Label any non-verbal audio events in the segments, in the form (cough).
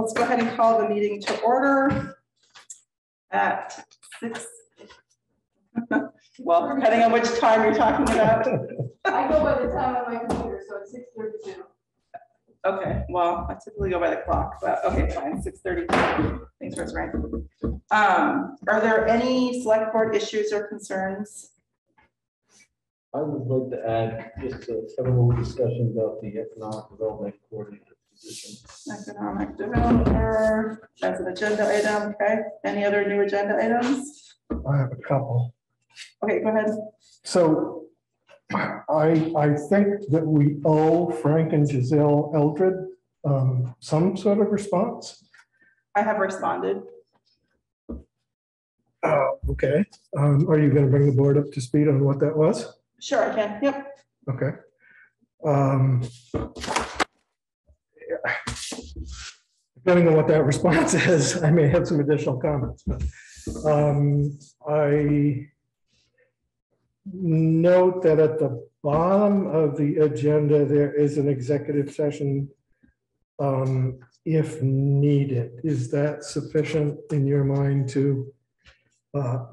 let's go ahead and call the meeting to order at six. (laughs) Well, depending on which time you're talking about. (laughs) I go by the time on my computer, so it's six thirty-two. Okay, well, I typically go by the clock, but okay, fine, six thirty. Thanks, Rosemary. Um, are there any select board issues or concerns? I would like to add just a little discussions about the economic development coordinator position. Economic developer, that's an agenda item, okay? Any other new agenda items? I have a couple. Okay, go ahead. So I, I think that we owe Frank and Giselle Eldred um, some sort of response. I have responded. Uh, Okay, Um, are you going to bring the board up to speed on what that was? Sure, I can, yep. Okay. Um. Depending on what that response (laughs) is, I may have some additional comments. but, um, I note that at the bottom of the agenda, there is an executive session um, if needed. Is that sufficient in your mind to uh,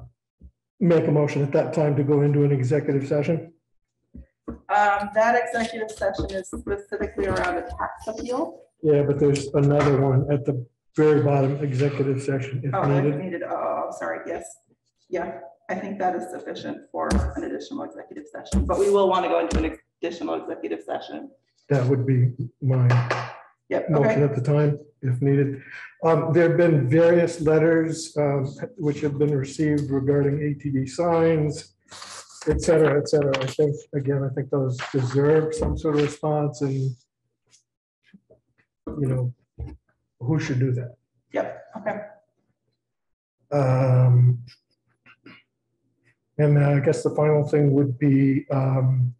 make a motion at that time to go into an executive session? Um, that executive session is specifically around a tax appeal. Yeah, but there's another one at the very bottom, executive session if Oh, if needed. needed, oh, I'm sorry, yes. Yeah, I think that is sufficient for an additional executive session, but we will want to go into an additional executive session. That would be my Yep, motion okay. at the time if needed. Um, there have been various letters, um, which have been received regarding ATV signs, et cetera, et cetera. I think, again, I think those deserve some sort of response and you know, who should do that? Yep, okay. Um, And then I guess the final thing would be, um,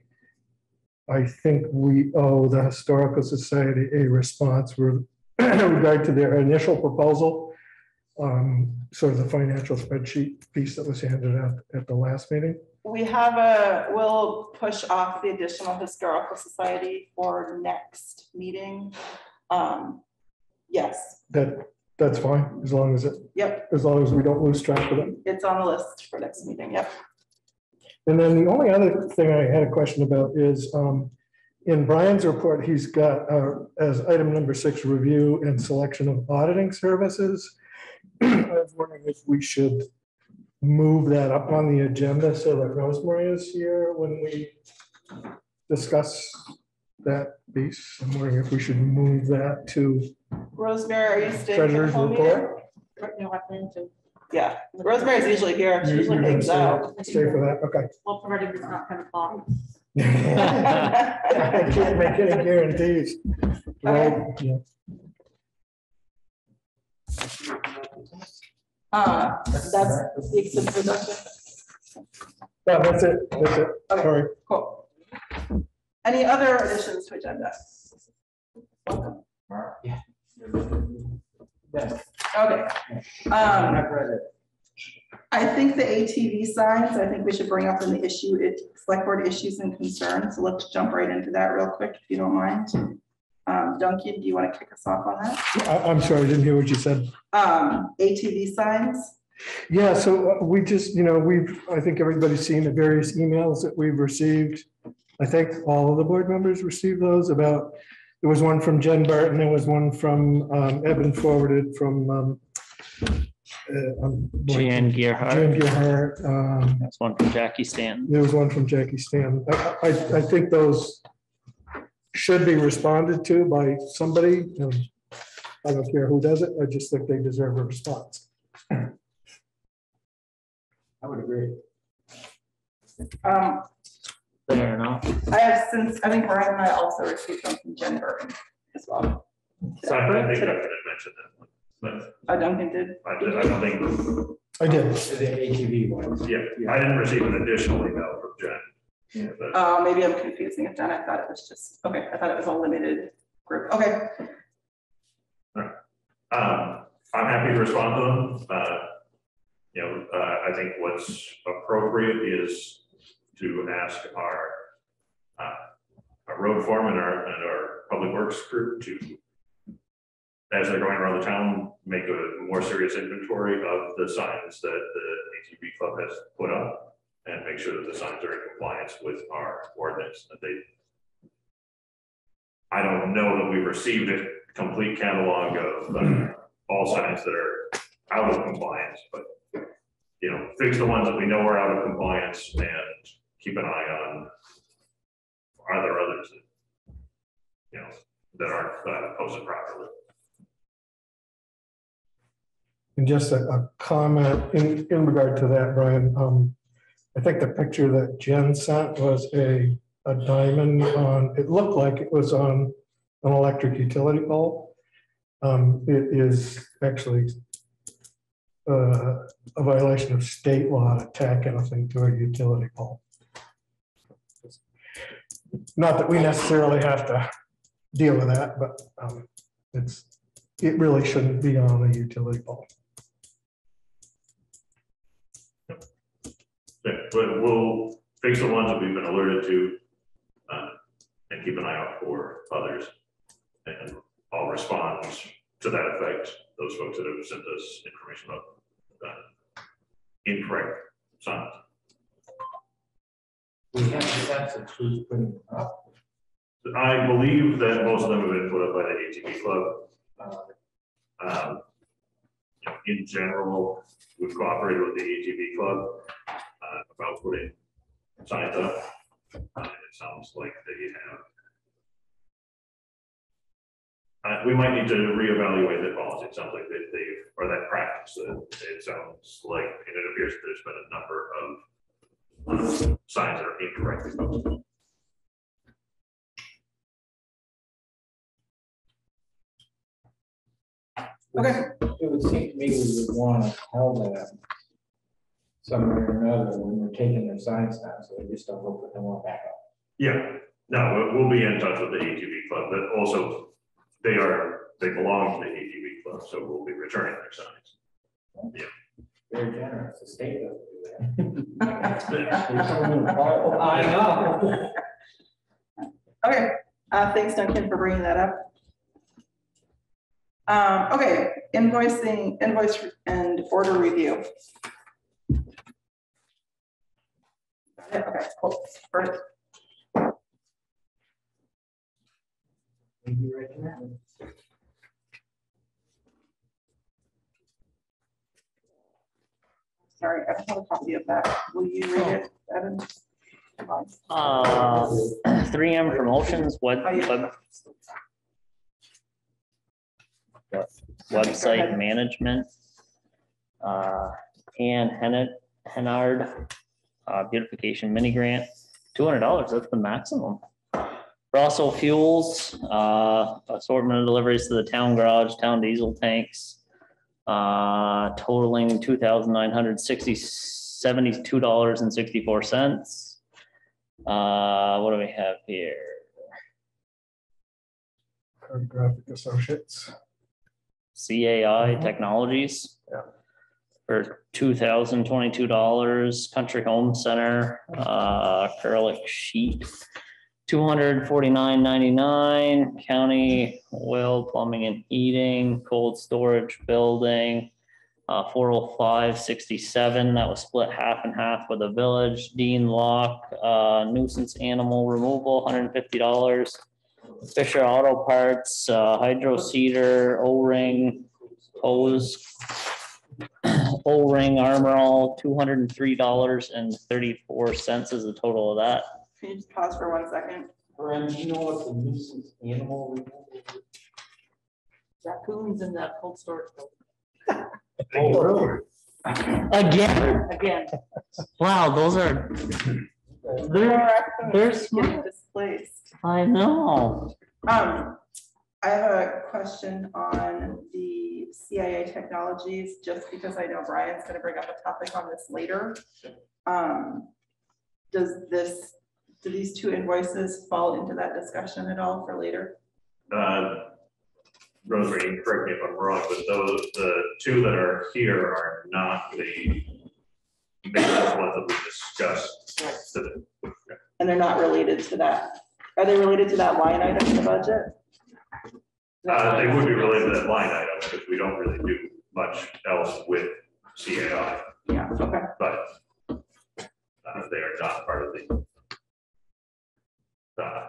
I think we owe the Historical Society a response with (clears throat) regard to their initial proposal. um, Sort of the financial spreadsheet piece that was handed out at the last meeting. We have a, we'll push off the additional historical society for next meeting. Um, yes, That, that's fine, as long as it, yep, as long as we don't lose track of it. it's on the list for next meeting, yep. And then the only other thing I had a question about is, um, in Brian's report, he's got, uh, as item number six, review and selection of auditing services. (clears throat) I was wondering if we should move that up on the agenda so that Rosemary is here when we discuss that piece. I'm wondering if we should move that to Rosemary, are you staying? for the treasurer's whole meeting? report. No, I plan to. Yeah, Rosemary's usually here. She You- usually you're gonna hangs stay- out. Stay for that, okay. Well, provided it's not ten o'clock. I can't make any guarantees. (laughs) Right, yeah. Uh, that's the extent of production. No, that's it, that's it, Okay. sorry. Cool. Any other additions to agenda? Welcome. Yeah. Yes. Okay. Um, I think the ATV signs, I think we should bring up in the issue, it, select board issues and concerns. So let's jump right into that real quick, if you don't mind. Um, Duncan, do you want to kick us off on that? I, I'm sorry, I didn't hear what you said. Um, ATV signs? Yeah, so uh, we just, you know, we've, I think everybody's seen the various emails that we've received. I think all of the board members received those about, there was one from Jen Barton, there was one from um, Evan forwarded from um, uh, um, Jan Gearhart. Jan Gerhart, um, That's one from Jackie Stan. There was one from Jackie Stan. I, I, I think those should be responded to by somebody. um, I don't care who does it. I just think they deserve a response. I would agree. Um, Fair enough. I have since, I think Brian and I also received one from Jen Burton as well. So I I think I didn't mention that one, but Oh, Duncan did. I did- I don't think, I did. The ATV ones. yeah, I didn't receive an additional email from Jen. But Oh, maybe I'm confusing it then. I thought it was just, okay, I thought it was a limited group. Okay, Um, I'm happy to respond to them. Uh, You know, uh, I think what's appropriate is to ask our, uh, our road foreman, our, and our public works group to as they're going around the town, make a more serious inventory of the signs that the ATV club has put up and make sure that the signs are in compliance with our ordinance, that they. I don't know that we've received a complete catalog of uh, all signs that are out of compliance, but. You know, fix the ones that we know are out of compliance and keep an eye on. Are there others that? You know, that aren't uh, posted properly. And just a, a comment in, in regard to that, Brian, um, I think the picture that Jen sent was a, a diamond on, it looked like it was on an electric utility pole. Um, it is actually uh, a violation of state law to tack anything to a utility pole. Not that we necessarily have to deal with that, but, um, it's, it really shouldn't be on a utility pole. But we'll fix the ones that we've been alerted to. uh, And keep an eye out for others. And I'll respond to that effect, those folks that have sent us information about uh, incorrect signs. We have of who's putting them up. I believe that most of them have been put up by the ATV club. Uh, Um, In general, we've cooperated with the ATV club about putting signs up. Uh, It sounds like they have. Uh, we might need to reevaluate that policy. It sounds like that they, or that practice, that it sounds like, and it appears that there's been a number of uh, signs that are incorrectly posted. Okay. It would seem to me we would want to tell them somewhere or another when they're taking their signs down, so they just don't go put them all back up. Yeah, no, we'll, we'll be in touch with the ATV club, but also they are, they belong to the ATV club, so we'll be returning their signs. Yeah. Very generous, the state doesn't do that. Yeah. (laughs) I know. Okay, uh, thanks Duncan for bringing that up. Um, okay, invoicing, invoice and order review. Yeah, Okay, cool. First, Maybe right now. sorry, I don't have a copy of that. Will you read it, Evan? Uh, (clears throat) three M Promotions web, web, website management. Uh, Ann Hennett, Hennard, uh, beautification mini grant, two hundred dollars, that's the maximum. Russell Fuels, uh, assortment of deliveries to the town garage, town diesel tanks. Uh, totaling two thousand nine hundred sixty, seventy-two dollars and sixty-four cents. Uh, what do we have here? Graphic Associates. CAI Technologies. Yeah. For two thousand twenty-two dollars, Country Home Center, uh, acrylic sheet. Two hundred forty-nine ninety-nine, county oil, plumbing and heating, cold storage building. Uh, four oh five sixty-seven, that was split half and half with the village, Dean Lock, uh, nuisance animal removal, hundred and fifty dollars. Fisher Auto Parts, uh, Hydro Cedar, O-ring, hose. (clears throat) O-ring Armor All, two hundred and three dollars and thirty-four cents is the total of that. Can you just pause for one second? Brian, do you know what the nuisance animal removal is? Raccoons in that cold storage. Oh, really? Again, Again. wow, those are, they're, they're Getting smart. displaced. I know. Um, I have a question on the CIA technologies, just because I know Brian's gonna bring up a topic on this later. Um, does this, do these two invoices fall into that discussion at all for later? Uh, Rosemary, correct me if I'm wrong, but those, the two that are here are not the major ones that we discussed today. And they're not related to that? Are they related to that line item in the budget? Uh, they would be related to that line item, because we don't really do much else with CAI, Yeah, okay, but uh, they are not part of the uh,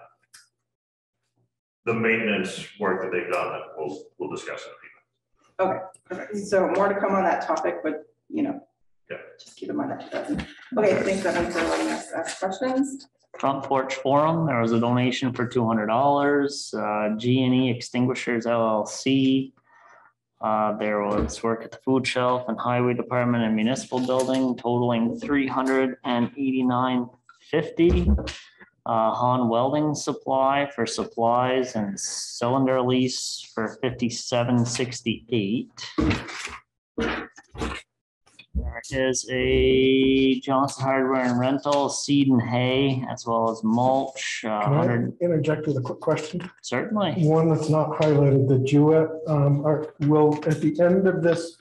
the maintenance work that they've done, that we'll, we'll discuss in a few perfect. So more to come on that topic, but, you know. Yeah. Just keep in mind that. doesn't- Okay, thanks, Evan, for letting us ask questions. Front Porch Forum, there was a donation for two hundred dollars, uh, G and E Extinguishers LLC. Uh, there was work at the food shelf and highway department and municipal building totaling three hundred and eighty-nine fifty. Uh, Haun Welding Supply for supplies and cylinder lease for fifty-seven sixty-eight. There is a Johnson Hardware and Rental, seed and hay, as well as mulch, uh, Can I hundred, interject with a quick question? certainly. One that's not highlighted, the Jewett, um, are, will, at the end of this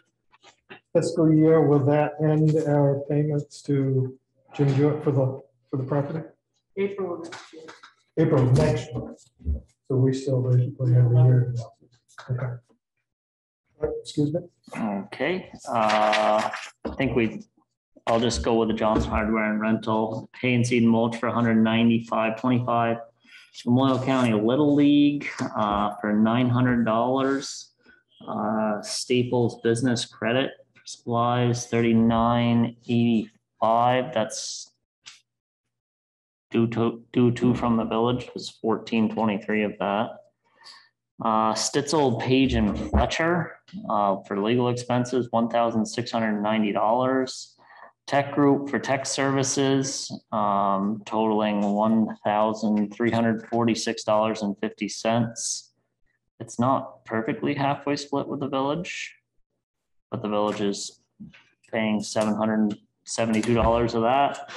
fiscal year, will that end our payments to Jim Jewett for the, for the property? April of next year. April of next year. So we still basically have a year. Okay. Excuse me? Okay, uh, I think we, I'll just go with the Johnson Hardware and Rental, hay and seed mulch for hundred and ninety-five, twenty-five. Lamoille County Little League, uh, for nine hundred dollars. Uh, Staples Business Credit Supplies, thirty-nine eighty-five, that's due to, due to from the village was fourteen twenty-three of that. Uh, Stitzel Page and Fletcher, uh, for legal expenses, one thousand six hundred and ninety dollars. Tech Group for tech services, um, totaling one thousand three hundred forty-six dollars and fifty cents. It's not perfectly halfway split with the village. But the village is paying seven hundred and seventy-two dollars of that.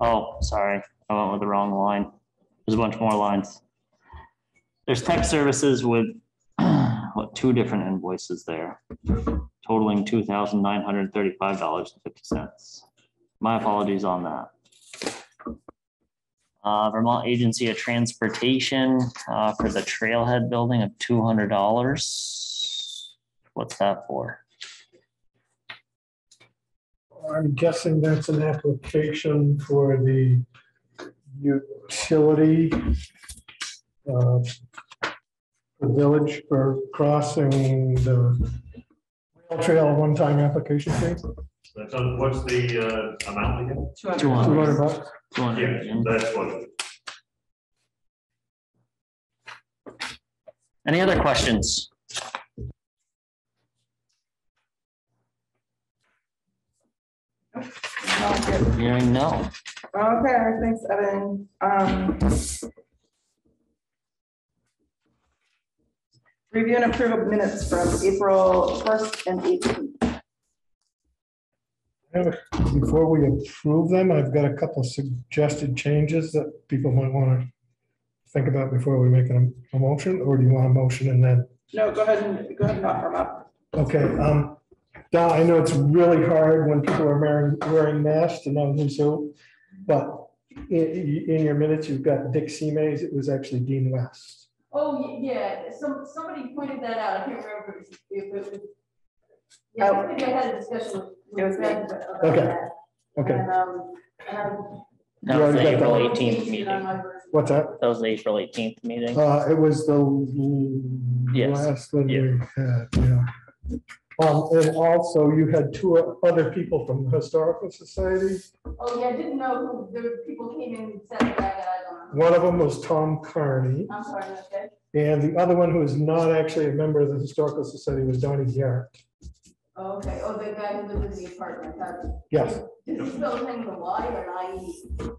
Oh, sorry, I went with the wrong line. There's a bunch more lines. There's tech services with, (clears throat) what, two different invoices there totaling two thousand nine hundred thirty-five dollars and fifty cents. My apologies on that. Uh, Vermont Agency of Transportation, uh, for the Trailhead Building of two hundred dollars. What's that for? I'm guessing that's an application for the utility uh, the village for crossing the rail trail one-time application fee, That's on, what's the uh, amount again? Two hundred. two hundred bucks. Two hundred. Yeah, that's what, Any other questions? Sounds. Hearing no. Okay, thanks, Evan. Um. Review and approve of minutes from April first and eighteenth. Before we approve them, I've got a couple suggested changes that people might want to think about before we make a a motion, or do you want a motion and then No, go ahead and, go ahead and offer them up. Okay, um, Don, I know it's really hard when people are wearing, wearing masks to know who's who, but in, in your minutes, you've got Dick Seamays, it was actually Dean West. Oh, yeah, some, somebody pointed that out, I can't remember if it was. Yeah, I think I had a discussion with. It was me. About Okay. that. Okay, And, um, and I. That was the April that. eighteenth Changed meeting. on my version. what's that? That was the April eighteenth meeting. Uh, it was the Yes. last one we had, yeah. Um, and also you had two other people from the Historical Society. Oh, yeah, I didn't know who, the people came in and said that, I don't know. One of them was Tom Carney, I'm sorry, okay. and the other one who is not actually a member of the Historical Society was Donnie Garrett. Oh, Okay, oh, the guy who lived in the apartment, uh, Yes, did he still his name with a Y or an I E?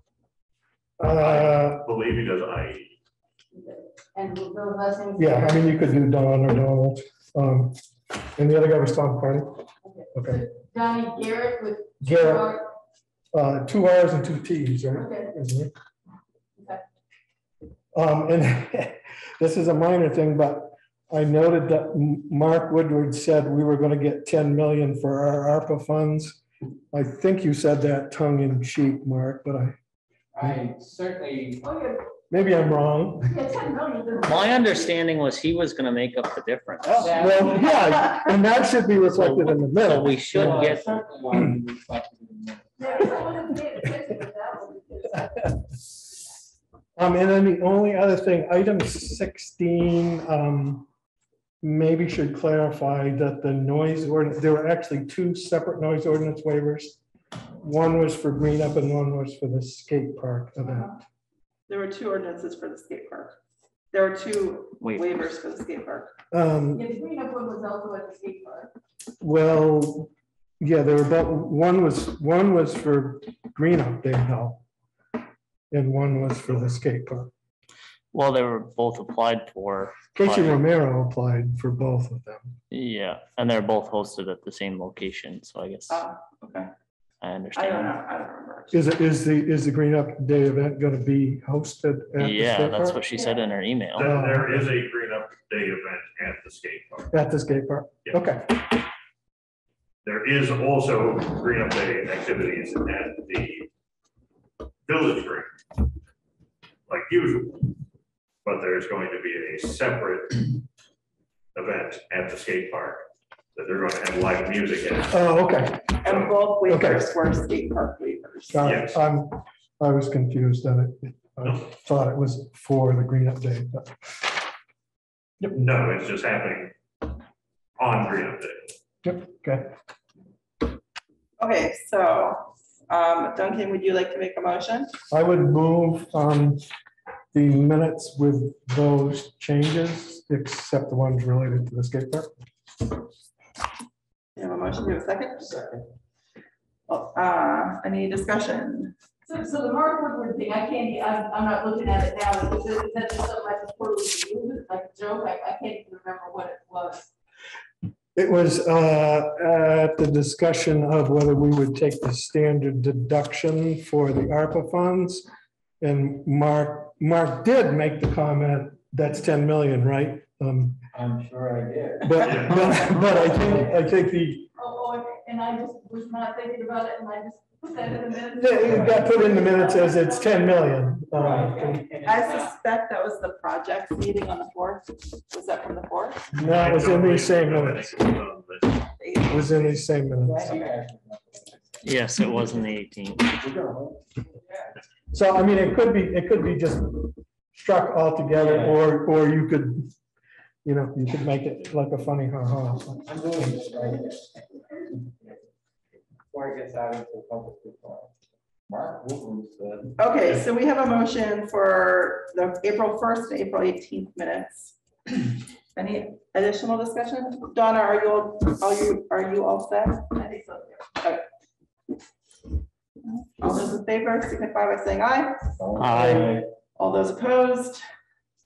uh, I believe he does I, And those last names? Yeah, I mean, you could do Don or Donald. Um, and the other guy was Tom Carney. Okay, Donnie Garrett with. Garrett, uh, two R's and two T's, right? Okay, Isn't it? Okay. Um, and (laughs) this is a minor thing, but I noted that Mark Woodward said we were gonna get ten million for our ARPA funds. I think you said that tongue in cheek, Mark, but I, I certainly oh, maybe I'm wrong. Yeah, ten million. doesn't- (laughs) My understanding was he was gonna make up the difference. Well, yeah, and that should be reflected in the So middle. we should Well, get, certainly want to be reflected in the- Yeah, if I wasn't paying attention to that one, because- Um, and then the only other thing, item sixteen, um, maybe should clarify that the noise ordinance, there were actually two separate noise ordinance waivers. One was for green up and one was for the skate park event. There were two ordinances for the skate park. There were two Wait. waivers for the skate park. Um, Yeah, the green up one was also at the skate park. well, yeah, they were both, one was, one was for green up day though. And one was for the skate park. well, they were both applied for, Casey Right. Romero applied for both of them. yeah, and they're both hosted at the same location, so I guess Ah, okay. I I don't understand. know. I don't remember. Is it, is the, is the green up day event gonna be hosted? at the Yeah, skate that's park? what she said in her email. There there is a green up day event at the skate park. At the skate park? Yeah. Okay, There is also green up day activities at the village green. Like usual. But there's going to be a separate event at the skate park that they're going to have live music at. oh, okay. And both Okay. waivers were skate park waivers. Got Yes. I'm, I was confused on it. I thought it was for the green up day, but No, it's just happening on green up day. yep, okay. Okay, so, um, Duncan, would you like to make a motion? I would move, um, the minutes with those changes, except the ones related to the skate park. You have a motion, do you have a second? Second. Uh, any discussion? So, so the Mark Woodward thing, I can't, I'm, I'm not looking at it now, is it, is that just something like a quarterly review, like a joke, I, I can't even remember what it was. It was uh, at the discussion of whether we would take the standard deduction for the ARPA funds. And Mark, Mark did make the comment, that's 10 million, right? Um, I'm sure I did. But, but but I think, I think the, Oh, oh, and I just was not thinking about it, and I just put that in the minutes. it got put in the minutes as it's 10 million. Um, I suspect that was the project meeting on the fourth. Was that from the fourth? No, it was in these same minutes. it was on the- in these same minutes. Yes, it was in the eighteenth. So I mean, it could be, it could be just struck altogether, or, or you could, you know, you could make it like a funny ha-ha. I'm doing this right here. Before it gets out into the public. before. Mark Woodward said. Okay, so we have a motion for the April first and April eighteenth minutes. (clears throat) Any additional discussion? Donna, are you, all are you, are you all set? I think so. Okay. All those in favor signify by saying aye. Aye. All those opposed?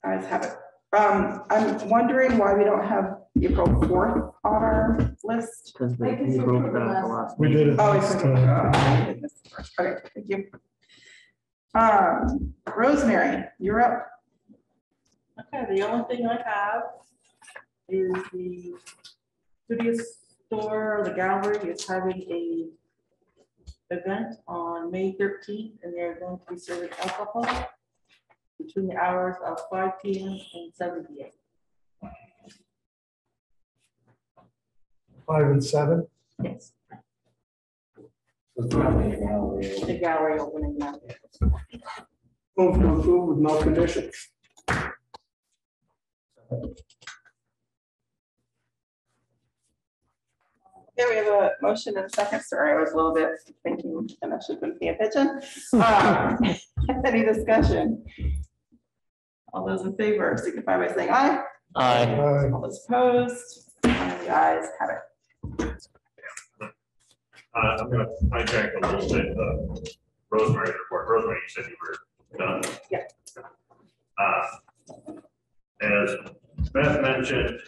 Ayes have it. Um, I'm wondering why we don't have April fourth on our list. Because they- we broke that at the last We did it Oh, last it's- time. uh, we did this first. Okay, thank you. Um, Rosemary, you're up. Okay, the only thing I have is the studio store, the gallery is having a event on May thirteenth, and they're going to be serving alcohol between the hours of five P M and seven P M. Five and seven. Yes, It's not the gallery. opening now. Move to approve with no conditions. Okay, we have a motion and a second. Sorry, I was a little bit thinking and I should have been paying attention. Um, (laughs) Any discussion? All those in favor signify by saying aye. Aye. Aye. All those opposed, the ayes have it. Uh, I'm gonna hijack a little bit, uh, Rosemary's report. Rosemary, you said you were done. Yeah. Uh, As Beth mentioned,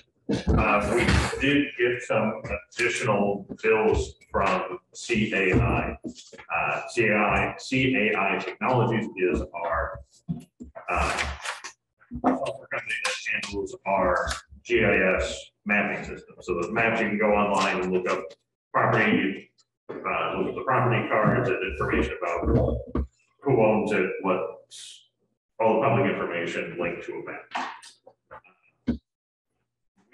uh, we did get some additional bills from CAI. Uh, CAI, CAI Technologies is our, uh, software company that handles our GIS mapping system. So the maps, you can go online and look up property, uh, look at the property cards and information about who owns it, what all the public information linked to a map.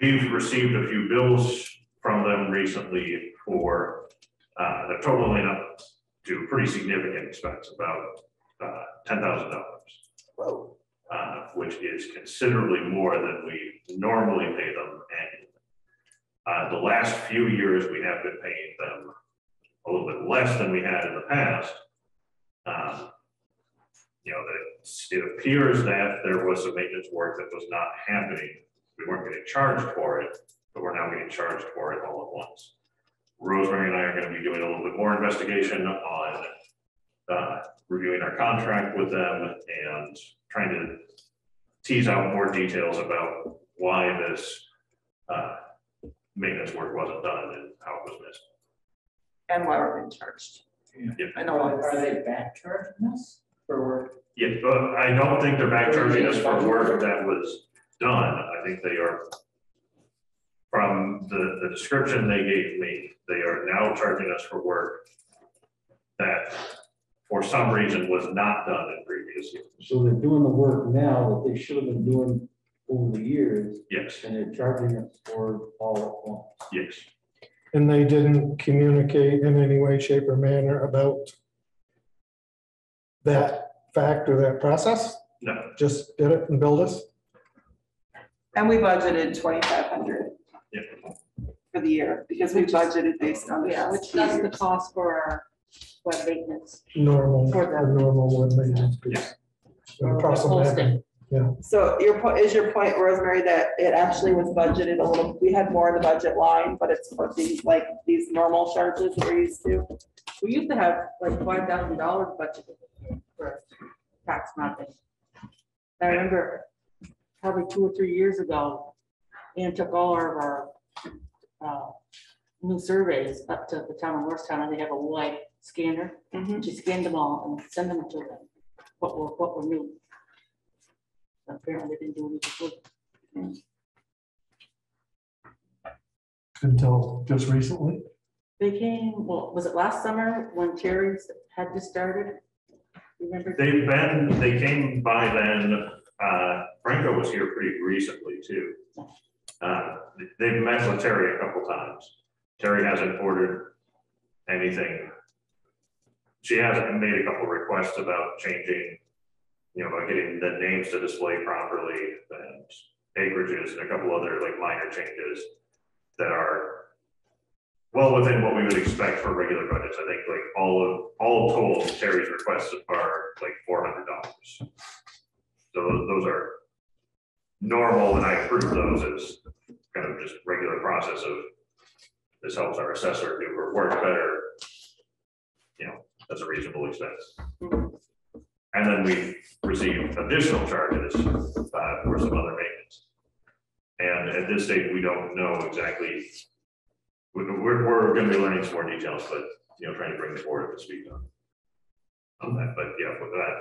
We've received a few bills from them recently for, uh, they're totaling up to pretty significant expense, about, uh, ten thousand dollars. Uh, which is considerably more than we normally pay them annually. Uh, the last few years, we have been paying them a little bit less than we had in the past. Um, You know, that it appears that there was some maintenance work that was not happening. We weren't getting charged for it, but we're now getting charged for it all at once. Rosemary and I are gonna be doing a little bit more investigation on uh, reviewing our contract with them and trying to tease out more details about why this uh, maintenance work wasn't done and how it was missed. And why we're being charged. Yeah. I know. Are are they back charging us for work? Yeah, but I don't think they're back charging us for work that was done. I think they are. From the, the description they gave me, they are now charging us for work. That for some reason was not done in previous years. So they're doing the work now that they should have been doing over the years, Yes, and they're charging us for all at once. yes. And they didn't communicate in any way, shape or manner about that fact or that process? No, Just did it and billed us? And we budgeted twenty-five hundred yeah, for the year, because we budgeted based on the Yeah, which few that's the cost for our web maintenance. Normal, For or the- normal wood maintenance. piece. Yeah. And Or across the hosting. map. So your point, is your point, Rosemary, that it actually was budgeted a little, we had more in the budget line, but it's for these, like, these normal charges that we're used to? We used to have like five thousand dollars budgeted for tax mapping. I remember probably two or three years ago, Ann took all of our uh, new surveys up to the town of Morristown, and they have a white scanner. Mhm. She scanned them all and send them to them, what were, what were new. Apparently they didn't do anything good. Until just recently. They came, well, was it last summer when Terry had just started? Remember? they've been, they came by then, uh, Franco was here pretty recently too. Uh, they've met with Terry a couple times. Terry hasn't ordered anything. She has made a couple requests about changing, you know, about getting the names to display properly and acreages and a couple other like minor changes that are well within what we would expect for regular budgets. I think like all of, all told, Terry's requests are like four hundred dollars. So those- those are normal and I approve those as kind of just regular process of this helps our assessor do her work better. You know, that's a reasonable expense. And then we receive additional charges uh, for some other maintenance. And at this stage, we don't know exactly. we- We're, we're gonna be learning some more details, but, you know, trying to bring the board up to speed on. On that, but yeah, with that,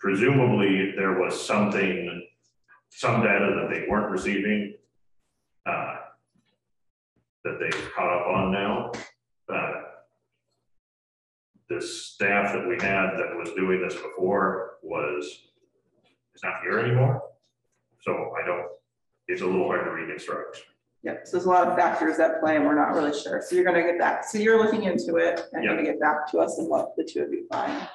presumably there was something, some data that they weren't receiving. uh, That they caught up on now. Uh, The staff that we had that was doing this before was, is not here anymore. So I don't, it's a little hard to reconstruct. Yep, so there's a lot of factors at play and we're not really sure. So you're gonna get back, so you're looking into it and you're gonna get back to us and what the two of you find.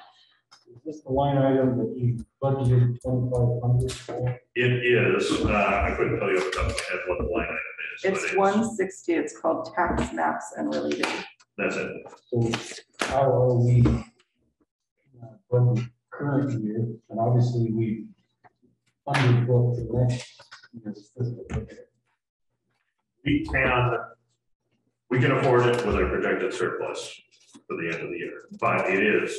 Is this the line item that you budgeted twenty-five hundred for? It is, uh, I couldn't tell you off the top of my head what the line item is. but It's one sixty, it's called tax maps and related. That's it. So how are we uh, from the current year, and obviously we underbooked the next year's fiscal year. We can, we can afford it with our projected surplus for the end of the year, but it is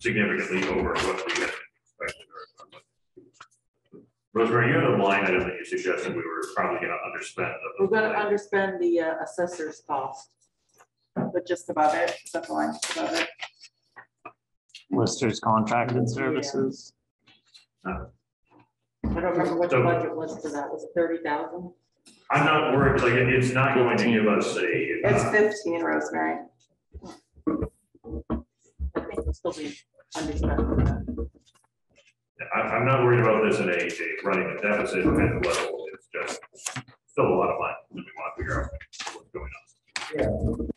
significantly over what we had expected. Rosemary, you had a line item that you suggested we were probably gonna underspend. We're gonna underspend the uh, assessor's cost. But just above it, is that the line just above it? Listers contracted services. I don't remember what the So- budget was for that. Was it thirty thousand? I'm not worried, like, it- it's not going to give us a, It's uh, fifteen, Rosemary. I think it'll still be underspent. I'm, I'm not worried about this in a, a running a deficit kind of level, it's just still a lot of money, and we want to figure out what's going on.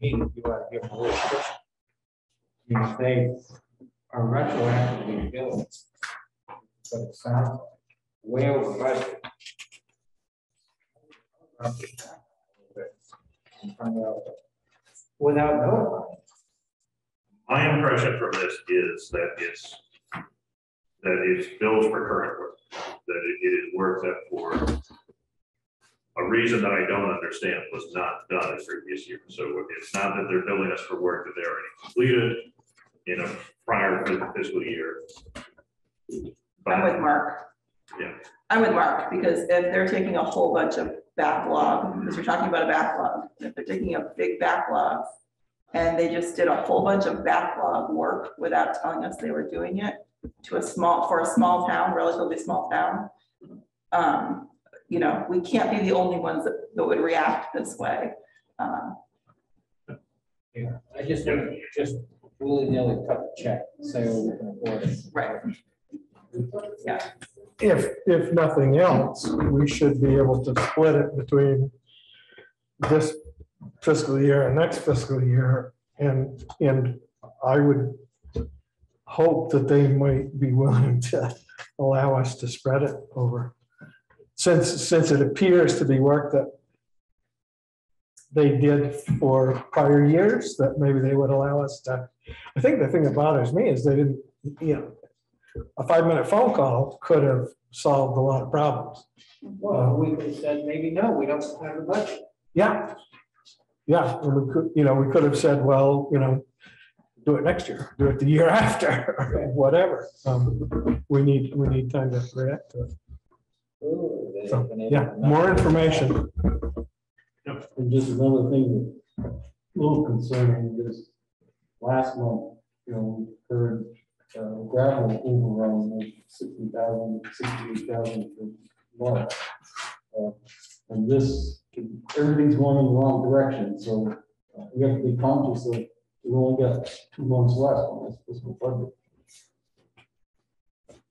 Mean, you want to give them a little push. If they are retroactively billed. But it sounds like way over budget. Without notifying. My impression from this is that it's, that it's bills for current work, that it it is work that for a reason that I don't understand was not done in previous years. So it's not that they're billing us for work that they already completed in a prior fiscal year. I'm with Mark. Yeah. I'm with Mark, because if they're taking a whole bunch of backlog, because we're talking about a backlog, if they're taking a big backlog. And they just did a whole bunch of backlog work without telling us they were doing it to a small, for a small town, relatively small town. Um, you know, we can't be the only ones that, that would react this way. Um, Yeah, I just, wouldn't just willy-nilly cut the check, say, we can afford it. Right. Yeah. If, if nothing else, we should be able to split it between this fiscal year and next fiscal year. And, and I would hope that they might be willing to allow us to spread it over. Since, since it appears to be work that they did for prior years, that maybe they would allow us to. I think the thing that bothers me is they didn't, you know, a five-minute phone call could have solved a lot of problems. Well, we could have said, maybe, no, we don't have a budget. Yeah. Yeah, and we could, you know, we could have said, well, you know, do it next year, do it the year (laughs) after, whatever. Um, We need, we need time to react to it. Ooh, they So, have been able Yeah, to- more information. And just another thing, that's a little concerning is last month, you know, we heard uh, gravel overrun of sixty thousand, sixty-eight thousand for March. Uh, And this, everything's going in the wrong direction, so uh, we have to be conscious of, we only got two months left on this fiscal budget.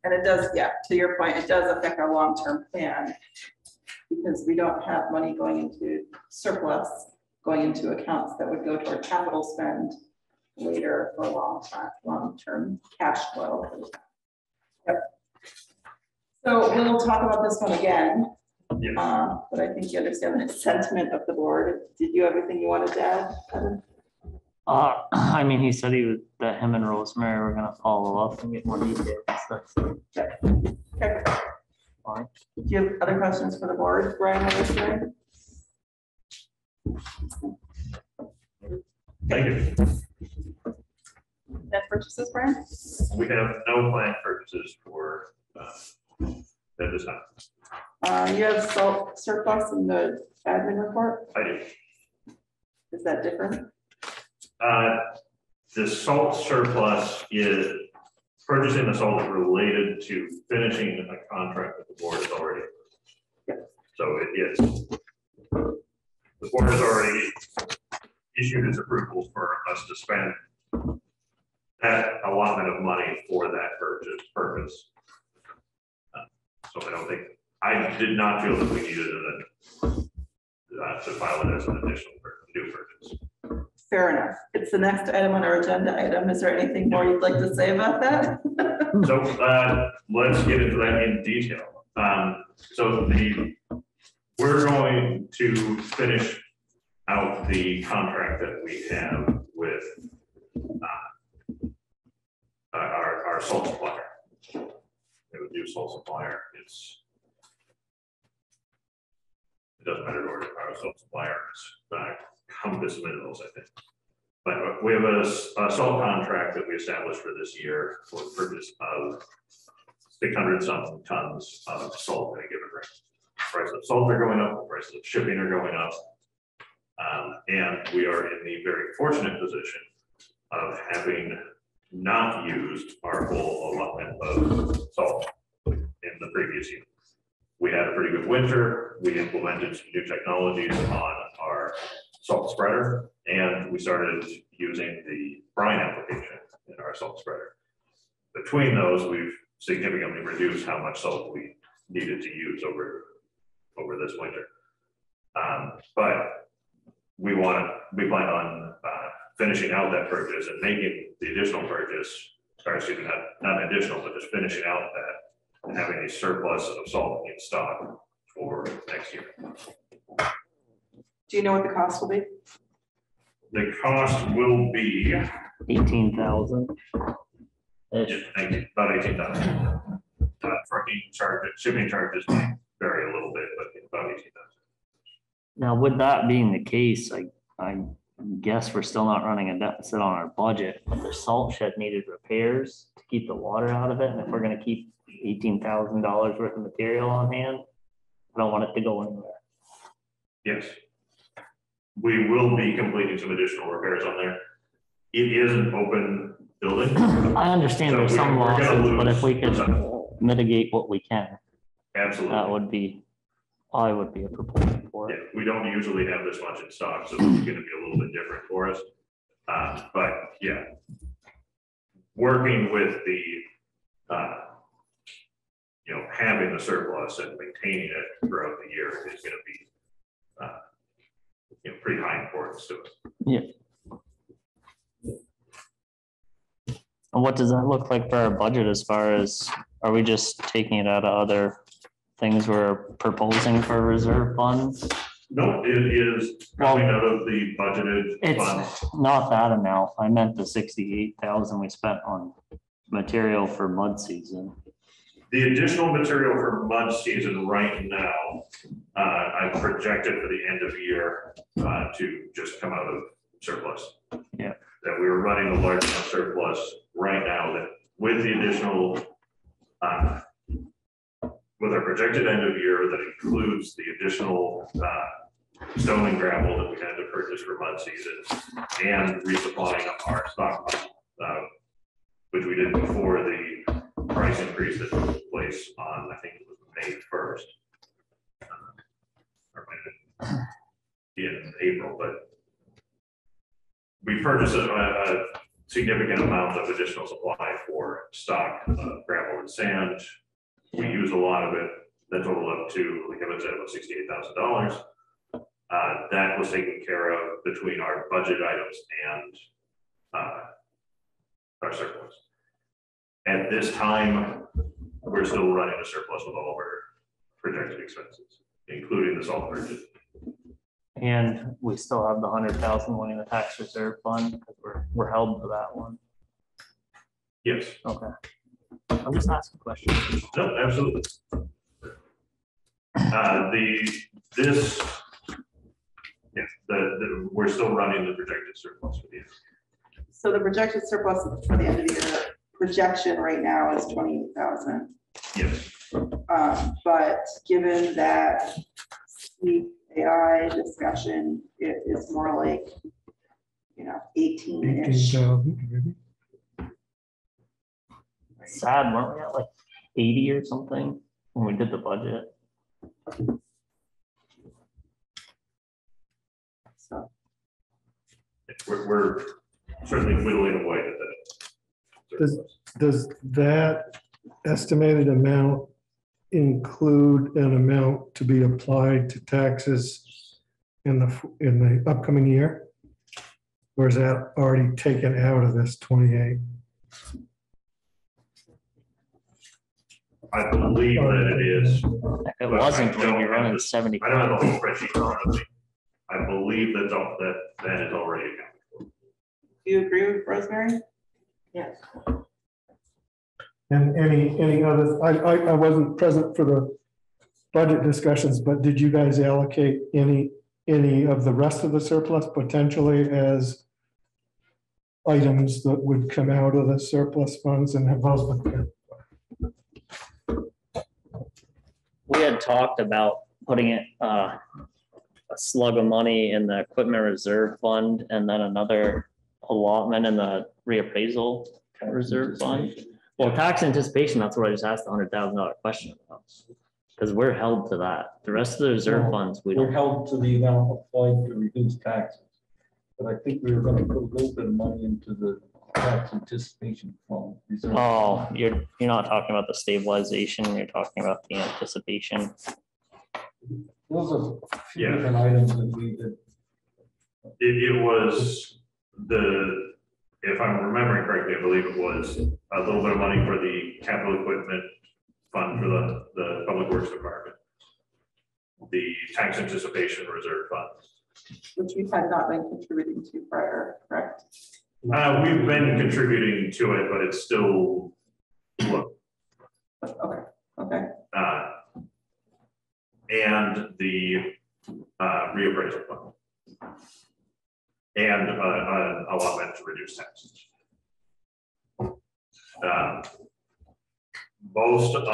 And it does, yeah, to your point, it does affect our long-term plan. Because we don't have money going into surplus, going into accounts that would go toward capital spend later for long time, long-term cash flow. Yep. So we'll talk about this one again, Yes. uh, but I think you understand the sentiment of the board. Did you have everything you wanted to add? Evan? Uh, (clears throat) I mean, he said he was, that him and Rosemary were gonna follow up and get more details and stuff. so, Okay. fine. Do you have other questions for the board, Brian? Thank you. Net purchases, Brian? We have no planned purchases for, uh, at this time. Uh, you have salt surplus in the admin report, I do. is that different? Uh, The salt surplus is purchasing the salt is related to finishing a contract that the board has already. So it is. The board has already issued its approval for us to spend that allotment of money for that purchase purpose. Uh, So I don't think, I did not feel that we needed uh, to file it as an additional new purchase. Fair enough. It's the next item on our agenda item. Is there anything more you'd like to say about that? (laughs) So, uh, let's get into that in detail. Um, so the, we're going to finish out the contract that we have with, uh, our, our salt supplier. It would do salt supplier, it's it doesn't matter where our salt supplier is, uh, Compass Minerals, I think. But uh, we have a salt contract that we established for this year for the purchase of six hundred something tons of salt in a given rate. Price of salt are going up, prices of shipping are going up. Um, and we are in the very fortunate position of having not used our full allotment of salt in the previous year. We had a pretty good winter, we implemented some new technologies on our salt spreader, and we started using the brine application in our salt spreader. between those, we've significantly reduced how much salt we needed to use over, over this winter. Um, but we want to, we plan on, uh, finishing out that purchase and making the additional purchase, or excuse me, not, not additional, but just finishing out that and having a surplus of salt in stock for next year. Do you know what the cost will be? The cost will be, Eighteen thousand. yeah, thank you, about eighteen thousand. Uh, trucking charges, shipping charges may vary a little bit, but about eighteen thousand. Now, with that being the case, I, I guess we're still not running a deficit on our budget, but the salt shed needed repairs to keep the water out of it, and if we're gonna keep eighteen thousand dollars worth of material on hand, I don't want it to go anywhere. Yes. We will be completing some additional repairs on there. It is an open building. I understand there's some we- we're gonna losses, but if we lose could mitigate what we can, Absolutely. that Absolutely. would be, I would be a proponent for Yeah, it. we don't usually have this much in stock, so it's gonna be a little bit different for us. Uh, but yeah. Working with the, uh, you know, having the surplus and maintaining it throughout the year is gonna be, uh, you know, pretty high importance to us. And what does that look like for our budget as far as, are we just taking it out of other things we're proposing for reserve funds? No, it is coming out of the budgeted fund. It's not that amount. I meant the sixty-eight thousand we spent on material for mud season. The additional material for mud season right now, uh, I projected for the end of year, uh, to just come out of surplus. Yeah. That we were running a large enough surplus right now that with the additional, uh, with our projected end of year, that includes the additional, uh, stone and gravel that we had to purchase for mud season and resupplying our stockpile, uh, which we did before the price increase that took place on, I think it was May first. Or maybe in April, but we purchased a, a significant amount of additional supply for stock, uh, gravel and sand. We use a lot of it, that total up to, like I said, about sixty-eight thousand dollars. Uh, that was taken care of between our budget items and, uh, our surplus. At this time, we're still running a surplus with all of our projected expenses, including the salt purchase. And we still have the hundred thousand one in the tax reserve fund, because we're, we're held to that one. Yes, Okay. I'm just asking questions. no, absolutely. Uh, the, this, yes, the, the, we're still running the projected surplus with you. So the projected surplus for the end of the year, projection right now is twenty-eight thousand. Yes, Um, but given that the AI discussion, it is more like, you know, Eighteen eighteen-ish. thousand. Sad, weren't we at like eighty or something when we did the budget? So we're, we're certainly whittling away at that. Does- Does that estimated amount include an amount to be applied to taxes in the, in the upcoming year? Or is that already taken out of this twenty-eight? I believe that it is, If it wasn't, we'd be running seventy. I don't have the whole spreadsheet in front of me. I believe that's all, that, that is already accounted for. do you agree with Rosemary? Yes. And any, any other, I, I, I wasn't present for the budget discussions, but did you guys allocate any, any of the rest of the surplus potentially as items that would come out of the surplus funds and have those been We had talked about putting it, uh, a slug of money in the equipment reserve fund and then another allotment in the reappraisal reserve fund. Well, tax anticipation, that's what I just asked the hundred thousand dollar question about. Cause we're held to that. The rest of the reserve No, funds, we We're don't. held to the amount applied to reduce taxes. But I think we were gonna put a little bit of money into the tax anticipation fund. reserve. Oh, you're, you're not talking about the stabilization, you're talking about the anticipation. Those are a few Yeah. different items that we did. It, it was the, if I'm remembering correctly, I believe it was a little bit of money for the capital equipment fund for the, the public works department. The tax anticipation reserve fund. Which we had not been contributing to prior, correct? Uh, we've been contributing to it, but it's still, look, Okay, okay, uh, and the, uh, reappraisal fund. And, uh, uh, allotment to reduce taxes. Uh, Most of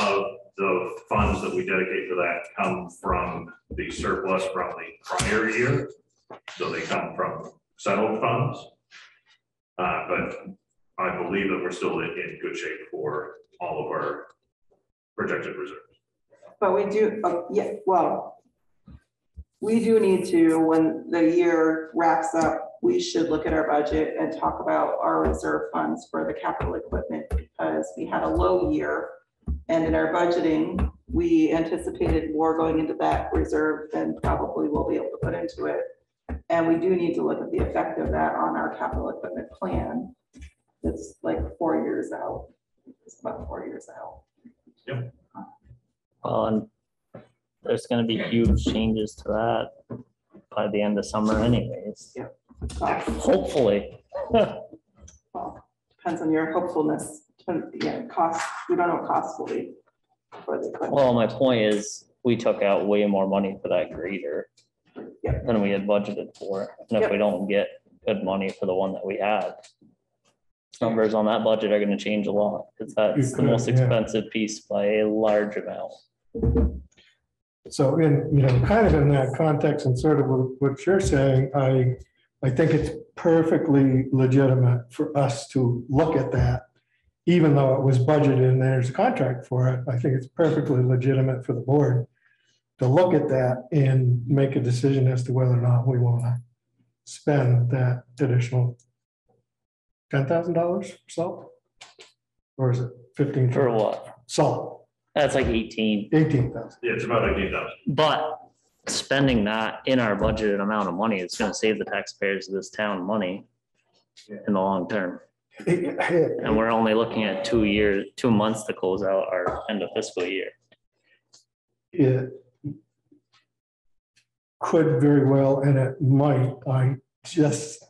the funds that we dedicate for that come from the surplus from the prior year. So they come from settled funds. Uh, but I believe that we're still in, in good shape for all of our projected reserves. but we do, oh, yeah, well, we do need to, when the year wraps up, we should look at our budget and talk about our reserve funds for the capital equipment because we had a low year. And in our budgeting, we anticipated more going into that reserve than probably we'll be able to put into it. And we do need to look at the effect of that on our capital equipment plan. It's like four years out. It's about four years out. Yep. Well, and there's gonna be huge changes to that by the end of summer anyways. Cost. Hopefully. Well, (laughs) depends on your hopefulness, Depend- yeah, cost, we don't know what cost will be for the equipment. Well, my point is, we took out way more money for that grader Yep. than we had budgeted for. And if we don't get good money for the one that we had, numbers on that budget are gonna change a lot, because that's the could, most yeah. expensive piece by a large amount. So in, you know, kind of in that context and sort of what what you're saying, I, I think it's perfectly legitimate for us to look at that. Even though it was budgeted and there's a contract for it, I think it's perfectly legitimate for the board to look at that and make a decision as to whether or not we want to spend that additional ten thousand dollars for salt? Or is it fifteen? For what? Salt, That's like eighteen, eighteen thousand. Yeah, it's about eighteen thousand. but spending that in our budgeted amount of money is gonna save the taxpayers of this town money in the long term. And we're only looking at two years, two months to close out our end of fiscal year. it could very well, and it might, I just,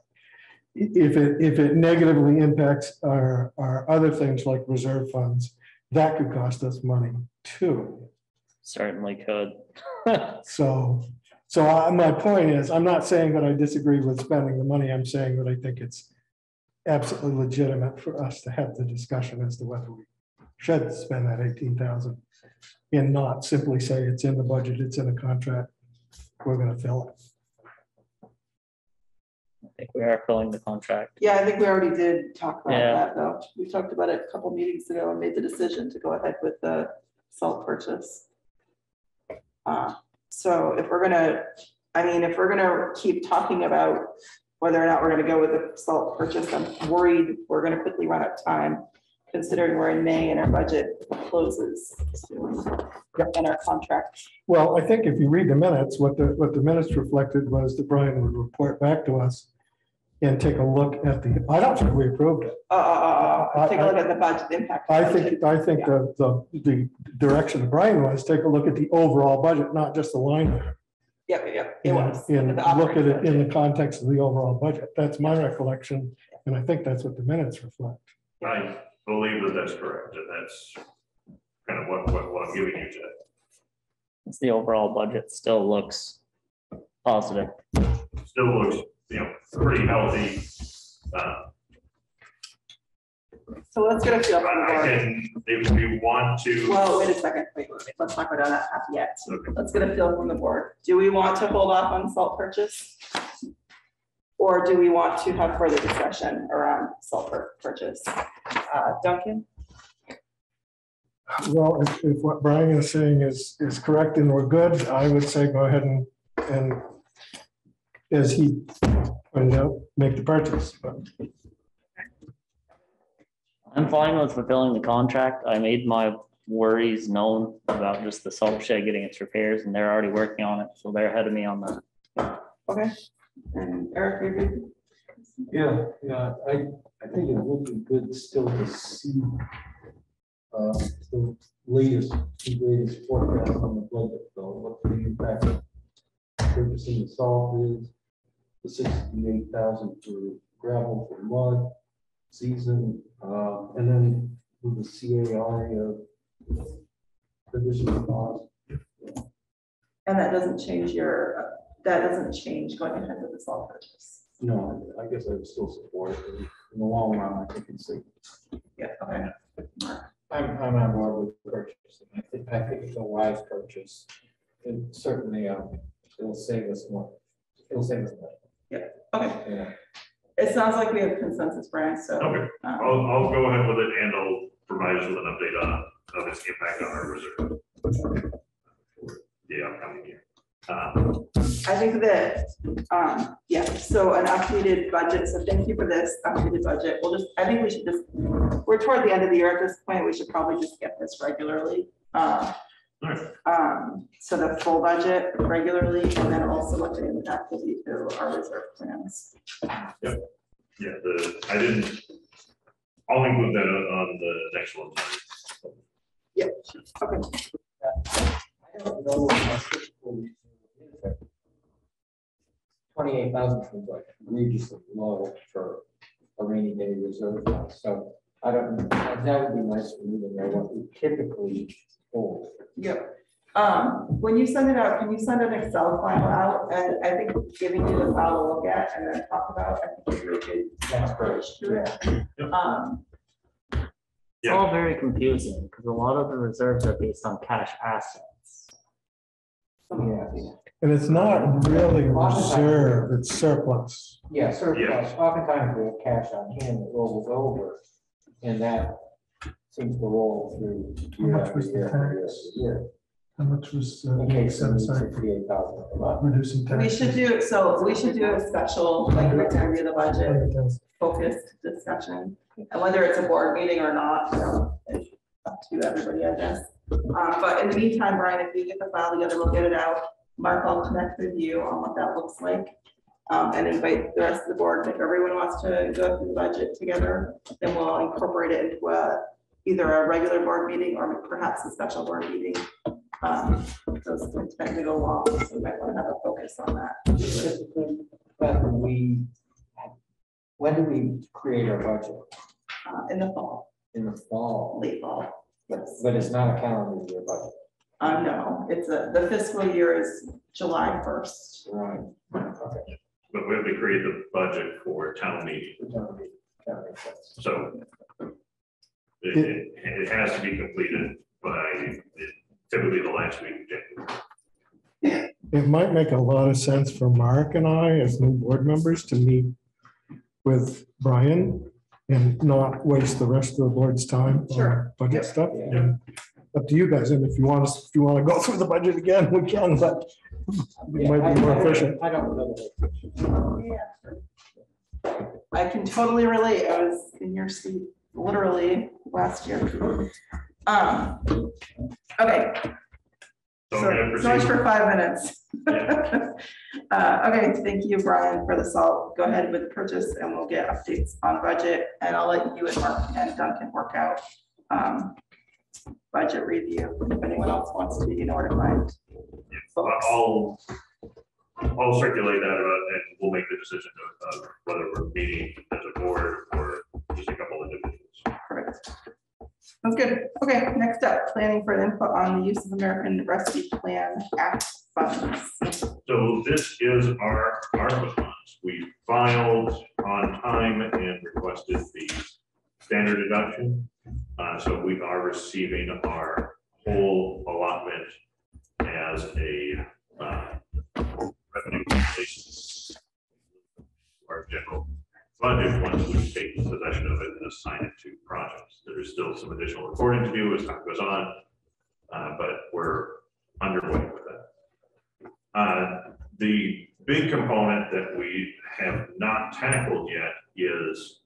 if it, if it negatively impacts our, our other things like reserve funds, that could cost us money too. Certainly could. So, so I, my point is, I'm not saying that I disagree with spending the money, I'm saying that I think it's absolutely legitimate for us to have the discussion as to whether we should spend that eighteen thousand and not simply say it's in the budget, it's in a contract, we're gonna fill it. I think we are filling the contract. Yeah, I think we already did talk about Yeah. that, though. We talked about it a couple meetings ago and made the decision to go ahead with the salt purchase. Uh, So if we're gonna, I mean, if we're gonna keep talking about whether or not we're gonna go with the salt purchase, I'm worried we're gonna quickly run out of time, considering we're in May and our budget closes soon. And our contract. Well, I think if you read the minutes, what the, what the minutes reflected was that Brian would report back to us and take a look at the, I don't think we approved it. Uh, uh, uh, I- take a look at the budget impact. I of the budget. think, I think the, the, the direction of Brian was take a look at the overall budget, not just the line. item. Yep, yep, it And, was. and the look at operating it in budget. the context of the overall budget. That's my recollection. And I think that's what the minutes reflect. I believe that that's correct, and that's kind of what, what, what I'm giving you today. It's The overall budget still looks positive. Still looks, you know, pretty healthy. Uh, So let's get a feel from the I board. can, if you want to, Well, wait a second, wait, wait, wait, let's not go down that path yet. Okay. Let's get a feel from the board. Do we want to hold off on salt purchase? Or do we want to have further discussion around salt pur- purchase? Uh, Duncan? Well, if, if what Brian is saying is, is correct and we're good, I would say go ahead and, and as he pointed out, make the purchase. But I'm fine with fulfilling the contract. I made my worries known about just the salt shed getting its repairs and they're already working on it, so they're ahead of me on that. Okay, and Eric, you're good? Yeah, yeah, I, I think it would be good still to see uh, the latest, the latest forecast on the budget, though, what the impact of purchasing the salt is, the sixty-eight thousand for gravel for mud season, uh, and then with the CAI of additional cost. And that doesn't change your, uh, that doesn't change going ahead with the salt purchase. No, I guess I would still support it. In- In the long run, I think it's safe. Yeah, okay. I'm, I'm on board with purchasing. I think, I think it's a wise purchase. And certainly, um, it'll save us more. It'll save us money. Okay, Yeah. it sounds like we have consensus, Brian, so. Okay, um, I'll, I'll go ahead with it and I'll provide you with an update on, of its impact on our reserve. for The upcoming year. Um, I think that, um, yeah, so an updated budget, so thank you for this updated budget. We'll just, I think we should just, we're toward the end of the year at this point, we should probably just get this regularly. Uh, all right. um, so the full budget regularly, and then also what the impact will be to our reserve plans. Yeah, the, I didn't, I'll include that on the next one. Yep, okay, I don't know. what my typical reserve is, but Twenty-eight thousand seems like egregiously low for a rainy day reserve, fund. so I don't, that would be nice for me to know what we typically hold. yep. Um, when you send it out, can you send an Excel file out? And I think giving you the file to look at and then talk about, I think is really good. That's great. Through it. Um, It's all very confusing because a lot of the reserves are based on cash assets. Yeah, And it's not really reserve, it's surplus. yeah, surplus, oftentimes we have cash on hand that rolls over, and that seems to roll through How year much after was the year after year tax? after year. How much was uh, Okay, set aside for sixty-eight thousand a month. reducing we taxes? should do, so we should do a special, like, review the budget, focused discussion. And whether it's a board meeting or not, you know, it's up to everybody, I guess. Uh, but in the meantime, Brian, if you get the file together, we'll get it out. Mark, I'll connect with you on what that looks like. Um, and invite the rest of the board, if everyone wants to go through the budget together, then we'll incorporate it into a, either a regular board meeting or perhaps a special board meeting. Um, those things tend to go long, so we might want to have a focus on that. But when we, when do we create our budget? Uh, in the fall, In the fall, late fall, yes. but it's not a calendar year budget. Uh, no, it's a, the fiscal year is July first. Right. Okay. But we have to create the budget for town meeting, That makes- that makes sense. so. It, it, it has to be completed by typically the last week of January. It might make a lot of sense for Mark and I as new board members to meet with Brian and not waste the rest of the board's time on Sure. budget stuff. Yeah. And Up to you guys, and if you want us, if you want to go (laughs) through the budget again, we can, but it Yeah, might be more I- efficient. I don't know. the- I can totally relate. I was in your seat literally last year. Um, okay, So so I'm gonna so much for five minutes. (laughs) Uh, okay, thank you, Brian, for the salt. Go ahead with the purchase and we'll get updates on budget and I'll let you and Mark and Duncan work out um, budget review. If anyone else wants to, you know where to find. folks. I'll, I'll circulate that uh, and we'll make the decision of uh, whether we're meeting as a board or just a couple of individuals. Perfect. Sounds good. Okay, next up, planning for input on the use of American Rescue Plan Act funds. So this is our ARPA funds. We filed on time and requested the standard deduction. Uh, so we are receiving our whole allotment as a, uh, revenue. Our general budget, once we take possession of it and assign it to projects. There is still some additional reporting to do as time goes on. Uh, but we're underway with that. Uh, The big component that we have not tackled yet is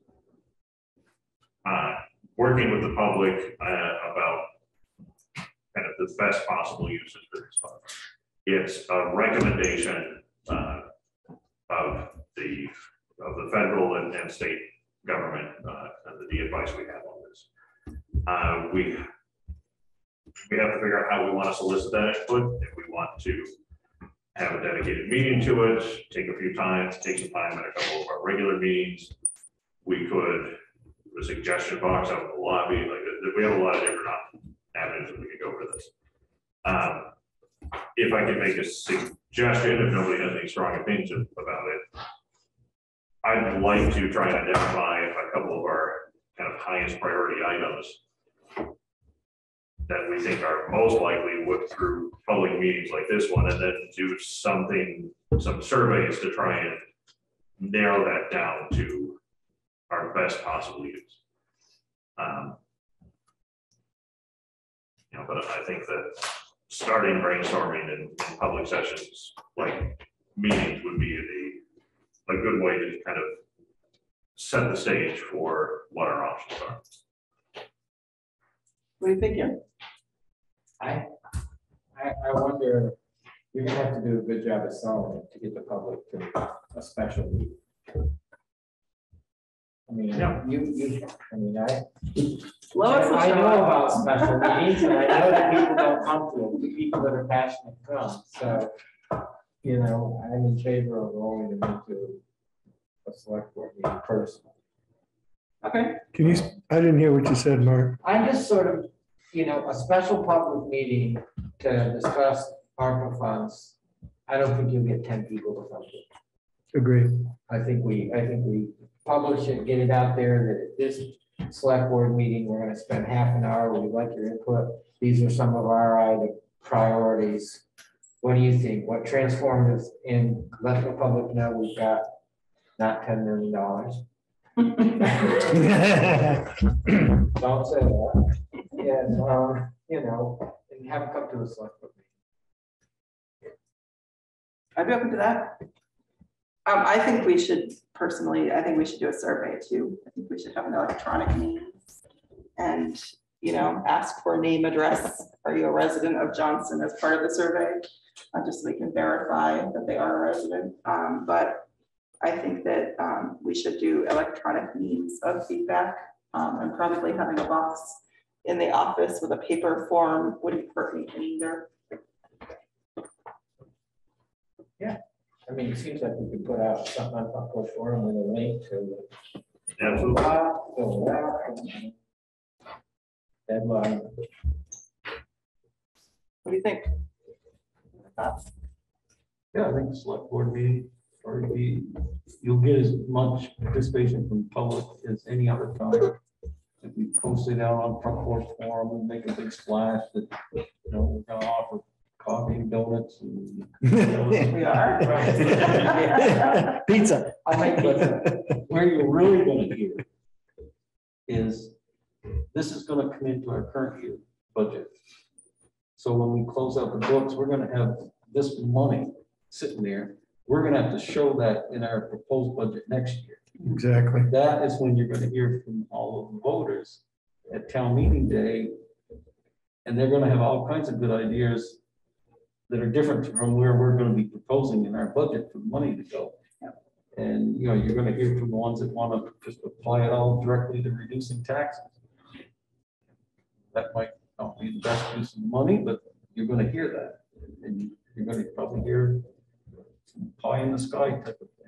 uh, working with the public uh, about kind of the best possible uses for these funds. It's a recommendation uh, of the, of the federal and and state government, uh, and the advice we have on this. Uh, We, we have to figure out how we want to solicit that input, if we want to have a dedicated meeting to it, take a few times, take some time at a couple of our regular meetings. We could, a suggestion box out in the lobby, like, we have a lot of different avenues that we could go for this. Um, If I could make a suggestion, if nobody has any strong opinions about it, I'd like to try and identify a couple of our kind of highest priority items that we think are most likely work through public meetings like this one, and then do something, some surveys to try and narrow that down to our best possible use. Um, You know, but I think that starting brainstorming in, in public sessions, like meetings would be a, a good way to kind of set the stage for what our options are. What do you think, Jim? I, I, I wonder, you're gonna have to do a good job of selling it to get the public to a special meeting. I mean, Yeah. you, you, I mean, I, Lois will I show know up. about special meetings, and I know that people don't come to them, the people that are passionate come, so, you know, I'm in favor of rolling them into a select board meeting personally. Okay, Can you, I didn't hear what you said, Mark. I'm just sort of, you know, a special public meeting to discuss ARPA funds. I don't think you'll get ten people to come to. it. Agree. I think we, I think we publish it, get it out there that at this select board meeting, we're gonna spend half an hour. We'd like your input. These are some of our item priorities. What do you think? What transformed us in, let the public know we've got not ten million dollars. (laughs) Don't say that. And, um, you know, and have them come to a select board meeting. I'd be open to that. Um, I think we should, personally, I think we should do a survey too. I think we should have an electronic means. And, you know, ask for name, address. Are you a resident of Johnson as part of the survey? Uh, just so we can verify that they are a resident. Um, but I think that, um, we should do electronic means of feedback. Um, and probably having a box in the office with a paper form wouldn't hurt me either. Yeah, I mean, it seems like we could put out something on Buckle Forum with a link to. Absolutely. Fill it Deadline. What do you think? Thoughts? Yeah, I think the select board meeting, or be, you'll get as much participation from the public as any other time. If we post it out on front porch forum and make a big splash that, you know, we're gonna offer coffee and donuts and. We (laughs) are. Pizza. I'll make pizza. Where you're really gonna hear is, this is gonna come into our current year budget. So when we close out the books, we're gonna have this money sitting there. We're gonna have to show that in our proposed budget next year. Exactly. That is when you're gonna hear from all of the voters at town meeting day. And they're gonna have all kinds of good ideas that are different from where we're gonna be proposing in our budget for money to go. And, you know, you're gonna hear from the ones that wanna just apply it all directly to reducing taxes. That might not be the best use of money, but you're gonna hear that. And you're gonna probably hear some pie in the sky type of thing.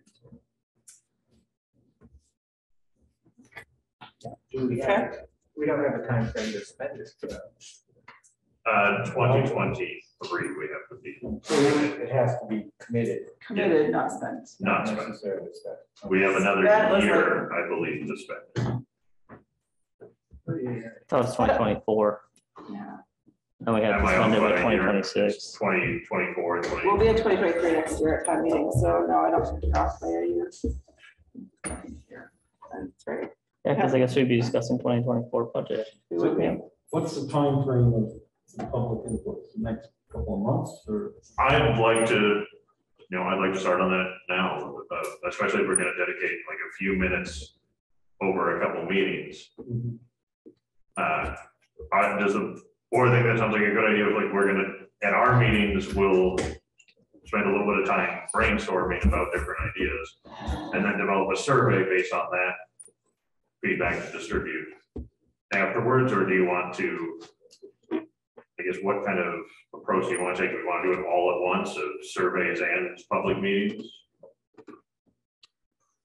Do we have, we don't have a time frame to spend this. uh, Uh, twenty twenty-three, we have to be, So it has to be committed. Committed, not spent. not spent. necessarily spent. We have another That was year, I believe, to spend. Thought it was twenty twenty-four, Yeah. and we have to Am I spend off it by by a twenty year? twenty-six. Twenty twenty-four, We'll twenty, be in twenty twenty-three next year at town meeting, so no, I don't think you're off by a year. That's right. Yeah, because I guess we'd be discussing twenty twenty-four budget. We would be. What's the time frame of the public input, the next couple of months or? I'd like to you know, I'd like to start on that now, uh, especially if we're gonna dedicate like a few minutes over a couple meetings. Mhm. Uh, I, does or think that sounds like a good idea, Of like, we're gonna, at our meetings, we'll spend a little bit of time brainstorming about different ideas, and then develop a survey based on that feedback to distribute afterwards, or do you want to, I guess, what kind of approach do you want to take? Do we want to do it all at once, of surveys and public meetings?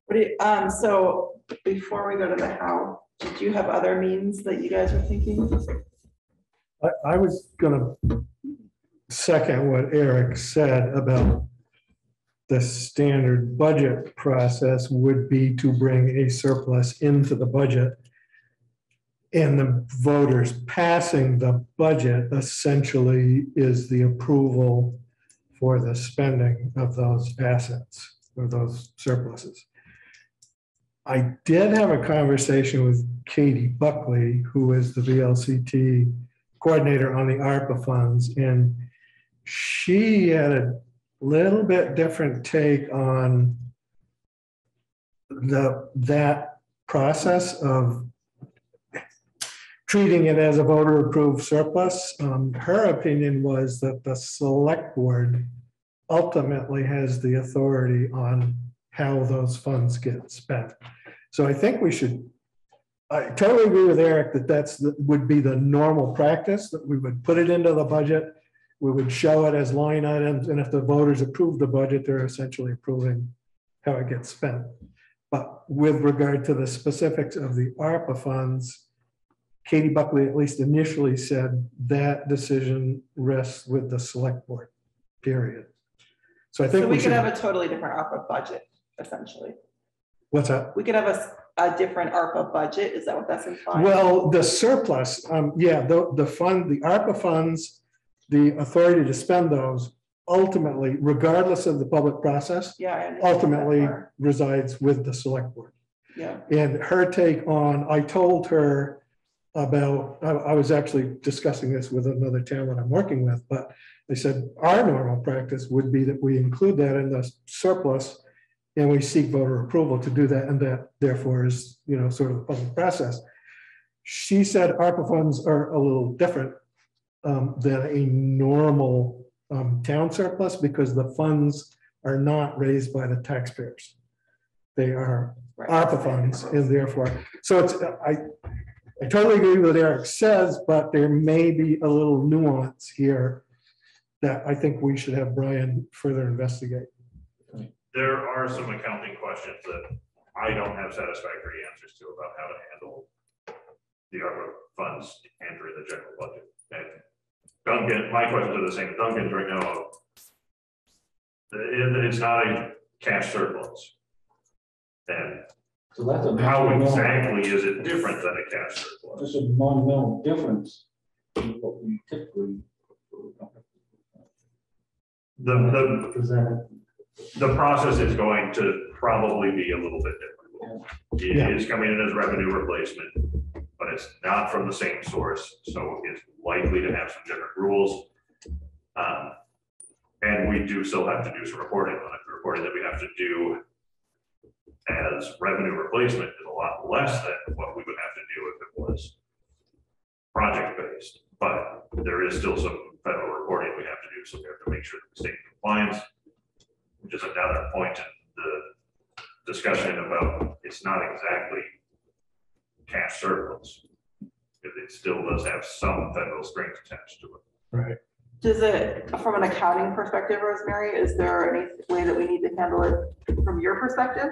What do you, um, so before we go to the how, did you have other means that you guys were thinking? I, I was gonna second what Eric said about the standard budget process would be to bring a surplus into the budget. And the voters passing the budget essentially is the approval for the spending of those assets or those surpluses. I did have a conversation with Katie Buckley, who is the VLCT coordinator on the ARPA funds, and she had a little bit different take on the, that process of treating it as a voter-approved surplus. Um, Her opinion was that the select board ultimately has the authority on how those funds get spent. So I think we should I totally agree with Eric that that's, the- would be the normal practice, that we would put it into the budget. We would show it as line items, and if the voters approve the budget, they're essentially approving how it gets spent. But with regard to the specifics of the ARPA funds, Katie Buckley at least initially said that decision rests with the select board, period. So I think So we we could should, have a totally different ARPA budget, essentially. what's that? We could have a, a different ARPA budget, is that what that's implying? Well, the surplus, um, yeah, the, the fund, the ARPA funds, the authority to spend those ultimately, regardless of the public process, Yeah. I understand that ultimately resides with the select board. Yeah, And her take on, I told her about, I, I was actually discussing this with another town that I'm working with, but they said, our normal practice would be that we include that in the surplus and we seek voter approval to do that, and that therefore is, you know, sort of the public process. She said ARPA funds are a little different um, than a normal um, town surplus because the funds are not raised by the taxpayers. They are right. ARPA funds and therefore, so it's, I, I totally agree with what Eric says, but there may be a little nuance here that I think we should have Brian further investigate. There are some accounting questions that I don't have satisfactory answers to about how to handle the ARPA funds entering the general budget. And Duncan, my questions are the same. Duncan's right now. It, it's not a cash surplus. And So that's a. how exactly is it different than a cash surplus? That's a monumental difference in what we typically. The, the, Present. The process is going to probably be a little bit different. Yeah. It is coming in as revenue replacement, but it's not from the same source, so it's likely to have some different rules. Um, And we do still have to do some reporting on it. The reporting that we have to do as revenue replacement is a lot less than what we would have to do if it was project-based, but there is still some federal reporting we have to do, so we have to make sure that we stay in compliance which is another point in the discussion about, it's not exactly cash surplus. It, it still does have some federal strings attached to it. Right. Does it, from an accounting perspective, Rosemary, is there any way that we need to handle it from your perspective?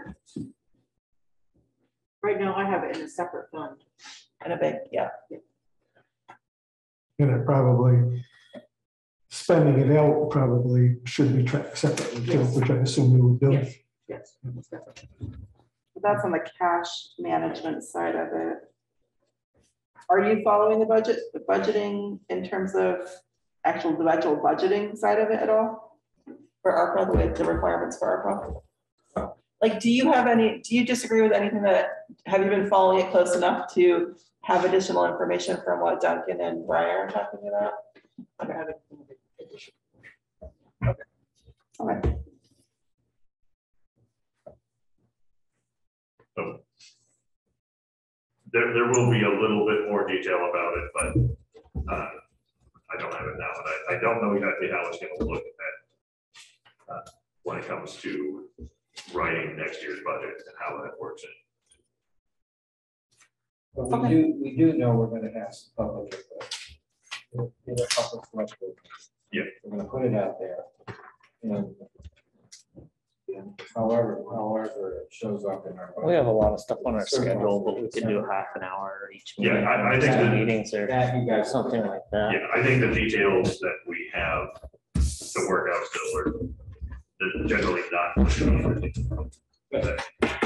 Right now, I have it in a separate fund. In a big, yeah, And it probably, spending it out probably should be tracked separately, too, which I assume you would do. Yes, yes. separate. But that's on the cash management side of it. Are you following the budget, the budgeting in terms of actual, the actual budgeting side of it at all? For ARPA, the way, the requirements for ARPA? Like, do you have any, do you disagree with anything that, have you been following it close enough to have additional information from what Duncan and Brian are talking about? Okay. All right. So There, there will be a little bit more detail about it, but uh, I don't have it now, and I, I don't know exactly how it's gonna look at uh, when it comes to writing next year's budget and how that works in. But we do, we do know we're gonna ask the public. Uh, yeah. We're gonna put it out there. And yeah, however, however it shows up in our. We have a lot of stuff on our schedule, but we could do half an hour each. Yeah, meeting, I- I think ten that- Meetings or That you guys. something like that. Yeah, I think the details that we have to work out still are they're generally not.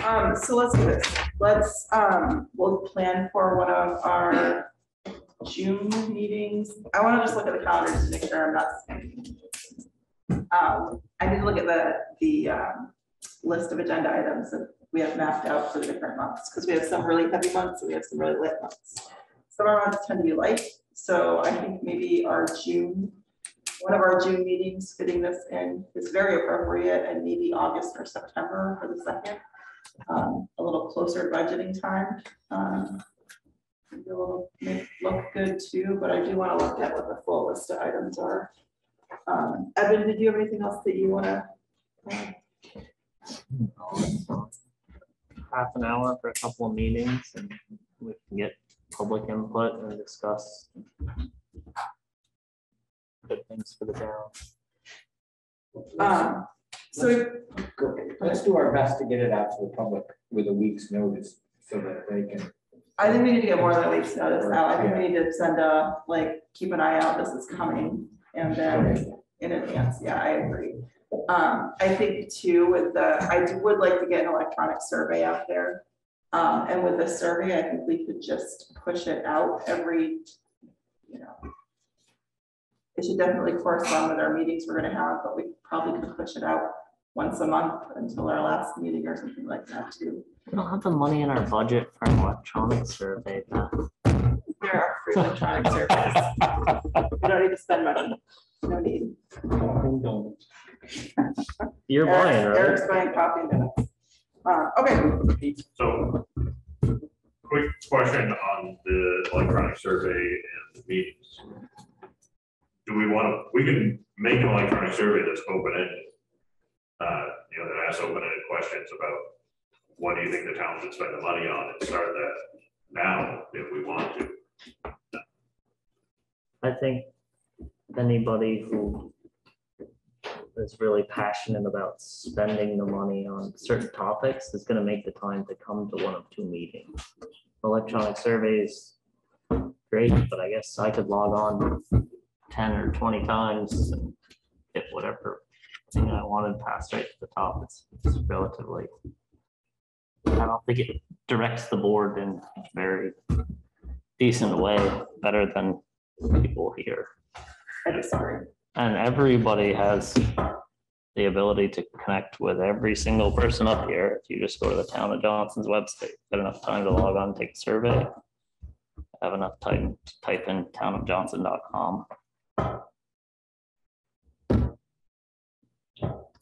Um, so let's do this. Let's, um, we'll plan for one of our June meetings. I want to just look at the calendar to make sure I'm not. Um, I need to look at the, the, um, list of agenda items that we have mapped out for the different months, because we have some really heavy months and we have some really light months. Some of our months tend to be light, so I think maybe our June, one of our June meetings fitting this in is very appropriate, and maybe August or September for the second um, a little closer budgeting time. um, may look good too, but I do want to look at what the full list of items are. Um, Evan, did you have anything else that you want to? Half an hour for a couple of meetings and we can get public input and discuss good things for the town. Um, so, Let's do our best to get it out to the public with a week's notice so that they can. I think we need to get more than a week's notice out. I think we need to send a, like, keep an eye out, this is coming, and then in advance, yeah, I agree. Um, I think too, with the, I would like to get an electronic survey out there. Um, and with the survey, I think we could just push it out every, you know. It should definitely correspond with our meetings we're gonna have, but we probably could push it out once a month until our last meeting or something like that too. We don't have the money in our budget for an electronic survey. Beth. There are free electronic surveys. We don't need to spend money. No need. You're buying, Eric's- right? Eric's buying coffee minutes. Uh, okay, So, quick question on the electronic survey and the meetings. Do we want to, we can make an electronic survey that's open-ended. Uh, you know, that asks open-ended questions about what do you think the town should spend the money on and start that now if we want to. I think anybody who is really passionate about spending the money on certain topics is gonna make the time to come to one of two meetings. Electronic surveys, great, but I guess I could log on ten or twenty times and get whatever thing I wanted passed right to the top. It's it's relatively. I don't think it directs the board in very decent way, better than people here. I'm sorry. And everybody has the ability to connect with every single person up here. If you just go to the town of Johnson's website, got enough time to log on, take the survey. Have enough time to type in townofjohnson.com.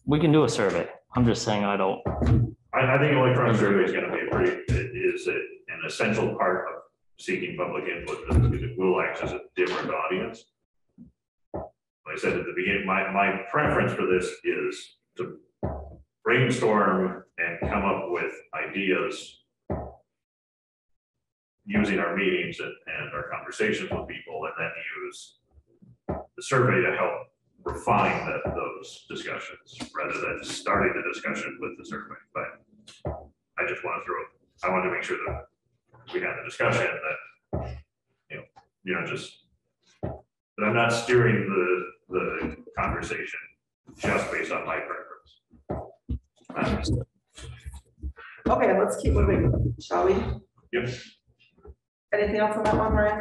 We can do a survey. I'm just saying I don't, I, I think electronic survey is gonna be a pretty, it is a- an essential part of seeking public input, because it will access a different audience. Like I said at the beginning, my, my preference for this is to brainstorm and come up with ideas using our meetings and, and our conversations with people, and then use the survey to help refine those discussions, rather than starting the discussion with the survey, but I just want to throw, I want to make sure that we have the discussion that, you know, you're not just, that I'm not steering the, the conversation just based on my preference. Okay, let's keep moving, shall we? Yep, Anything else on that one, Brian?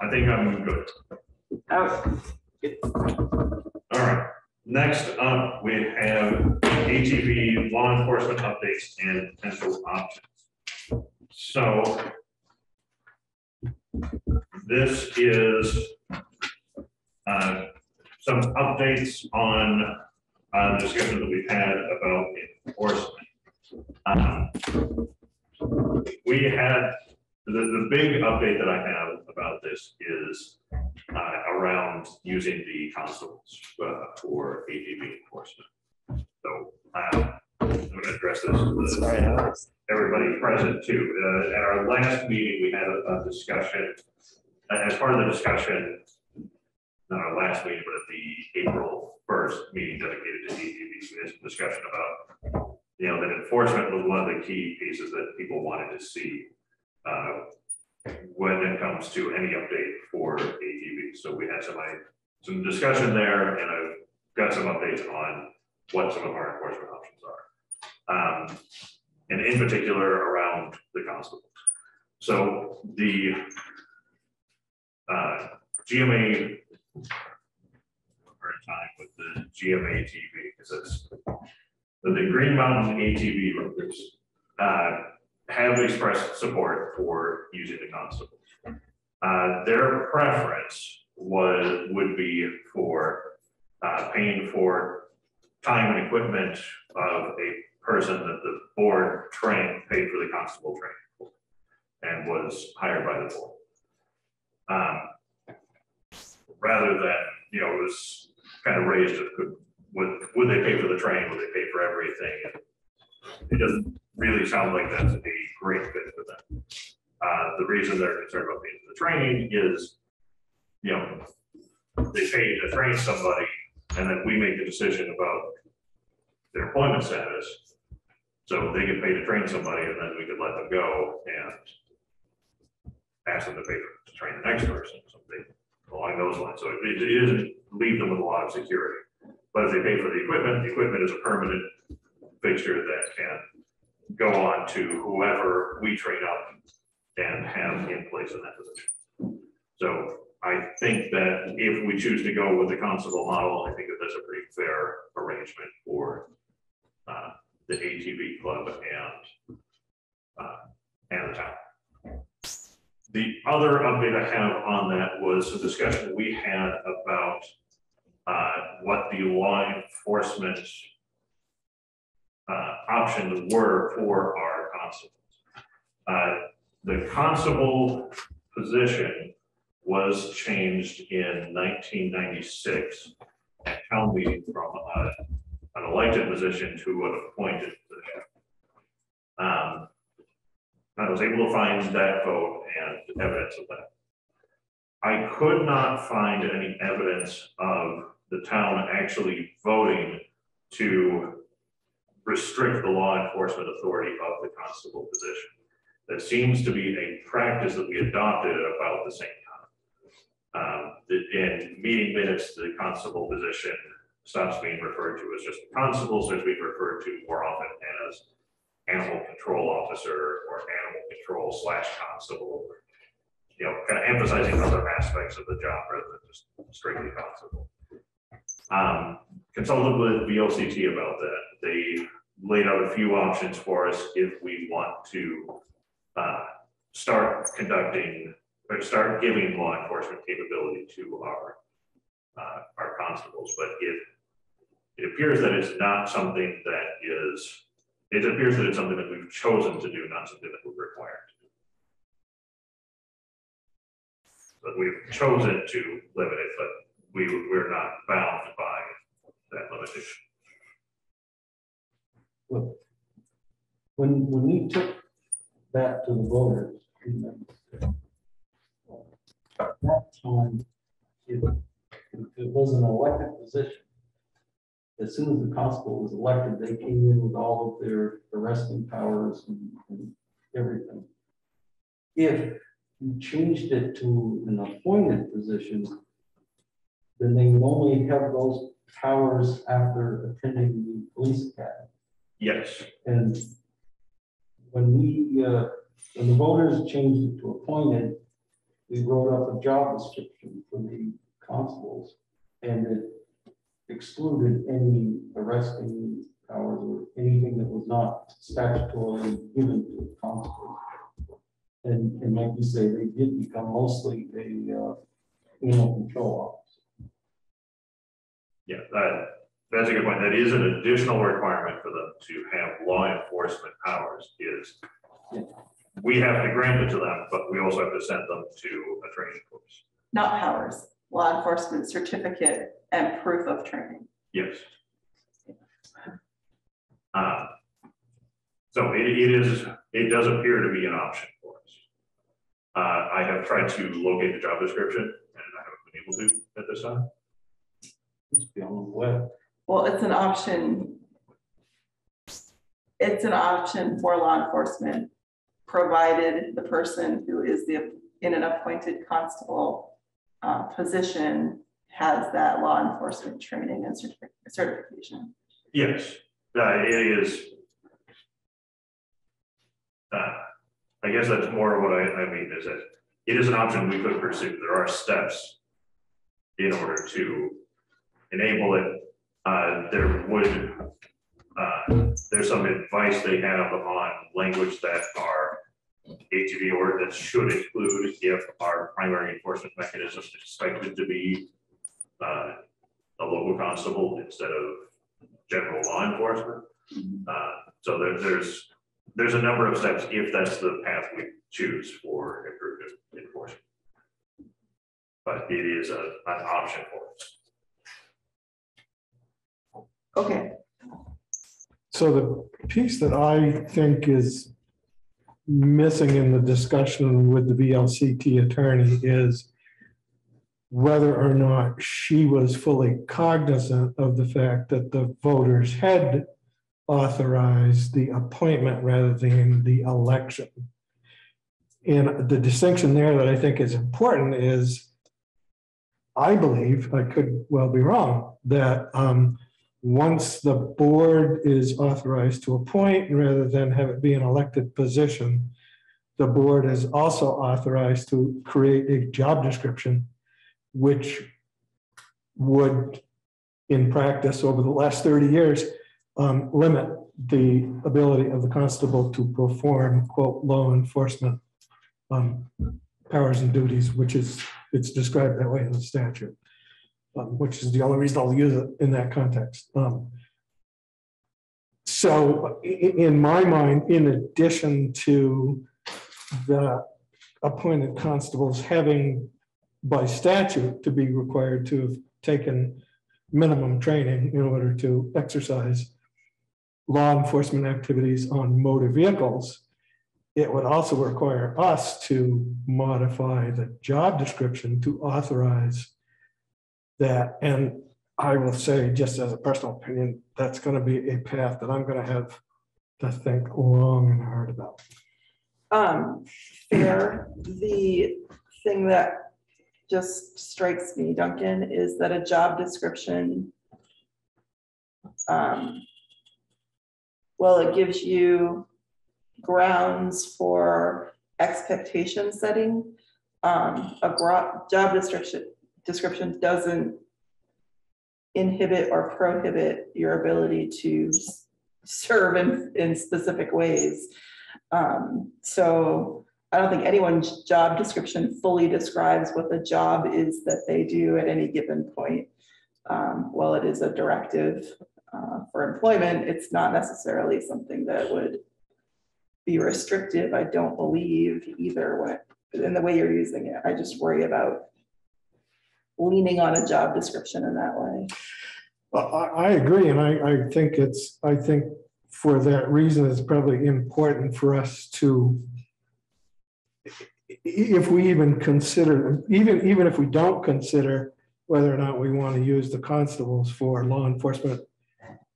I think I'm good. Oh, All right, next up, we have ATV law enforcement updates and potential options. So this is uh, some updates on uh, the discussion that we've had about enforcement. Um, We had, the, the big update that I have about this is uh, around using the constables uh, for ATV enforcement. So uh, I'm gonna address this Sorry, everybody present too. Uh, At our last meeting, we had a, a discussion, uh, as part of the discussion, not our last meeting, but at the April first meeting dedicated to ATVs, we had discussion about, you know, that enforcement was one of the key pieces that people wanted to see uh, when it comes to any update for ATVs. So we had some, like, some discussion there, and I've got some updates on what some of our enforcement options are. Um, and in particular around the constables. So the uh, GMA hard time with the GMA TV because it's the, Green Mountain ATV rovers uh, have expressed support for using the constables. Uh, their preference was would be for uh, paying for time and equipment of a person that the board trained, paid for the constable training and was hired by the board. Um, rather than, you know, it was kind of raised, it could, would, would they pay for the training, would they pay for everything? And It doesn't really sound like that's a great fit for them. Uh, the reason they're concerned about paying for the training is, you know, they pay to train somebody, and then we make the decision about their employment status. So they get paid to train somebody and then we could let them go and ask them to pay to train the next person, something along those lines. So it, doesn't leave them with a lot of security. But if they pay for the equipment, the equipment is a permanent fixture that can go on to whoever we train up and have in place in that position. So I think that if we choose to go with the constable model, I think that that's a pretty fair arrangement for uh, the ATV club and uh, and the town. The other update I have on that was a discussion we had about uh, what the law enforcement uh, options were for our constables. Uh, The constable position was changed in nineteen ninety-six at town meeting from uh, an elected position to an appointed position. Um, I was able to find that vote and evidence of that. I could not find any evidence of the town actually voting to restrict the law enforcement authority of the constable position. That seems to be a practice that we adopted at about the same time. Um, in meeting minutes, the constable position stops being referred to as just a constable, starts being referred to more often as animal control officer or animal control slash constable. You know, kind of emphasizing other aspects of the job rather than just strictly constable. Um, consulted with VLCT about that. They laid out a few options for us if we want to uh, start conducting, or start giving law enforcement capability to our uh, our constables, but if it appears that it's not something that is, it appears that it's something that we've chosen to do, not something that we're required to do. But we've chosen to limit it, but we, we're not bound by that limitation. When, when we took that to the voters. At that time, it, it was an elected position. As soon as the constable was elected, they came in with all of their arresting powers and, and everything. If you changed it to an appointed position, then they would only have those powers after attending the police academy. Yes, And when we, uh, when the voters changed it to appointed, we wrote up a job description for the constables. And it excluded any arresting powers or anything that was not statutorily given to the constable. And, and like you say, they did become mostly a, uh, animal control officer. yeah, that, That's a good point. That is an additional requirement for them to have law enforcement powers is we have to grant it to them, but we also have to send them to a training course. Not powers, law enforcement certificate and proof of training. Yes. Uh, So it, it is, it does appear to be an option for us. Uh, I have tried to locate the job description and I haven't been able to at this time. It's beyond the web. Well, it's an option. It's an option for law enforcement, provided the person who is the, in an appointed constable uh, position has that law enforcement training and certifi- certification. Yes, uh, it is. Uh, I guess that's more what I, I mean is that it is an option we could pursue. There are steps in order to enable it. Uh, there would, uh, there's some advice they have on language that our ATV ordinance should include if our primary enforcement mechanism is expected to be uh, a local constable instead of general law enforcement. Uh, So there, there's, there's a number of steps if that's the path we choose for improved enforcement. But it is a, an option for us. Okay, So the piece that I think is missing in the discussion with the VLCT attorney is whether or not she was fully cognizant of the fact that the voters had authorized the appointment rather than the election. And the distinction there that I think is important is I believe, I could well be wrong, that um, once the board is authorized to appoint, rather than have it be an elected position, the board is also authorized to create a job description, which would, in practice, over the last 30 years, um, limit the ability of the constable to perform, quote, law enforcement um, powers and duties, which is, it's described that way in the statute um, which is the only reason I'll use it in that context. Um, So in my mind, in addition to the appointed constables having by statute to be required to have taken minimum training in order to exercise law enforcement activities on motor vehicles, it would also require us to modify the job description to authorize that, and I will say, just as a personal opinion, that's gonna be a path that I'm gonna have to think long and hard about. um, fair, the thing that just strikes me, Duncan, is that a job description. Um. Well, it gives you grounds for expectation setting. Um, a job description, description doesn't. Inhibit or prohibit your ability to serve in, in specific ways. Um, so I don't think anyone's job description fully describes what the job is that they do at any given point. Um, while it is a directive, uh, for employment, it's not necessarily something that would be restrictive, I don't believe either when, in the way you're using it. I just worry about leaning on a job description in that way. I, I, agree, and I, I think it's, I think for that reason, it's probably important for us to if we even consider, even, even if we don't consider whether or not we want to use the constables for law enforcement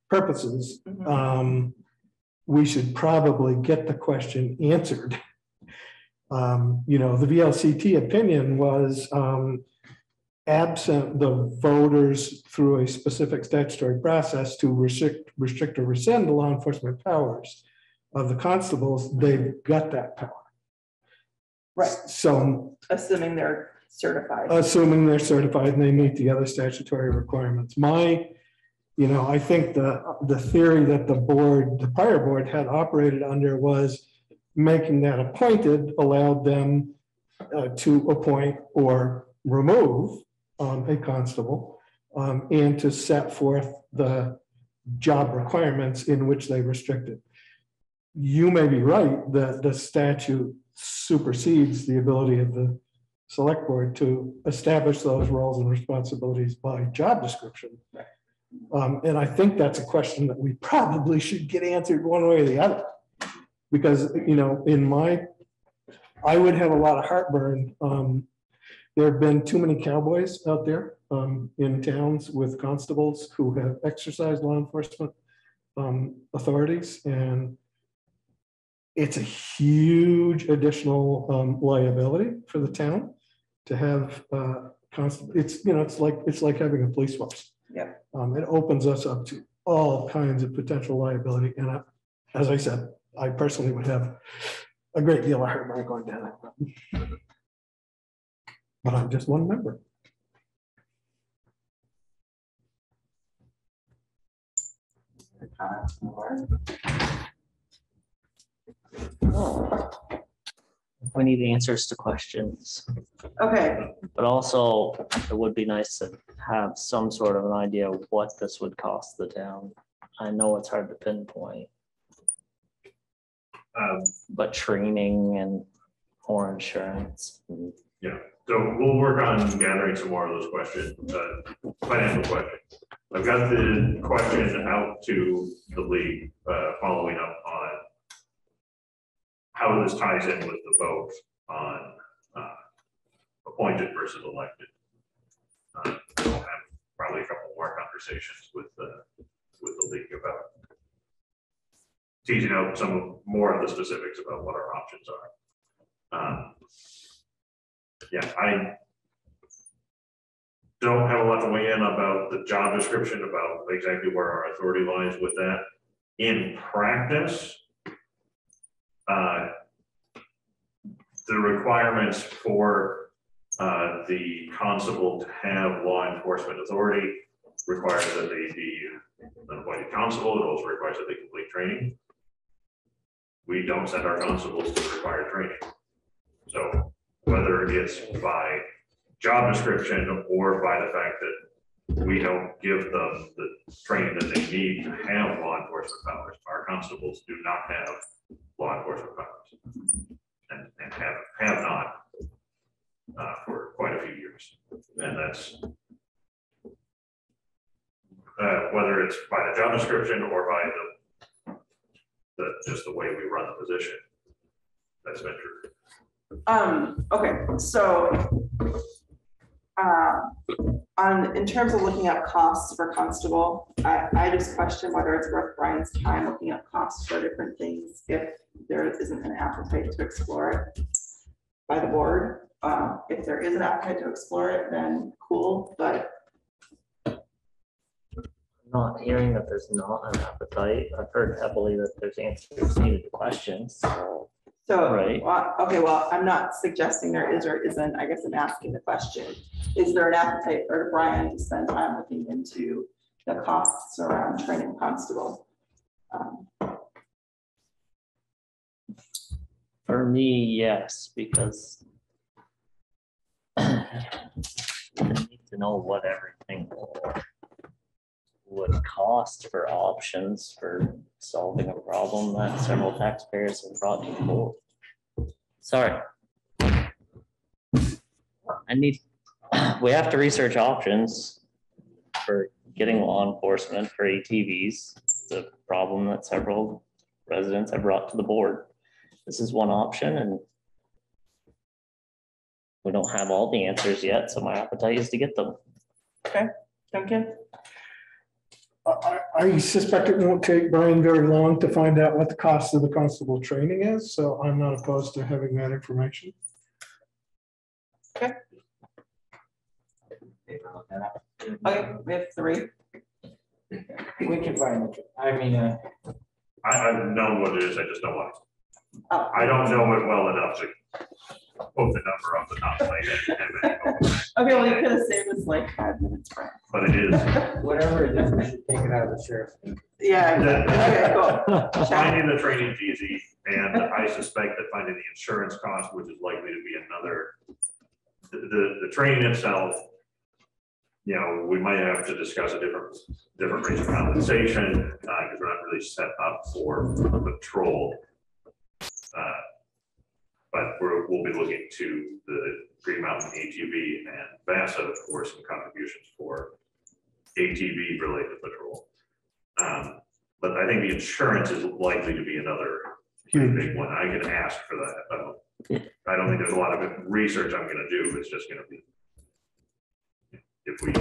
purposes, Mhm. um, we should probably get the question answered. Um, you know, the VLCT opinion was, um, absent the voters through a specific statutory process to restrict, restrict or rescind the law enforcement powers of the constables, they've got that power. Right, So assuming they're certified. assuming they're certified and they meet the other statutory requirements. My, you know, I think the, the theory that the board, the prior board had operated under was making that appointed allowed them uh, to appoint or remove um, a constable um, and to set forth the job requirements in which they restricted. You may be right that the statute supersedes the ability of the select board to establish those roles and responsibilities by job description. Um, and I think that's a question that we probably should get answered one way or the other. Because, you know, in my, I would have a lot of heartburn. Um, there have been too many cowboys out there, um, in towns with constables who have exercised law enforcement, um, authorities and it's a huge additional, um, liability for the town to have, uh, constable, it's, you know, it's like, it's like having a police force. Yeah. Um, it opens us up to all kinds of potential liability, and I, as I said, I personally would have a great deal of heartburn going down that. road. But I'm just one member. We need answers to questions, Okay, but also it would be nice to have some sort of an idea of what this would cost the town. I know it's hard to pinpoint, Um, but training and more insurance. and So we'll work on gathering some more of those questions, uh, financial questions. I've got the question out to the league, uh, following up on how this ties in with the vote on, uh, appointed versus elected. Uh, We'll have probably a couple more conversations with the, with the league about teasing out some more of the specifics about what our options are. Um, yeah, I don't have a lot to weigh in about the job description, about exactly where our authority lies with that. In practice, uh, the requirements for uh, the constable to have law enforcement authority requires that they be an appointed constable, it also requires that they complete training. We don't send our constables to require training. So whether it's by job description or by the fact that we don't give them the training that they need to have law enforcement powers. Our constables do not have law enforcement powers. And, and have, have not uh, for quite a few years. And that's uh, whether it's by the job description or by the, the, just the way we run the position. That's been true. um, okay, so. Uh, on, in terms of looking up costs for constable, I, I just question whether it's worth Brian's time looking up costs for different things if there isn't an appetite to explore it. By the board, uh, if there is an appetite to explore it, then cool, but I'm Not hearing that there's not an appetite. I've heard heavily that there's answers needed to questions, so. So, Right. well, okay, well, I'm not suggesting there is or isn't, I guess I'm asking the question. Is there an appetite for Brian to spend time looking into the costs around training constable? Um, For me, yes, because (clears throat) I need to know what everything would cost for options for solving a problem that several taxpayers have brought to the board. Sorry. I need, we have to research options for getting law enforcement for ATVs. It's a problem that several residents have brought to the board this is one option and we don't have all the answers yet, so my appetite is to get them. Okay, Duncan? I, I- I suspect it won't take Brian very long to find out what the cost of the constable training is, so I'm not opposed to having that information. Okay, Okay, we have three. We can find it. I mean, uh, I, I know what it is, I just don't want, Oh, I don't know it well enough to quote the number off the top of my head. Okay, well, you could have saved us like five minutes, Brian. But it is, (laughs) whatever it is, we should take it out of the sheriff's. Yeah, (laughs) okay, cool. finding the training easy, and I suspect that finding the insurance cost, which is likely to be another, the, the, the training itself you know, we might have to discuss a different, different rates of compensation, uh, because we're not really set up for patrol. Uh, But we're, we'll be looking to the Green Mountain ATV and VASA for some contributions for ATV related patrol. Um, But I think the insurance is likely to be another huge big one. I can ask for that. I don't- I don't think there's a lot of research I'm gonna do. It's just gonna be. If we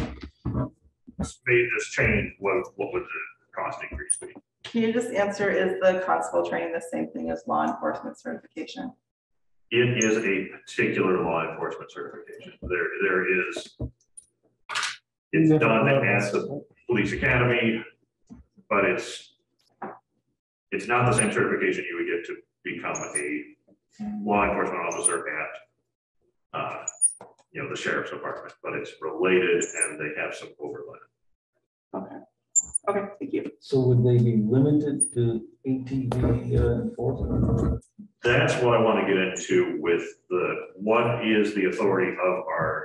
made this change, what, what would the cost increase be? Can you just answer, is the constable training the same thing as law enforcement certification? It is a particular law enforcement certification. There, there is. It's done at the police academy, but it's. It's not the same certification you would get to become a law enforcement officer at. Uh, you know, the sheriff's department, but it's related and they have some overlap. Okay, okay, thank you. So would they be limited to ATV uh, enforcement? That's what I want to get into with the, what is the authority of our,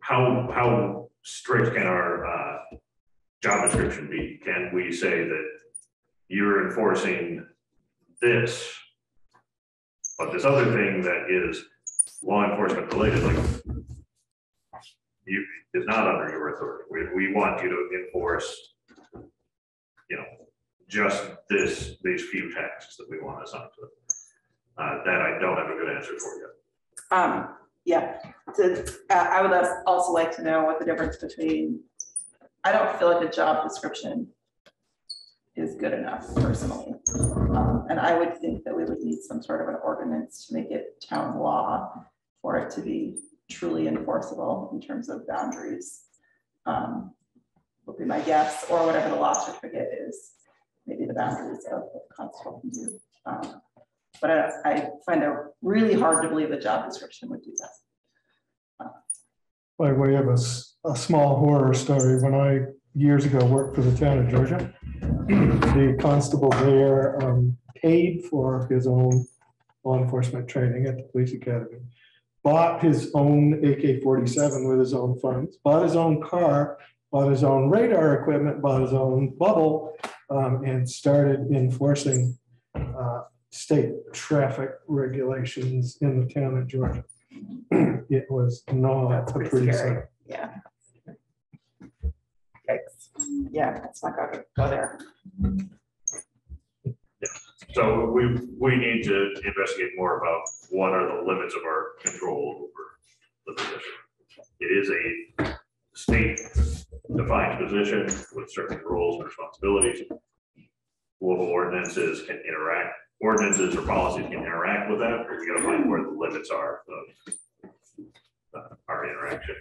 how, how strict can our, uh, job description be? Can we say that you're enforcing this? But this other thing that is law enforcement related, like you, is not under your authority. We, we want you to enforce, you know, just this, these few tasks that we want assigned to it. Uh, that I don't have a good answer for yet. Um, yeah, to, uh, I would also like to know what the difference between, I don't feel like a job description is good enough personally. Um, and I would think that we would need some sort of an ordinance to make it town law for it to be truly enforceable in terms of boundaries. Um, would be my guess, or whatever the law certificate is, maybe the boundaries of what the constable can do. Um, But I, I find it really hard to believe the job description would do that. By way of a small horror story, when I years ago worked for the town of Georgia, the constable there um, paid for his own law enforcement training at the police academy, bought his own AK forty-seven with his own funds, bought his own car, bought his own radar equipment, bought his own bubble, um, and started enforcing uh, state traffic regulations in the town of Georgia. (clears throat) It was not That's a pretty pretty scary. sight. Yeah. Yikes. Yeah, let's not go, go there. So we, we need to investigate more about what are the limits of our control over the position. It is a state defined position with certain roles and responsibilities. Local ordinances can interact, ordinances or policies can interact with that, or we gotta find where the limits are of uh, our interaction.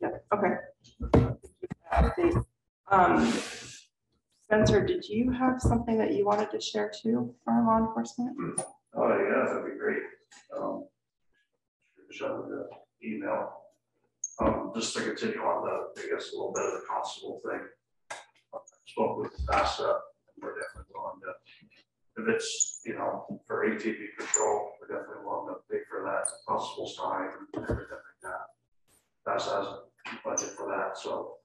Yeah, okay. Update. Um, Spencer, did you have something that you wanted to share too for law enforcement? Oh, yeah, that'd be great. Um, Show the email. Um, just to continue on the, I guess, a little bit of the constable thing. I Spoke with VASA, we're definitely willing to, if it's, you know, for ATV control, we're definitely willing to pay for that constable's time and everything like that. VASA has a budget for that, so.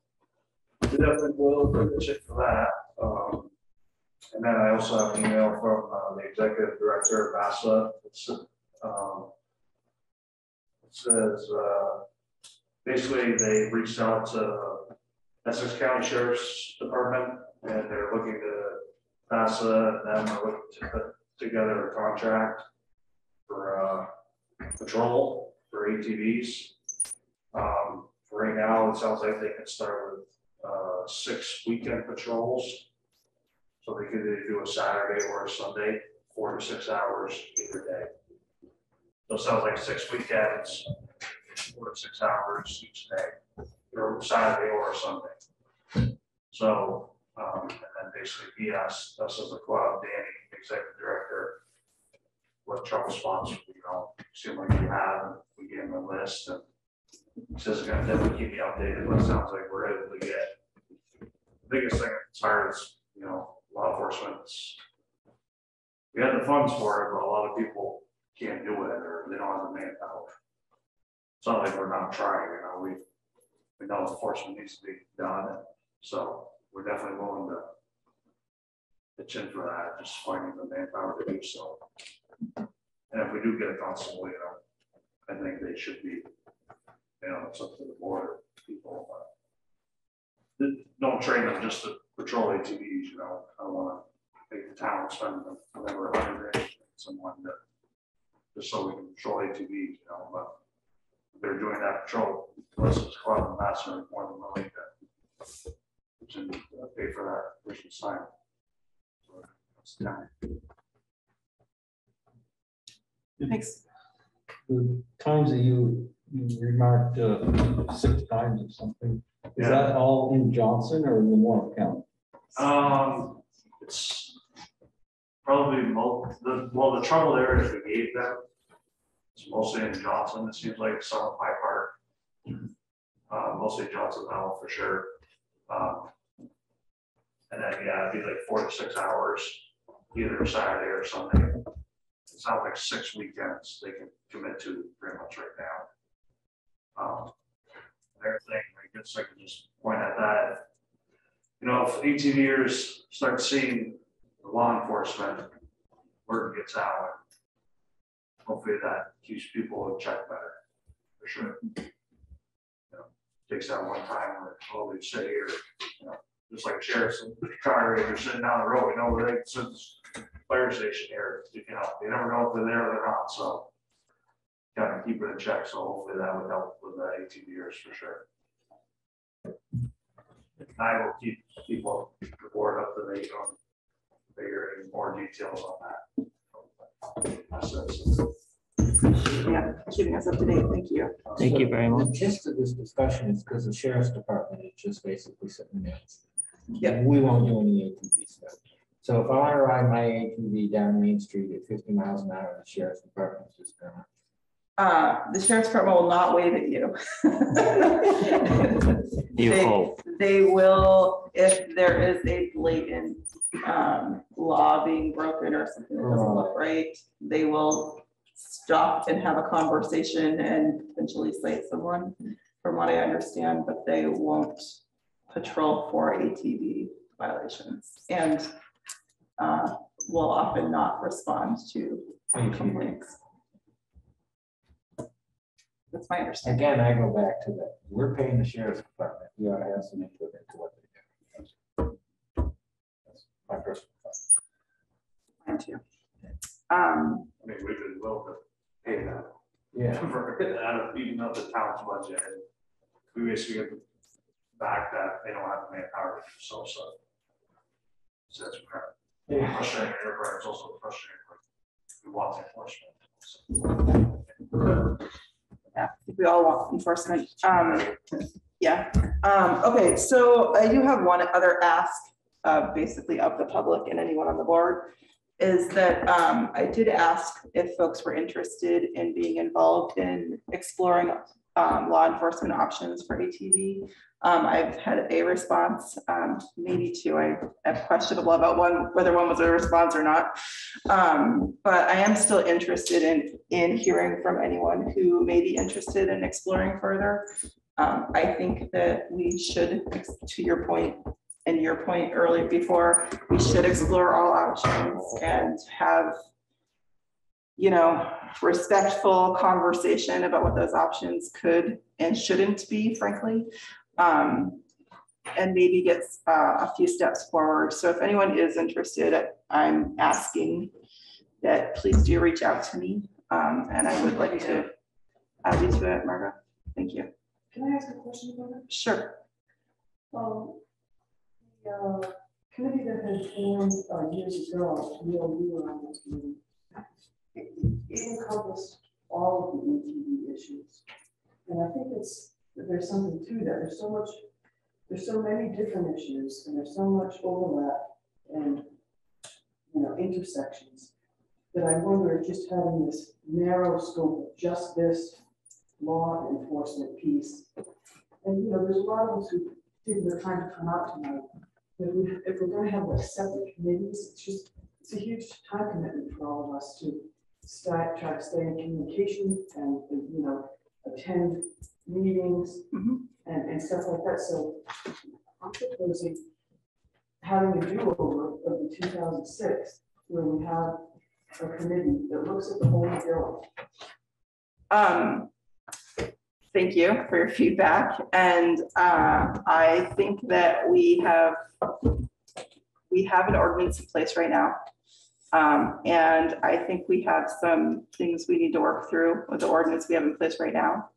We definitely will it for that. Um, and then I also have an email from uh, the executive director of VASA. It's, um, It says, uh, basically, they reached out to Essex County Sheriff's Department, and they're looking to VASA, and them are looking to put together a contract for uh, patrol for ATVs. Um, For right now, it sounds like they can start with uh, six weekend patrols. So they could either do a Saturday or a Sunday, four to six hours either day. So it sounds like six weekends, four to six hours each day, or Saturday or Sunday. So, um, and then basically he asked us as a club, Danny, executive director, what trouble spots, you know, seem like you have, we gave him a list and he says he's gonna definitely keep me updated, but it sounds like we're able to get. the Biggest thing as far as, you know, law enforcement, we have the funds for it, but a lot of people can't do it or they don't have the manpower. It's not like we're not trying, you know, we, we know enforcement needs to be done, so we're definitely willing to pitch in for that, just finding the manpower to do so. And if we do get a constable, you know, I think they should be, you know, it's up to the board people, but don't train them just to patrol ATVs, you know, I don't wanna make the town spend whatever, a hundred grand, someone that just so we can patrol ATVs, you know, but they're doing that patrol, unless it's club and master, more than willing to to uh, pay for that, we should sign. So, it's down. Thanks. The times that you, you remarked uh, six times or something, is Yeah. that all in Johnson or in the Warren County? Um, it's probably mo, the, well, the trouble there is we gave them. It's mostly in Johnson, it seems like some of Hyde Park. Uh, mostly Johnson now for sure. Um, And then, yeah, it'd be like four to six hours, either Saturday or Sunday. It sounds like six weekends they can commit to pretty much right now. Um, thing, I guess I can just point at that you know, if ATVers start seeing the law enforcement, word gets out. Hopefully that keeps people in check better, for sure. You know, Takes that one time where, oh, they sit here, you know, just like sheriff's car, they're sitting down the road, you know, where they sit this fire station here, you know, you never know if they're there or they're not, so. Kind of keep it in check, so hopefully that would help with the years for sure. I will keep people report up to date on figure any more details on that. So, Yeah, keeping us up to date. Thank you. Thank you very much. The much. gist of this discussion is because the sheriff's department is just basically sitting there. Yep. We won't do any ATV stuff. So if I want to ride my ATV down Main Street at fifty miles an hour, the sheriff's department's just gonna. Uh, the sheriff's department will not wave at you. (laughs) You They- hope. They will, if there is a blatant um law being broken or something that doesn't look right, they will stop and have a conversation and potentially cite someone, from what I understand, but they won't patrol for ATV violations and uh, will often not respond to complaints. That's my understanding. Again, I go back to that. We're paying the sheriff's department. We ought to have some input into what they do. That's My personal thought. Mine too. Um, I mean, we've been willing to pay that. Yeah. (laughs) For, out of even up the town's budget, we basically get back that they don't have the manpower to do so, so. So that's kind of frustrating, but it's also frustrating, like, we want enforcement. so. Yeah, we all want enforcement. Um, yeah. Um, okay, so I do have one other ask, uh, basically of the public and anyone on the board. Is that, um, I did ask if folks were interested in being involved in exploring, um, law enforcement options for ATV. Um, I've had a response, um, maybe two, I am questionable about one, whether one was a response or not. Um, but I am still interested in, in hearing from anyone who may be interested in exploring further. Um, I think that we should, to your point, and your point earlier before, we should explore all options and have, you know, respectful conversation about what those options could and shouldn't be, frankly. Um, and maybe get uh, a few steps forward. So if anyone is interested, I'm asking that please do reach out to me. Um, and I would like to add you to it, Margo. Thank you. Can I ask a question about it? Sure. Um, the uh, committee that had formed uh, years ago, Neil, you were on this committee. It it encompassed all of the ATV issues. And I think it's, there's something to that. There's so much, there's so many different issues and there's so much overlap and, you know, intersections that I wonder if just having this narrow scope of just this law enforcement piece and, you know, there's a lot of us who didn't, are trying to come out tonight. If we, if we're gonna have like separate committees, it's just, it's a huge time commitment for all of us to start, try to stay in communication and, you know, attend meetings Mhm. and, and stuff like that, so I'm proposing having a do-over of the two thousand six, where we have a committee that looks at the whole bill. Um, thank you for your feedback, and, uh, I think that we have, we have an ordinance in place right now. Um, and I think we have some things we need to work through with the ordinance we have in place right now.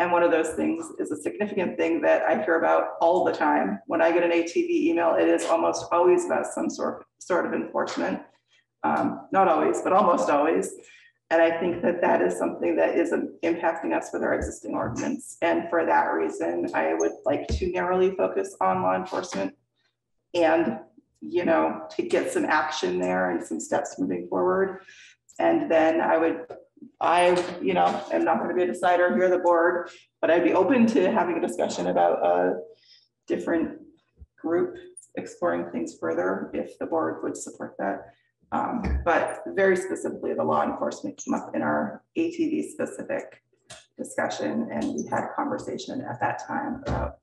And one of those things is a significant thing that I hear about all the time. When I get an ATV email, it is almost always about some sort, sort of enforcement. Um, not always, but almost always. And I think that that is something that is impacting us with our existing ordinance. And for that reason, I would like to narrowly focus on law enforcement. And, you know, to get some action there and some steps moving forward. And then I would, I, you know, am not gonna be a decider here, the board, but I'd be open to having a discussion about a different group exploring things further if the board would support that. Um, but very specifically, the law enforcement came up in our ATV specific discussion, and we had a conversation at that time about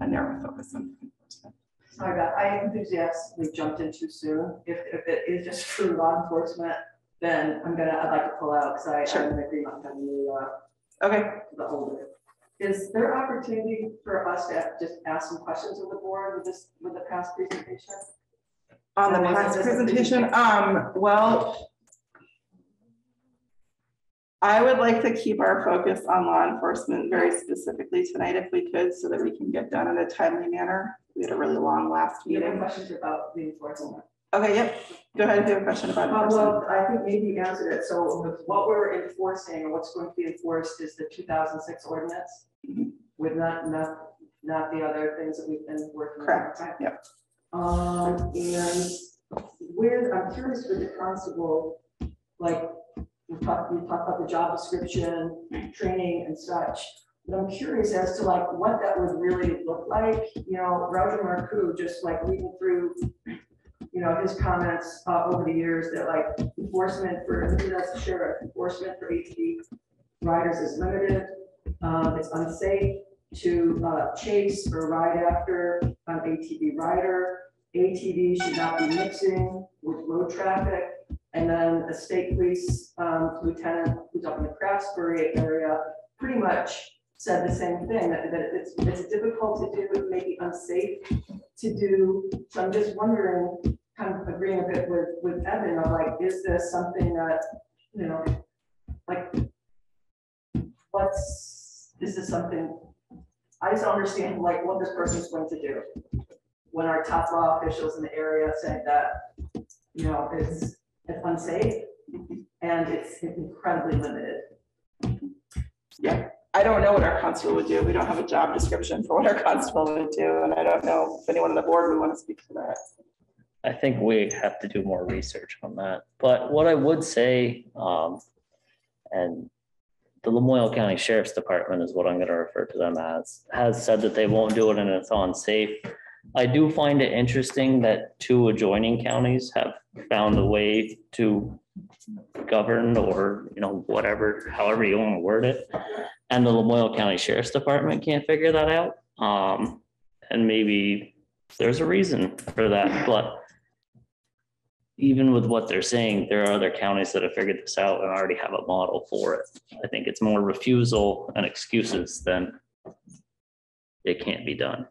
a narrow focus on enforcement. I got, I enthusiastically jumped in too soon. If, if it is just true law enforcement, then I'm gonna, I'd like to pull out, because I, Sure. I'm in agreement on the, uh, Okay, the older. Is there opportunity for us to just ask some questions of the board with this, with the past presentation? on the Or was it past presentation, um, well. I would like to keep our focus on law enforcement very specifically tonight if we could, so that we can get done in a timely manner. We had a really long last meeting. questions about the enforcement? Okay, yep, go ahead, if you have a question about Uh, well, I think maybe you answered it. So what we're enforcing or what's going to be enforced is the two thousand six ordinance Mhm. with not, not, not the other things that we've been working on. Correct, yep. Um, and where, I'm curious with the constable, like, talked, we talked about the job description, training and such. But I'm curious as to like what that would really look like, you know, Roger Marcoux, just like reading through, you know, his comments uh, over the years that like enforcement for, that's the sheriff, enforcement for ATV riders is limited. Um, it's unsafe to uh, chase or ride after an ATV rider. ATV should not be mixing with road traffic. And then a state police um, lieutenant who's up in the Craftsbury area pretty much said the same thing, that, that it's, it's difficult to do, maybe unsafe to do. So I'm just wondering, kind of agreeing a bit with, with Evan, of like, is this something that, you know, like, what's, this is this something, I just don't understand like what this person's going to do. When our top law officials in the area said that, you know, it's, it's unsafe and it's incredibly limited. Yeah, I don't know what our constable would do. We don't have a job description for what our constable would do, and I don't know if anyone on the board would want to speak to that. I think we have to do more research on that. But what I would say, um, and the Lamoille County Sheriff's Department is what I'm gonna refer to them as, has said that they won't do it and it's unsafe. I do find it interesting that two adjoining counties have found a way to govern or, you know, whatever, however you want to word it. And the Lamoille County Sheriff's Department can't figure that out. Um, and maybe there's a reason for that, but even with what they're saying, there are other counties that have figured this out and already have a model for it. I think it's more refusal and excuses than it can't be done.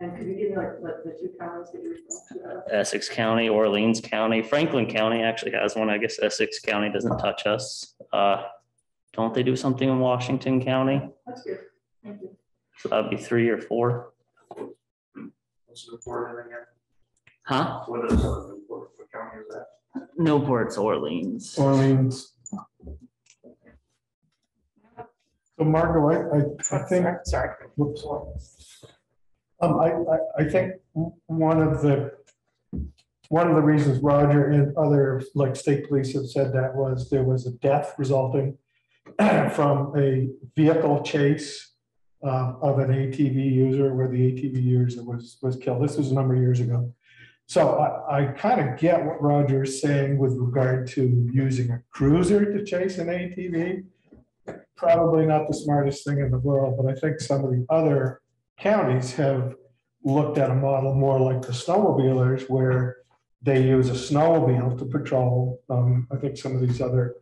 And could you give me like the, the two counties that you're referring to? Essex County, Orleans County, Franklin County actually has one. I guess Essex County doesn't touch us. Uh, Don't they do something in Washington County? That's good. Thank you. So that'd be three or four. What's the report again? Huh? What is the report? What county is that? Newport's Orleans. Orleans. So Margot, I, I, I think, Sorry. whoops. Um, I, I, I think one of the, one of the reasons Roger and other, like state police have said that was there was a death resulting (clears throat) from a vehicle chase uh, of an ATV user where the ATV user was, was killed. This was a number of years ago. So I, I kind of get what Roger is saying with regard to using a cruiser to chase an ATV. probably not the smartest thing in the world, but I think some of the other counties have looked at a model more like the snowmobilers where they use a snowmobile to patrol. Um, I think some of these other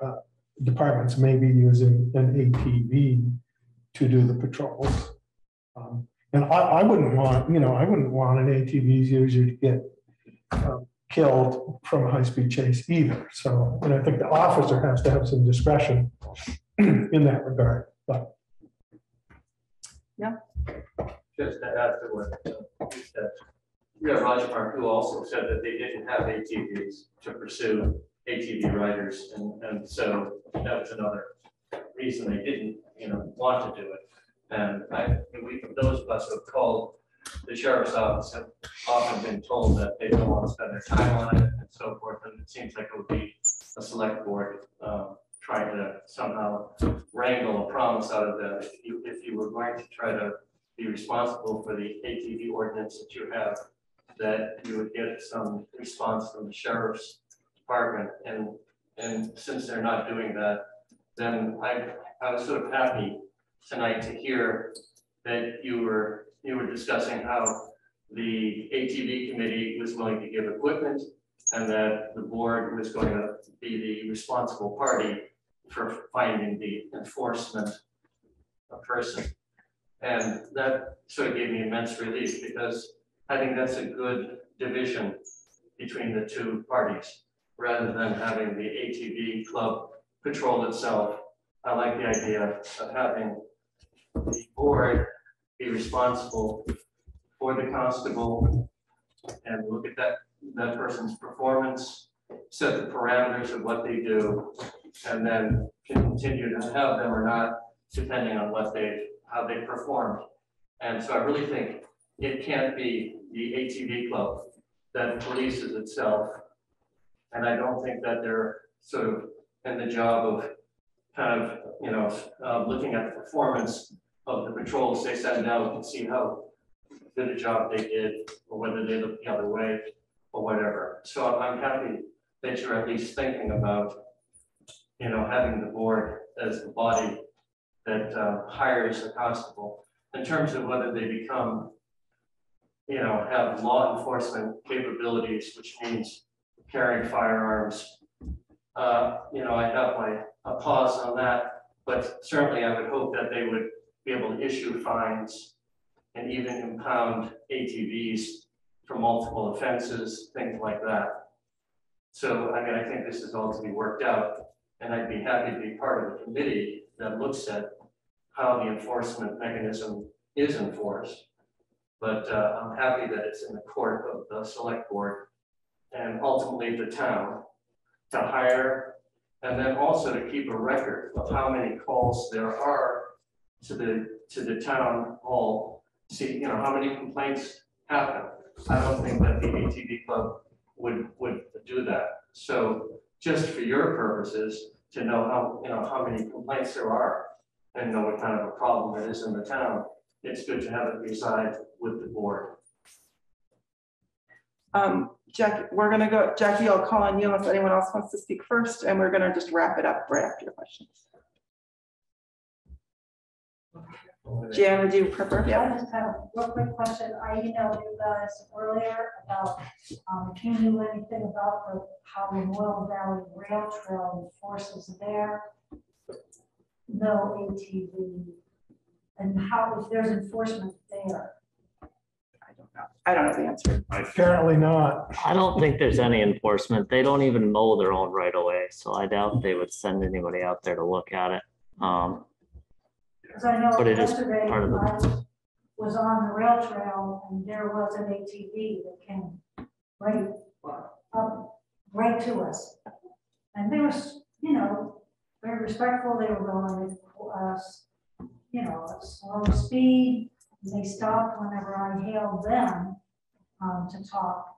uh, departments may be using an ATV to do the patrols. Um, And I, I wouldn't want, you know, I wouldn't want an ATV user to get um, killed from a high-speed chase either. So, and I think the officer has to have some discretion (clears throat) in that regard, but Just uh, said, we have Roger Park who also said that they didn't have ATVs to pursue ATV riders, and, and so that was another reason they didn't, you know, want to do it. And I, we, those of us who have called the sheriff's office have often been told that they don't want to spend their time on it and so forth, and it seems like it would be a select board, um, trying to somehow wrangle a promise out of them. If you, if you were going to try to be responsible for the ATV ordinance that you have, that you would get some response from the sheriff's department. And, and since they're not doing that, then I, I was sort of happy tonight to hear that you were, you were discussing how the ATV committee was willing to give equipment and that the board was going to be the responsible party for finding the enforcement person. And that sort of gave me immense relief because I think that's a good division between the two parties, rather than having the ATV club control itself. I like the idea of having the board be responsible for the constable and look at that, that person's performance, set the parameters of what they do, and then continue to have them or not, depending on what they, how they performed. And so I really think it can't be the ATV club that polices itself. And I don't think that they're sort of in the job of kind of, you know, looking at the performance of the patrols they send out and see how good a job they did, or whether they look the other way, or whatever. So I'm happy that you're at least thinking about, you know, having the board as the body that uh, hires a constable. In terms of whether they become you know, have law enforcement capabilities, which means carrying firearms. Uh, you know, I have my, a pause on that, but certainly I would hope that they would be able to issue fines and even impound ATVs for multiple offenses, things like that. So, I mean, I think this is all to be worked out, and I'd be happy to be part of a committee that looks at how the enforcement mechanism is enforced. But uh, I'm happy that it's in the court of the select board and ultimately the town to hire and then also to keep a record of how many calls there are to the, to the town hall. See, you know, how many complaints happen. I don't think that the ATV club would, would do that. So just for your purposes, to know how, you know, how many complaints there are and know what kind of a problem it is in the town, it's good to have it reside with the board. Um, Jackie, we're gonna go, Jackie, I'll call on you unless anyone else wants to speak first, and we're gonna just wrap it up right after your questions. Jan, would you prefer? Yeah. I Yeah. just have a real quick question. I emailed you guys earlier about, um, if you knew anything about the, how the Lamoille Valley Rail Trail forces there. No ATV, and how, if there's enforcement there. I don't know. I don't know the answer. apparently not. I don't think there's any enforcement. They don't even mow their own right away, so I doubt they would send anybody out there to look at it. Um, Because I know But it is yesterday, I part of the- was- was on the rail trail and there was an ATV that came right up, right to us. And they were, you know, very respectful. They were going at us, you know, at slow speed. They stopped whenever I hailed them um, to talk.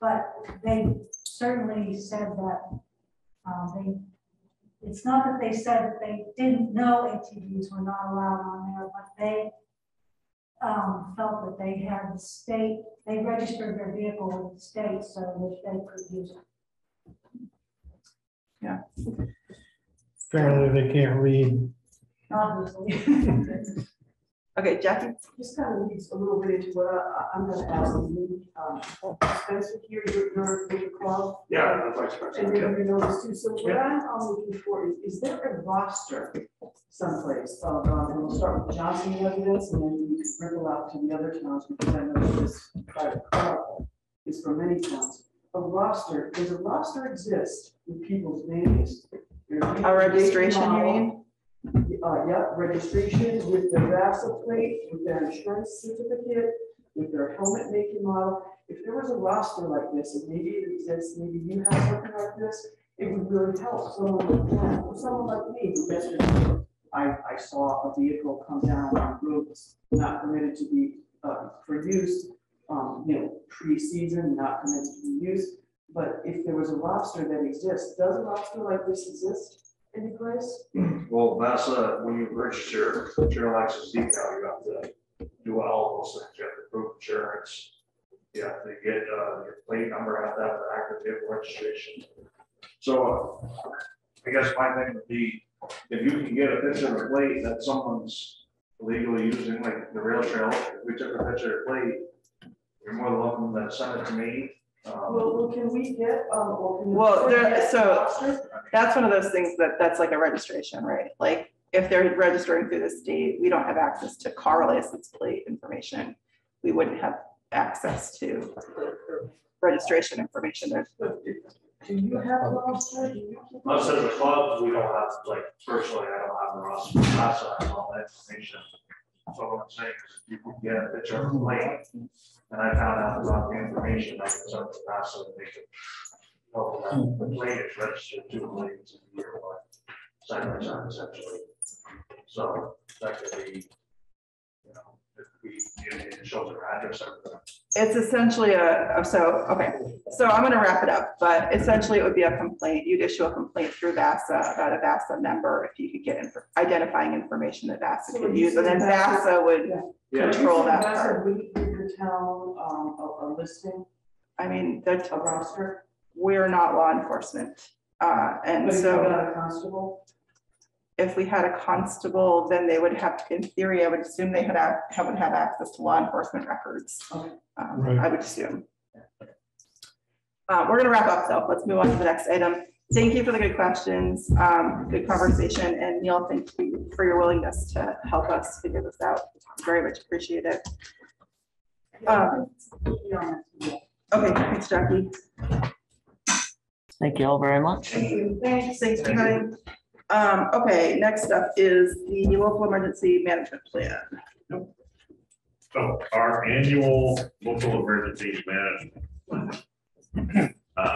But they certainly said that um, they it's not that they said that they didn't know ATVs were not allowed on there, but they um, felt that they had the state, they registered their vehicle with the state so that they could use it. Apparently they can't read. Obviously. (laughs) Okay, Jackie? This kind of leads a little bit into what I, I'm gonna ask you, um, Spencer here, your, your, your club. Yeah, the vice And president. then you know this too, so what I'm, I'm looking for is, is there a roster someplace, of, um, and we'll start with Johnson residents, and then we can ripple out to the other towns, because I know this private club is for many towns. A roster, does a roster exist with people's names? A registration, you mean? Uh, yeah, registration with their VASA plate, with their insurance certificate, with their helmet making model. If there was a roster like this, and maybe it exists, maybe you have something like this, it would really help someone like that, or someone like me, who yesterday, I, I saw a vehicle come down on roads not permitted to be, uh, for use, um, you know, pre-season, not permitted to be used. But if there was a lobster that exists, does a lobster like this exist any place? (clears throat) Well, that's, uh, when you register, general license decal, you have to do all those things, you have to prove insurance. You have to get, uh, your plate number, have to have active vehicle registration. So, uh, I guess my thing would be, if you can get a picture of a plate that someone's legally using, like the rail trail, if we took a picture of a plate, you're more than welcome to send it to me. Well, well, can we get, um, or can? we Well, there- get so- roster? That's one of those things that, that's like a registration, right? Like, if they're registering through the state, we don't have access to car license plate information. We wouldn't have access to registration information. There's, Do you have a roster? Do you keep a Us as a we don't have, like, personally, I don't have a roster, that's all that information. So what I'm saying is, if you can get a picture of a plate, and I found out about the information, I can send it to VASA and make it. Oh, the plate is registered to the plate to the year one, side by side essentially. So that could be, know, if we, it shows their address, everything. it's essentially a, so, okay, so I'm gonna wrap it up, but essentially it would be a complaint. You'd issue a complaint through VASA about a VASA member if you could get inf- identifying information that VASA So could you use, and then VASA VASA would Yeah. control that That's part. a week with the town, um, a, a listing, I mean, that's, a roster, we're not law enforcement. Uh, and but if you so got a constable, if we had a constable, then they would have, in theory, I would assume they had, have- would have access to law enforcement records. Um, Right. I would assume. Uh, we're gonna wrap up though. Let's move on to the next item. Thank you for the good questions, um, good conversation, and Neil, thank you for your willingness to help us figure this out. Very much appreciate it. Um. Okay, thanks, Jackie. Thank you all very much. thank Thanks, thanks for coming. Um, okay, next up is the local emergency management plan. So our annual local emergency management. plan. Uh,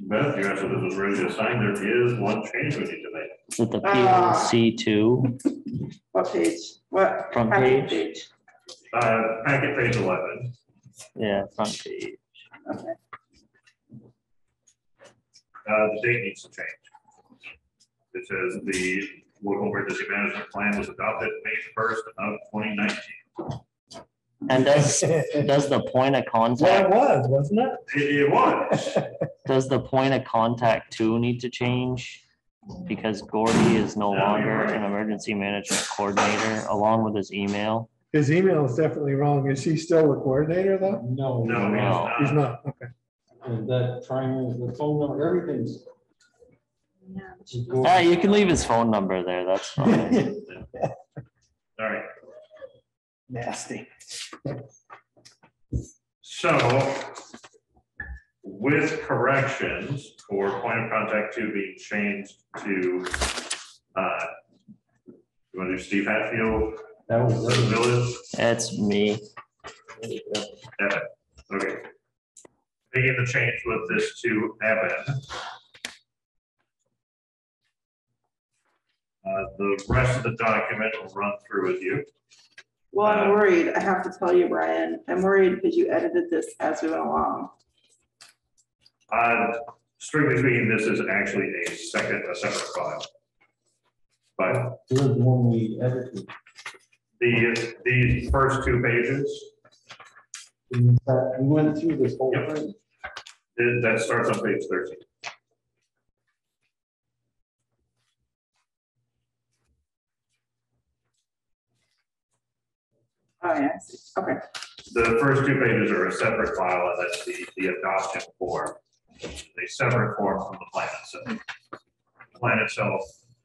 Beth, you answered this was ready to sign. There is one change we need to make. Is it the Ah. PLC two What page? What? front packet page? Uh, packet page eleven. Yeah, front page. Okay. Uh, the date needs to change. It says the local emergency management plan was adopted May first of twenty nineteen. And does, does the point of Well, it contact, was, wasn't it? It, it was. (laughs) does the point of contact two need to change? Because Gordy is no No, you're longer right. an emergency management coordinator, along with his email. His email is definitely wrong. Is he still the coordinator though? No. No, No. He's he's not. not, okay. And that triangle, the phone number, everything's. Ah, you can leave his phone number there, that's fine. (laughs) All right, Nasty. so with corrections for point of contact two being changed to, uh, you want to do Steve Hatfield, That was. for the village? Me. Evan, okay. Making the change with this to Evan. Uh, the rest of the document will run through with you. Well, I'm worried. I have to tell you, Brian, I'm worried because you edited this as we went along. Uh, strictly speaking, this is actually a second, a separate file. But Here's the one we edited. The, the first two pages, We went through this whole Yep. thing. It- That starts on page thirteen. Oh, yeah, I see. okay. The first two pages are a separate file, and that's the, the adoption form. A separate form from the plan itself. The Plan itself,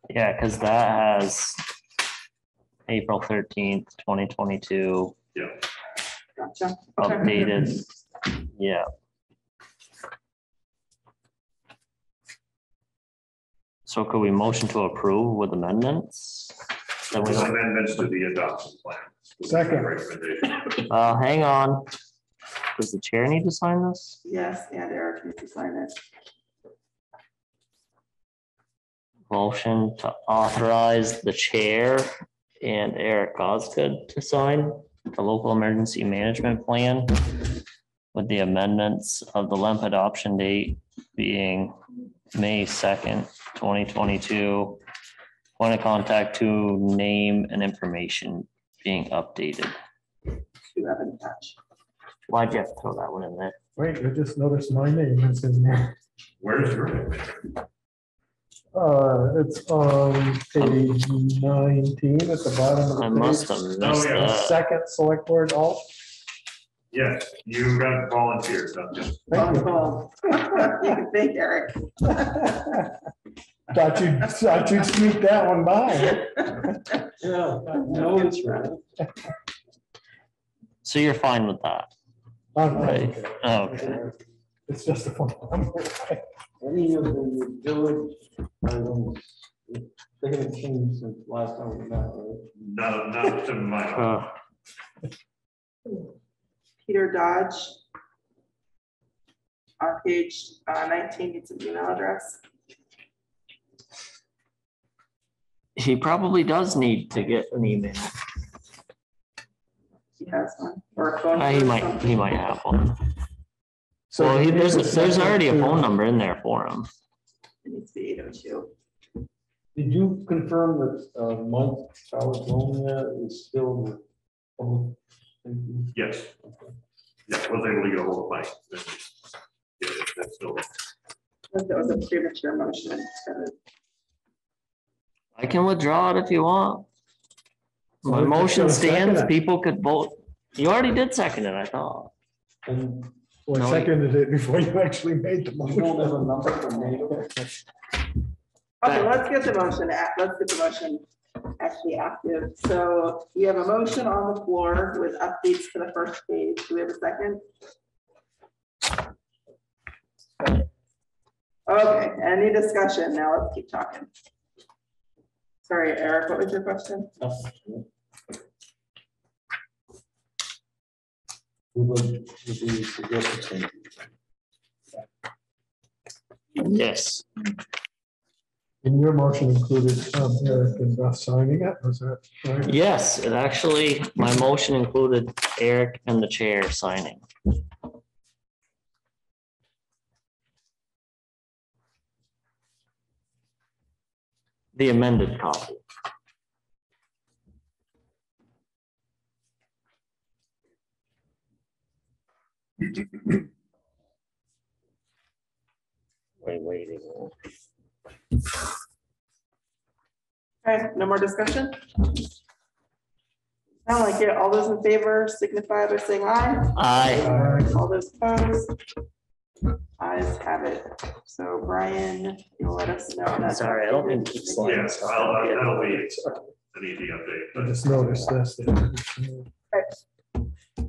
Yeah, because that has April thirteenth, twenty twenty-two, yeah, Gotcha. Okay. updated. Yeah. So could we motion to approve with amendments? Then we with don't, amendments to the adoption plan. Second. Recommendation. uh, hang on. Does the chair need to sign this? Yes, and Eric needs to sign it. Motion to authorize the chair and Eric Osgood to sign the local emergency management plan with the amendments of the LEMP adoption date being May second, twenty twenty-two. Point of contact to name and information being updated. You have in touch. Why'd you have to throw that one in there? Wait, I just noticed my name is in there. Where's your name? Uh, it's on page nineteen at the bottom of the I page. must have missed yeah. that. Second select board alt. Yes, you got volunteers, don't you? Thank you. (laughs) Wonderful. You can thank Eric. Thought you, thought you'd sneak that one by. Yeah, no, it's right. So you're fine with that? I'm Right. okay. Okay. It's just a phone number. Any of the village items, they're gonna change since last time we met, right? No, not to my, knowledge. Uh, Peter Dodge. On page uh, nineteen, needs an email address. He probably does need to get an email. He has one, or a phone. Uh, He number or might, something. he might have one. So Well, he, there's, it's there's already a phone number in there for him. It needs to be eight oh two. Did you confirm that uh, Mike Caledonia is still the public safety? yes. Yeah, was able to get a hold of Mike. Yeah, that's still, That was a premature motion. I can withdraw it if you want. My Well, we're just motion stands, people could vote. You already did second it, I thought. And Well, I No. seconded it before you actually made the you don't have motion. a number for NATO? Okay, let's get the motion, act- let's get the motion actually active. So we have a motion on the floor with updates to the first page. Do we have a second? Okay, any discussion? Now let's keep talking. Sorry, Eric, what was your question? We would, would be suggested. Yes, And your motion included um, Eric and Beth signing it, was that right? yes, it actually, my motion included Eric and the chair signing. The amended copy. Wait, waiting. Okay, no more discussion? Sound like it. All those in favor signify by saying aye. Aye. All those opposed? Ayes have it. So Brian, you'll let us know. that's Sorry, I don't mean to keep sliding yes, I'll, out here. that'll be an easy update. I but- just noticed this.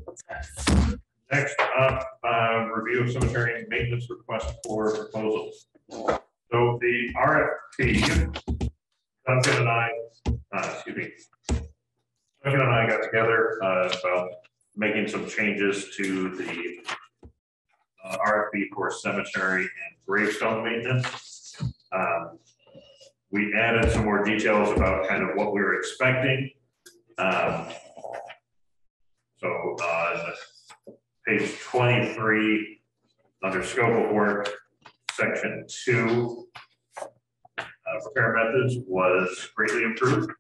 What's next? Next up, uh, review of cemetery maintenance request for proposals. So the RFP, Duncan and I, uh, excuse me. Duncan and I got together, uh, about making some changes to the uh, RFP for cemetery and gravestone maintenance. Um, We added some more details about kind of what we were expecting. Um, So on page twenty-three, under scope of work, section two. uh, Repair methods was greatly improved.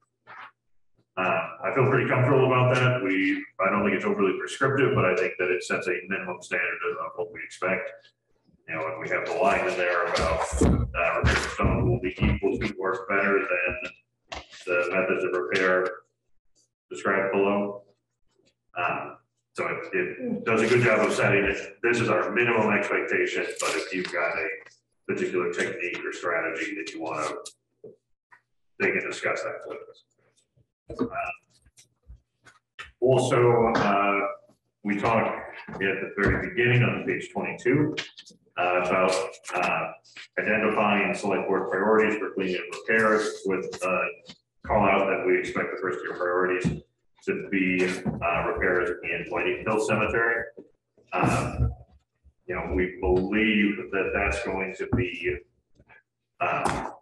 Uh, I feel pretty comfortable about that. We, I don't think it's overly prescriptive, but I think that it sets a minimum standard of what we expect. You know, and we have the line in there about, uh, repair stone will be equal to or better than the methods of repair described below. Um, so it, it does a good job of setting it. This is our minimum expectation, but if you've got a particular technique or strategy that you want to, they can discuss that with us. Also, uh, we talked at the very beginning on page twenty-two uh, about uh, identifying select board priorities for cleaning and repairs with uh, call out that we expect the first year priorities to be uh, repairs in Whiting Hill Cemetery. Um, You know, we believe that that's going to be um,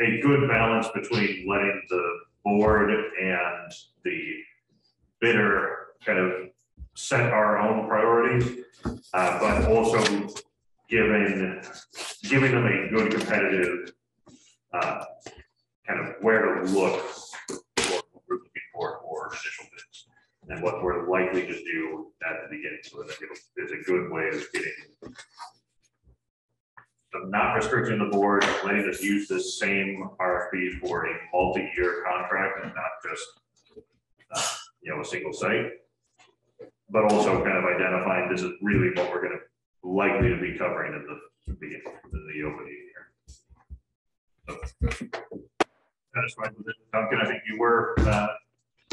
a good balance between letting the board and the bidder kind of set our own priorities, uh, but also giving, giving them a good competitive uh, kind of where to look for what we're looking for for initial bids and what we're likely to do at the beginning. So that it's a good way of getting of not restricting the board, letting us use this same RFP for a multi-year contract and not just, uh, you know, a single site. But also kind of identifying this is really what we're gonna likely to be covering in the beginning, in the opening here. So, Satisfied with it, Duncan, I think you were, uh,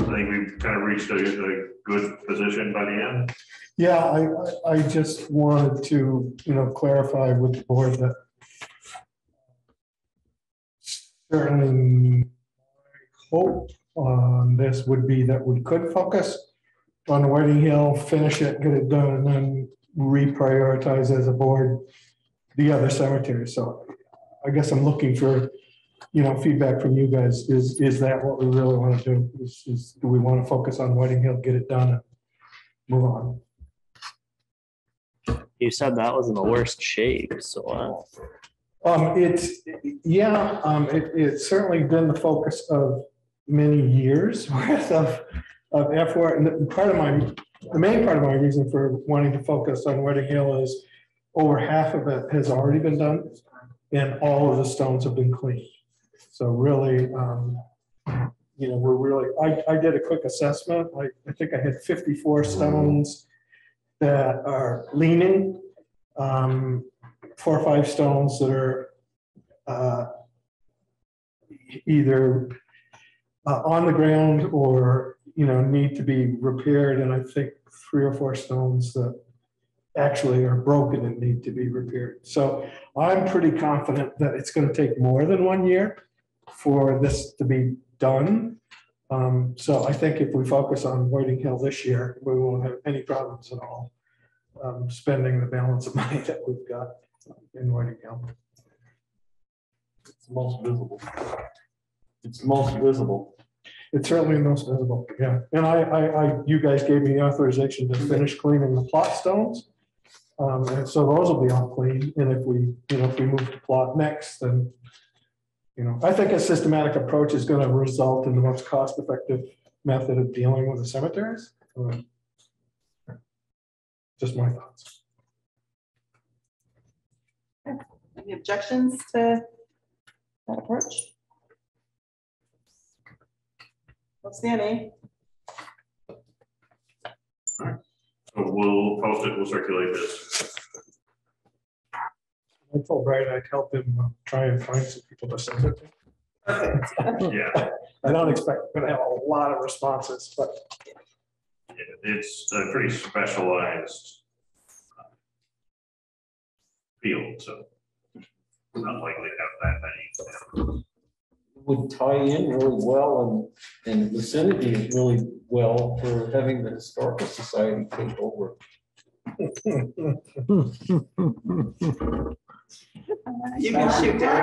I think we've kind of reached a, a good position by the end. Yeah, I, I- just wanted to, you know, clarify with the board that certainly my hope on this would be that we could focus on Whiting Hill, finish it, get it done, and then reprioritize as a board the other cemeteries. So I guess I'm looking for, you know, feedback from you guys. Is, is that what we really want to do? Is, is, do we want to focus on Whiting Hill, get it done, and move on? You said that was in the worst shape, so, uh, Um, it's, yeah, um, it, it's certainly been the focus of many years (laughs) worth of, of effort. And part of my, the main part of my reason for wanting to focus on Whiting Hill is over half of it has already been done and all of the stones have been cleaned. So really, um, you know, we're really, I, I did a quick assessment. I, I think I had fifty-four stones that are leaning. Um, four or five stones that are uh, either uh, on the ground or, you know, need to be repaired. And I think three or four stones that actually are broken and need to be repaired. So I'm pretty confident that it's going to take more than one year for this to be done. Um, So I think if we focus on Whiting Hill this year, we won't have any problems at all um, spending the balance of (laughs) money that we've got in Whiting Hill. It's the most visible. It's most visible. It's certainly the most visible, yeah. And I, I, I, you guys gave me the authorization to finish cleaning the plot stones. Um, and so those will be all clean. And if we, you know, if we move to plot next, then, you know, I think a systematic approach is gonna result in the most cost-effective method of dealing with the cemeteries. Um, Just my thoughts. Any objections to that approach? Don't see any. So we'll post it, we'll circulate this. I told Brian I'd help him uh, try and find some people to send it. to. (laughs) Yeah, I don't expect we're gonna have a lot of responses, but it's a pretty specialized uh, field, so we're not likely to have that many. Would tie in really well and, and vicinity is really well for having the historical society take over. (laughs) (laughs) You can shoot down.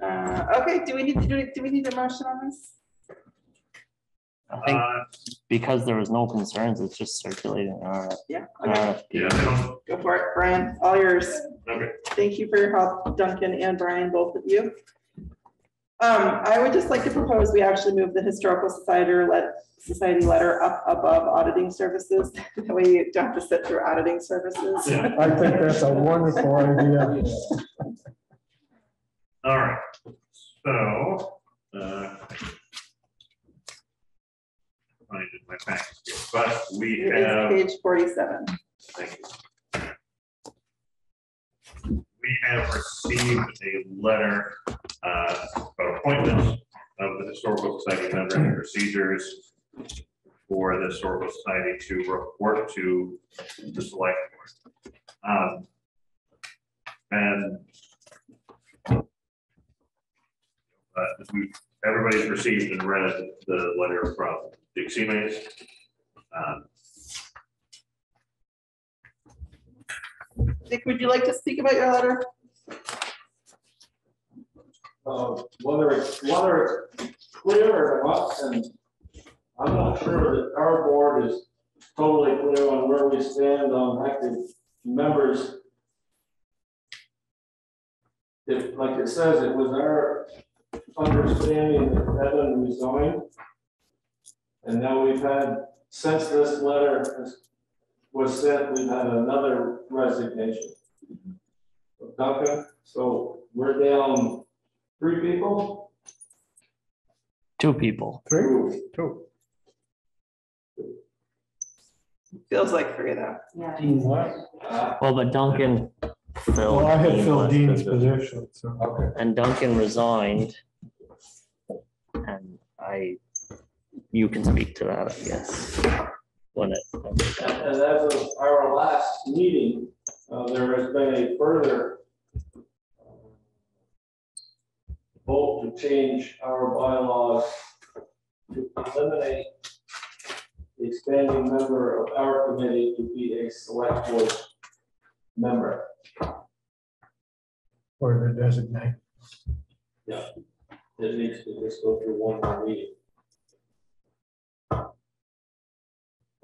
Uh, Okay, do we need to do, do we need a motion on this? I think Uh, because there was no concerns, it's just circulating our. Yeah, okay, RFP. Yeah, I don't, go for it, Brian, all yours. okay. Thank you for your help, Duncan and Brian, both of you. Um, I would just like to propose we actually move the historical society let, society letter up above auditing services. (laughs) That way you don't have to sit through auditing services. Yeah. I think that's a wonderful idea. All right, so, uh. Find it in my package but we It is have, page forty-seven. thank you. We have received a letter, uh, of appointments of the Historical Society member and procedures for the Historical Society to report to the select board. Um, And uh, everybody's received and read the letter from Dixie Mays. Um, Dick, would you like to speak about your letter? uh, whether it's, whether it's clear or not, and I'm not sure that our board is totally clear on where we stand on active members. If, like it says, it was our understanding that Evan resigned. And now we've had, since this letter was sent, we've had another resignation. Duncan, so we're down three people? Two people. Three, two. Feels like three though. Yeah. Dean what? Uh, well, but Duncan filled. Well, I had filled Dean's position. position, so. Okay. And Duncan resigned. And I, you can speak to that, I guess. When it. And and as of our last meeting, uh, there has been a further vote to change our bylaws to eliminate the expanding member of our committee to be a select board member. Or the designate. It needs to just go through one more meeting.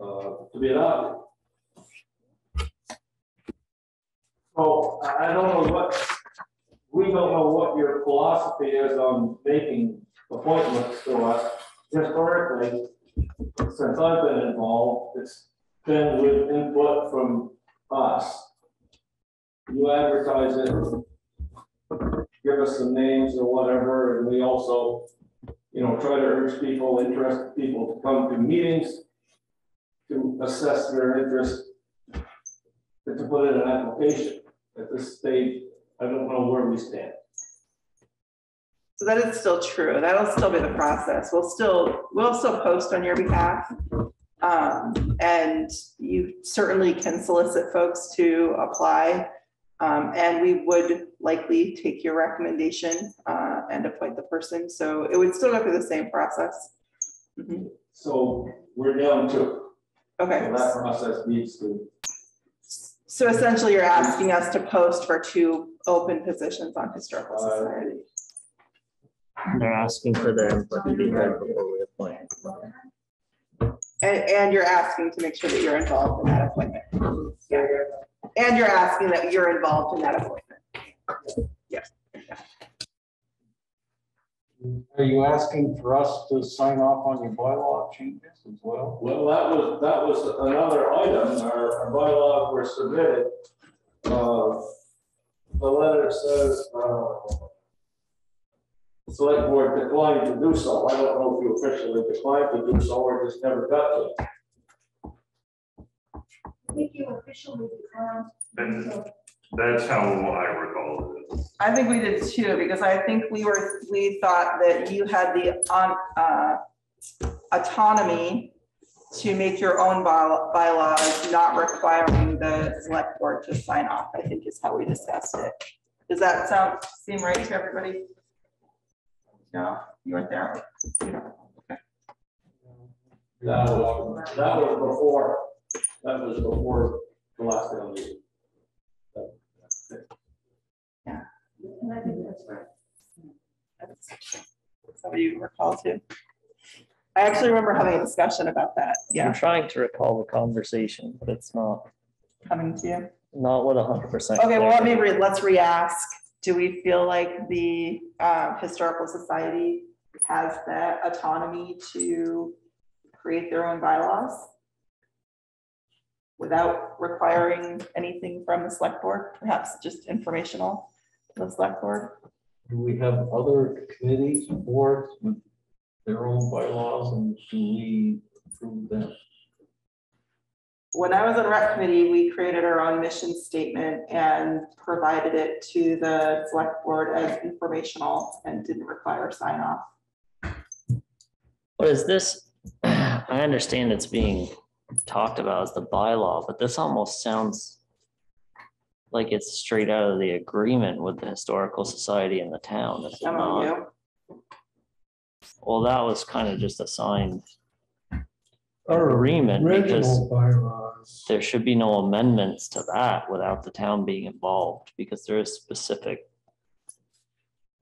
To be adopted. So I I don't know what, we don't know what your philosophy is on making appointments to us. Historically, since I've been involved, it's been with input from us. You advertise it, give us some names or whatever, and we also, you know, try to urge people, interested people to come to meetings to assess their interest, and to put in an application. At this stage, I don't know where we stand. So that is still true. That'll still be the process. We'll still, we'll still post on your behalf. Um, and you certainly can solicit folks to apply. Um, and we would likely take your recommendation, uh, and appoint the person. So it would still go through the same process. Mhm. So we're down to, Okay. so that process needs to, So essentially you're asking us to post for two open positions on Historical Uh, Society. They're asking for their input to be heard before we appoint. And, and you're asking to make sure that you're involved in that appointment. Yeah. And you're asking that you're involved in that appointment. Are you asking for us to sign off on your bylaw changes as well? well, that was, that was another item, our, our bylaws were submitted. Uh, The letter says, uh, select board declined to do so. I don't know if you officially declined to do so or just never got to it. I think you officially declined. And that's how I recall it. I think we did too, because I think we were, we thought that you had the, um, uh, autonomy to make your own by- bylaws, not requiring the select board to sign off, I think is how we discussed it. Does that sound, seem right to everybody? No, you weren't there. You don't- okay. That was, that was before, that was before the last town meeting. And I think that's right. That's- Somebody you recall too? I actually remember having a discussion about that, Yeah. I'm trying to recall the conversation, but it's not, coming to you. not with a hundred percent. Okay, well, let me re, let's re-ask. Do we feel like the uh, Historical Society has the autonomy to create their own bylaws? Without requiring anything from the select board, perhaps just informational to the select board? Do we have other committees, boards with their own bylaws and do we approve them? When I was on rec committee, we created our own mission statement and provided it to the select board as informational and didn't require sign off. What is this? (clears throat) I understand it's being talked about as the bylaw, but this almost sounds like it's straight out of the agreement with the Historical Society in the town, is it oh, not? MOU. Well, that was kind of just a signed Our oh, agreement because Original bylaws. there should be no amendments to that without the town being involved because there is specific,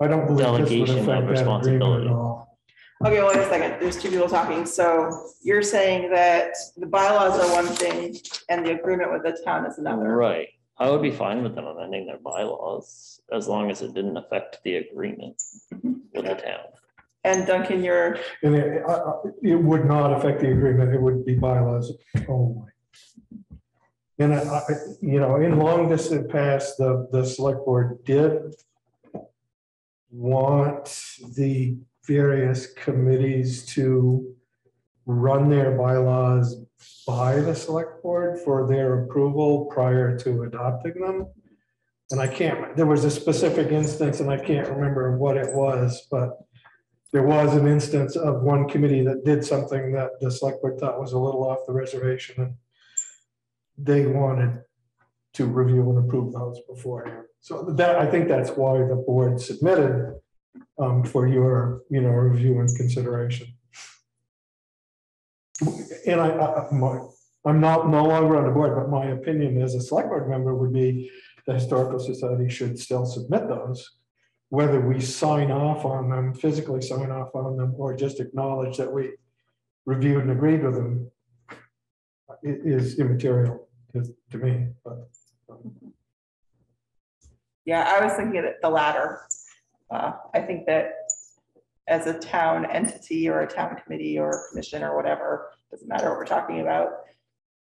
I don't believe this Delegation of affect that agreement responsibility. at all. Okay, wait a second, there's two people talking, so you're saying that the bylaws are one thing and the agreement with the town is another? right? I would be fine with them amending their bylaws as long as it didn't affect the agreement mm-hmm. with the town. And Duncan, you're, And it, I- I- it would not affect the agreement, it would be bylaws only. And I, I- you know, in long distant past, the, the select board did want the various committees to run their bylaws by the select board for their approval prior to adopting them. And I can't, there was a specific instance, and I can't remember what it was, but there was an instance of one committee that did something that the select board thought was a little off the reservation. and They wanted to review and approve those beforehand. So that, I think that's why the board submitted um, for your, you know, review and consideration. And I, I, my, I'm not, no longer on the board, but my opinion as a select board member would be the Historical Society should still submit those whether we sign off on them, physically sign off on them, or just acknowledge that we reviewed and agreed with them, is immaterial to, to me, but. um, yeah, I was thinking the latter. Uh, I think that as a town entity or a town committee or commission or whatever, doesn't matter what we're talking about,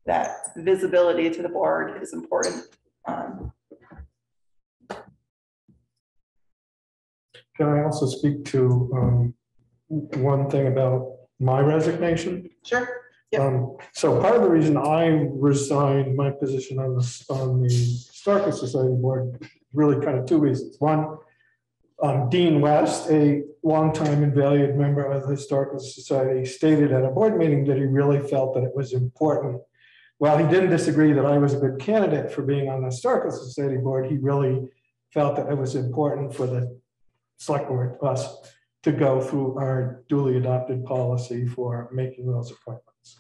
that visibility to the board is important. Um, Can I also speak to um, one thing about my resignation? Sure. Yep. Um, So part of the reason I resigned my position on the, on the Historical Society Board, really kind of two reasons. One, um, Dean West, a longtime and valued member of the Historical Society, stated at a board meeting that he really felt that it was important. While he didn't disagree that I was a good candidate for being on the Historical Society Board, he really felt that it was important for the select board, us, to go through our duly adopted policy for making those appointments.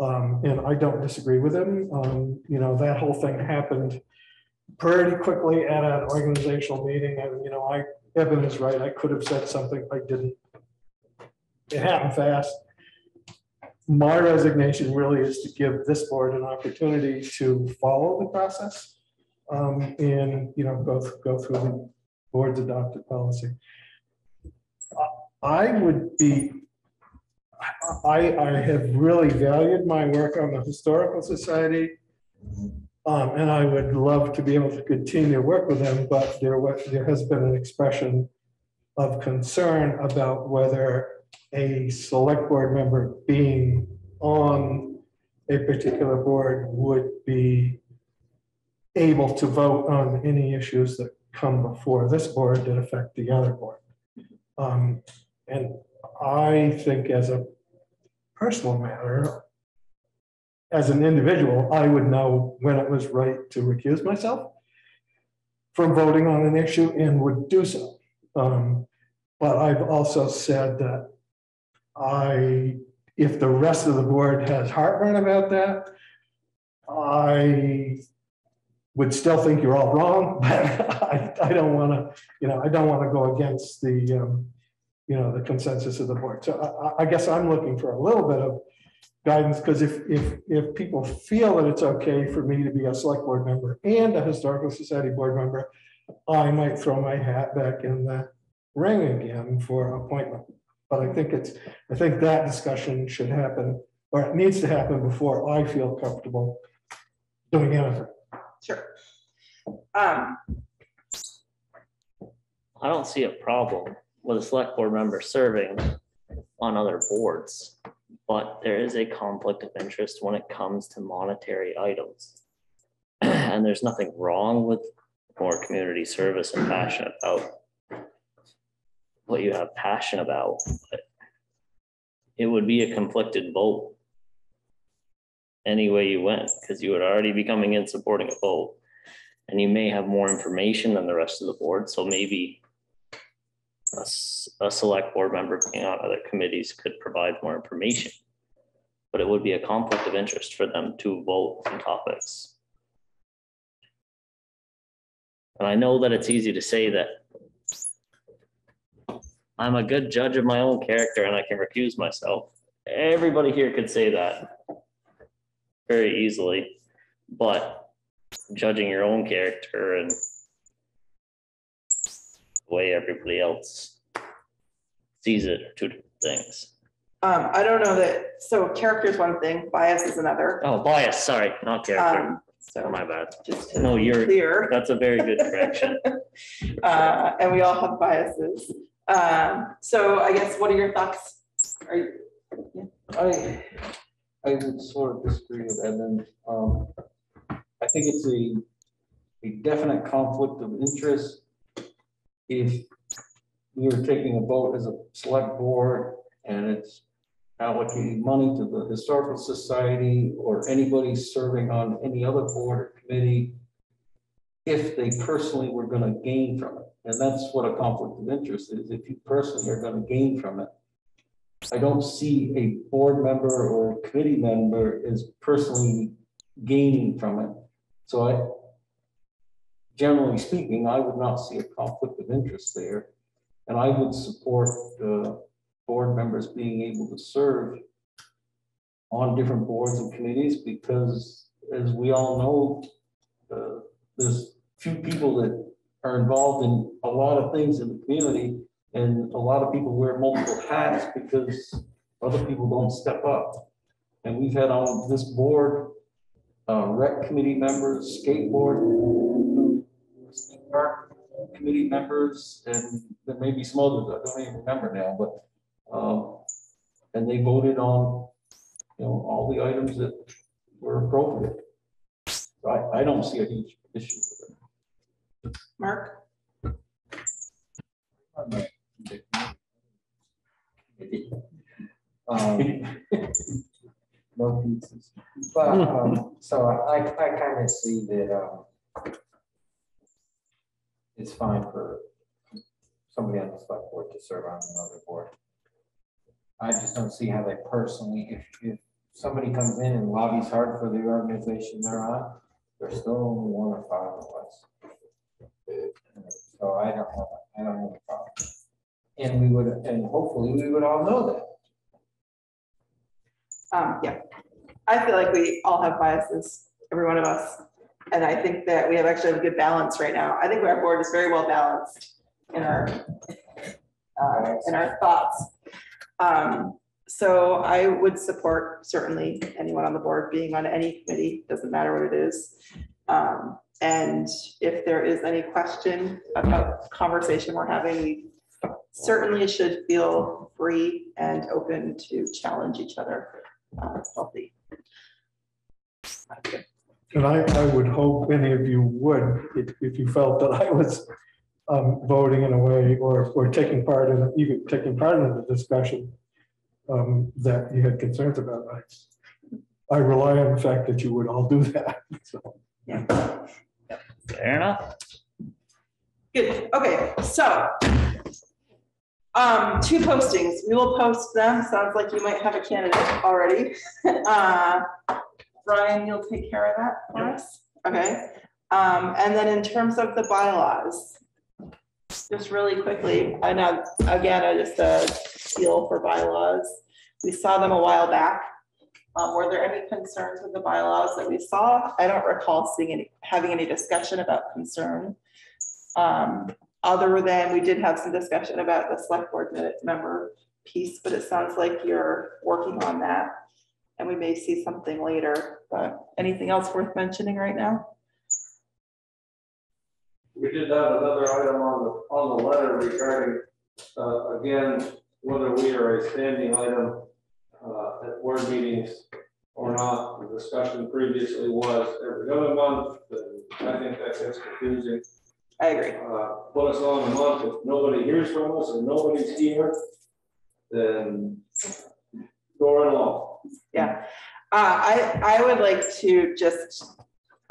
Um, and I don't disagree with him. Um, you know, that whole thing happened pretty quickly at an organizational meeting and, you know, I, Evan is right. I could have said something. I didn't. It happened fast. My resignation really is to give this board an opportunity to follow the process. Um, and, you know, go, go through the board's adopted policy. I would be, I, I have really valued my work on the Historical Society. Um, and I would love to be able to continue to work with them, but there was, there has been an expression of concern about whether a select board member being on a particular board would be able to vote on any issues that come before this board that affect the other board. Um, and I think as a personal matter, as an individual, I would know when it was right to recuse myself from voting on an issue and would do so. Um, but I've also said that I, if the rest of the board has heartburn about that, I would still think you're all wrong, (laughs) but I, I don't want to, you know, I don't want to go against the, um, you know, the consensus of the board. So I, I, I guess I'm looking for a little bit of guidance, because if, if, if people feel that it's okay for me to be a select board member and a historical society board member, I might throw my hat back in the ring again for appointment. But I think it's, I think that discussion should happen, or it needs to happen before I feel comfortable doing anything. Sure. Um, I don't see a problem with a select board member serving on other boards. But there is a conflict of interest when it comes to monetary items. (clears throat) And there's nothing wrong with more community service and passion about what you have passion about, but it would be a conflicted vote any way you went, because you would already be coming in supporting a vote. And you may have more information than the rest of the board, so maybe a select board member being on other committees could provide more information. But it would be a conflict of interest for them to vote on topics. And I know that it's easy to say that I'm a good judge of my own character and I can recuse myself. Everybody here could say that very easily, but judging your own character and the way everybody else sees it are two different things. Um, I don't know that, so character is one thing, bias is another. Oh, bias, sorry, not character. Um, so My bad. just to No, be you're, clear. that's a very good correction. (laughs) Uh, and we all have biases. Um, so I guess, what are your thoughts? Are you, I, I would sort of disagree with Evan. Um, I think it's a, a definite conflict of interest. If we were taking a vote as a select board and it's allocating money to the historical society or anybody serving on any other board or committee, if they personally were gonna gain from it. And that's what a conflict of interest is, if you personally are gonna gain from it. I don't see a board member or committee member is personally gaining from it. So I, generally speaking, I would not see a conflict of interest there. And I would support the board members being able to serve on different boards and committees because as we all know, uh, there's few people that are involved in a lot of things in the community and a lot of people wear multiple hats because other people don't step up. And we've had on this board, uh, rec committee members, skateboard, park committee members, and there may be some others, I don't even remember now, but, um, and they voted on, you know, all the items that were appropriate. So I, I don't see a huge issue with it. Mark? Um, No pizzas. But, um, so I, I kind of see that, um, it's fine for somebody on the select board to serve on another board. I just don't see how they personally, if, if somebody comes in and lobbies hard for the organization they're on, they're still only one or five of us. So I don't have, I don't have a problem. And we would, and hopefully we would all know that. Um, yeah, I feel like we all have biases, every one of us. And I think that we have actually a good balance right now. I think our board is very well balanced in our, uh, in our thoughts. Um, so I would support certainly anyone on the board being on any committee, doesn't matter what it is. Um, and if there is any question about conversation we're having, we certainly should feel free and open to challenge each other. Uh, healthy. And I, I would hope any of you would, if, if you felt that I was um, voting in a way or, or taking part in, even taking part in the discussion um, that you had concerns about. I, I rely on the fact that you would all do that, (laughs) so. Fair enough. Good, okay, so. Um, two postings, we will post them, sounds like you might have a candidate already. (laughs) Uh, Brian, you'll take care of that for us, okay? Um, and then in terms of the bylaws. Just really quickly, I know, again, I just a feel for bylaws. We saw them a while back. Um, were there any concerns with the bylaws that we saw? I don't recall seeing any, having any discussion about concern. Um, other than we did have some discussion about the select board member piece, but it sounds like you're working on that. And we may see something later, but anything else worth mentioning right now? We did have another item on the, on the letter regarding, uh, again, whether we are a standing item uh, at board meetings or not. The discussion previously was every other month, and I think that gets confusing. I agree. Uh, Put us on a month, if nobody hears from us and nobody's here, then go right along. Yeah, uh, I, I would like to just,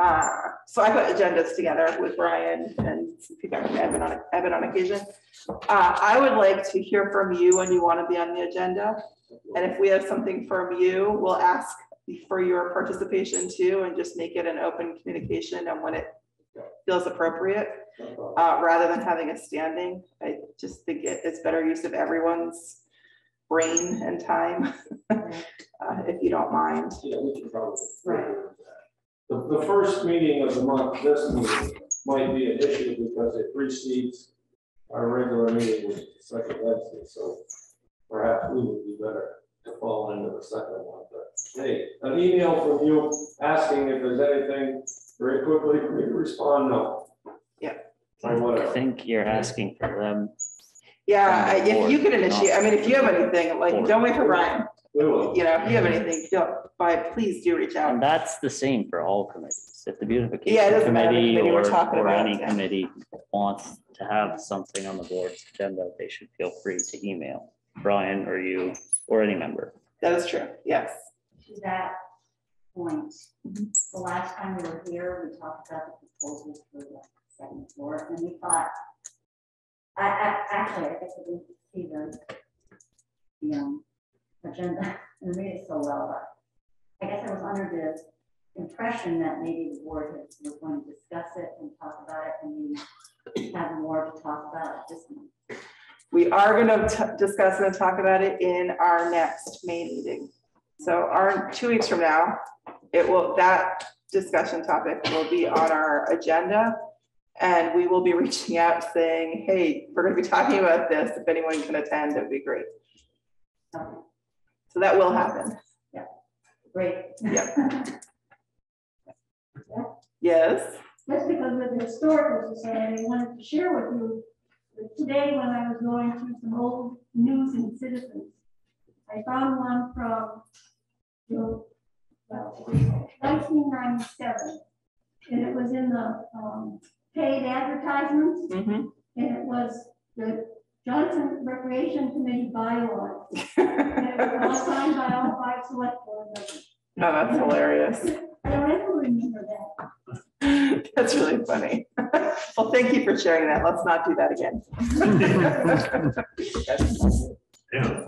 uh, so I put agendas together with Brian and some from Evan on, Evan on occasion. Uh, I would like to hear from you when you want to be on the agenda. And if we have something from you, we'll ask for your participation too, and just make it an open communication and when it feels appropriate, uh, rather than having a standing. I just think it, it's better use of everyone's brain and time, (laughs) uh, if you don't mind. Yeah, we can probably. The, the first meeting of the month, this meeting, might be an issue because it precedes our regular meeting, which is the second Wednesday, so perhaps we would be better to fall into the second one, but hey, an email from you asking if there's anything very quickly for me to respond, no. Yeah. Or I whatever. think you're asking for them. Yeah, I- if you could initiate, I mean, if you have anything, like, don't wait for Brian, We will. you know, if you have anything, feel, by, please do reach out. And that's the same for all committees. If the Yeah, it beautification doesn't matter the committee committee we're or, talking or about, any yeah. committee wants to have something on the board's agenda, they should feel free to email Brian or you or any member. That is true, yes. To that point, the last time we were here, we talked about the proposal for the second floor, and we thought, I, I, actually, I guess I didn't see the, the, um, agenda, and read it so well, but I guess I was under the impression that maybe the board was going to discuss it and talk about it, and we have more to talk about this. We are gonna discuss and talk about it in our next May meeting. So our, two weeks from now, it will, that discussion topic will be on our agenda. And we will be reaching out saying, hey, we're gonna be talking about this. If anyone can attend, it would be great. So, So that will happen. Yeah. Great. Yeah. (laughs) Yes, Just because of the historical society, I wanted to share with you, that today when I was going through some old news and citizens, I found one from, you know, well, nineteen ninety-seven. And it was in the, um, paid advertisements, mhm. and it was the Johnson Recreation Committee bylaws. And it was all signed by all five select board members. Oh, that's hilarious. I don't ever remember that. (laughs) That's really funny. (laughs) Well, thank you for sharing that. Let's not do that again. Yeah,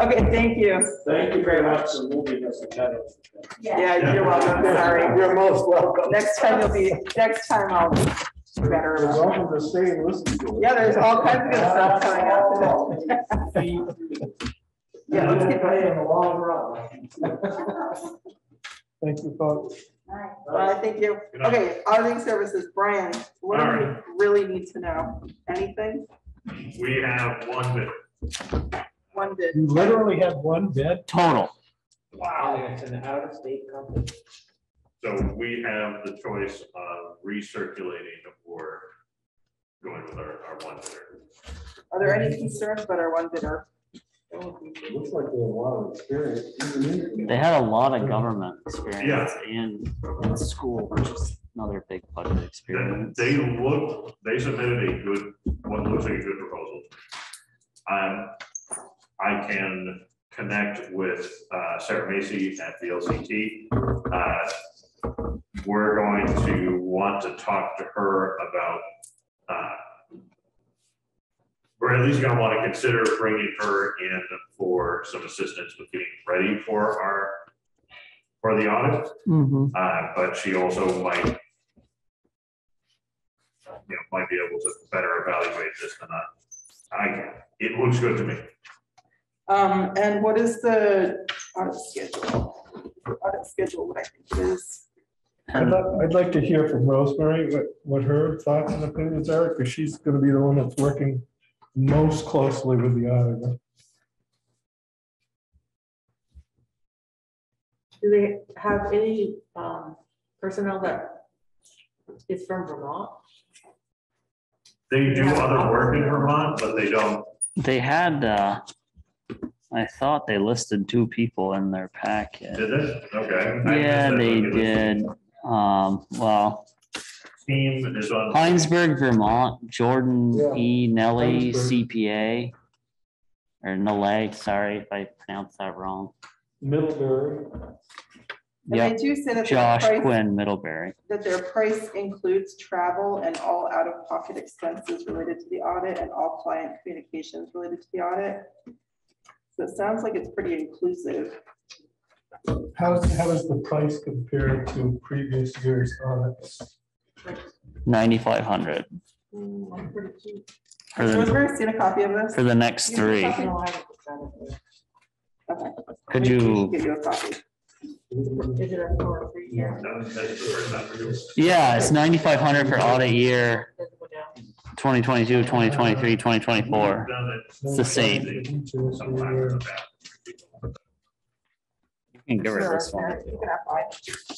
Okay, thank you. Thank you very much for moving us ahead. Yeah, you're welcome. Sorry. You're most welcome. Next time you'll be, next time I'll be better. You're about welcome to stay and listen to it. Yeah, there's all kinds of good stuff coming up. (laughs) Yeah, let's get Pay in the long run. Thank you, folks. All right. Uh, thank you. Okay, auditing services, Brian, what do All we really need to know? Anything? we have one bit. One bid. You literally have one bid? Total. Wow. It's an out-of-state company. So we have the choice of recirculating or going with our, our one bidder. Are there any concerns about our one bidder? Looks like they have a lot of experience. They had a lot of government experience in, in school, which is another big budget Then experience. They look, they submitted a good, what looks like a good proposal. Um, I can connect with uh, Sarah Macy at the LCT. Uh, We're going to want to talk to her about, uh, we're at least gonna want to consider bringing her in for some assistance with getting ready for our, for the audit. Mhm. Uh, but she also might you know, might be able to better evaluate this than I, I can. It looks good to me. Um, and what is the audit schedule? Audit schedule, what I think it is. I'd like, I'd like to hear from Rosemary, what, what her thoughts and opinions are, because she's gonna be the one that's working most closely with the auditor. Do they have any um, personnel that is from Vermont? They do other work in Vermont, but they don't, They had, uh, I thought they listed two people in their packet. did they? Okay. I Yeah, missed that. they Look at this. did. Um, well, Team is on. Hinesburg, Vermont, Jordan Yeah, E. Nelly, Hinesburg. CPA. Or Nelly, sorry if I pronounced that wrong. Middlebury, And Yep, they do say that their Josh price, Quinn, Middlebury. that their price includes travel and all out-of-pocket expenses related to the audit and all client communications related to the audit. So it sounds like it's pretty inclusive. How's, how does the price compare to previous years' audits? Ninety-five hundred I'm for Has the, Rosemary seen a copy of this? for the next three. No, I haven't looked at it. Okay. Could Maybe you, Give you a copy. Is it a four or three year? No, that's the first time we're doing it. yeah, it's ninety-five hundred for audit year Doesn't go down. 2022, 2023, 2024. We've done it It's the same. sometime in the past. You can get rid of this one. you can have mine. This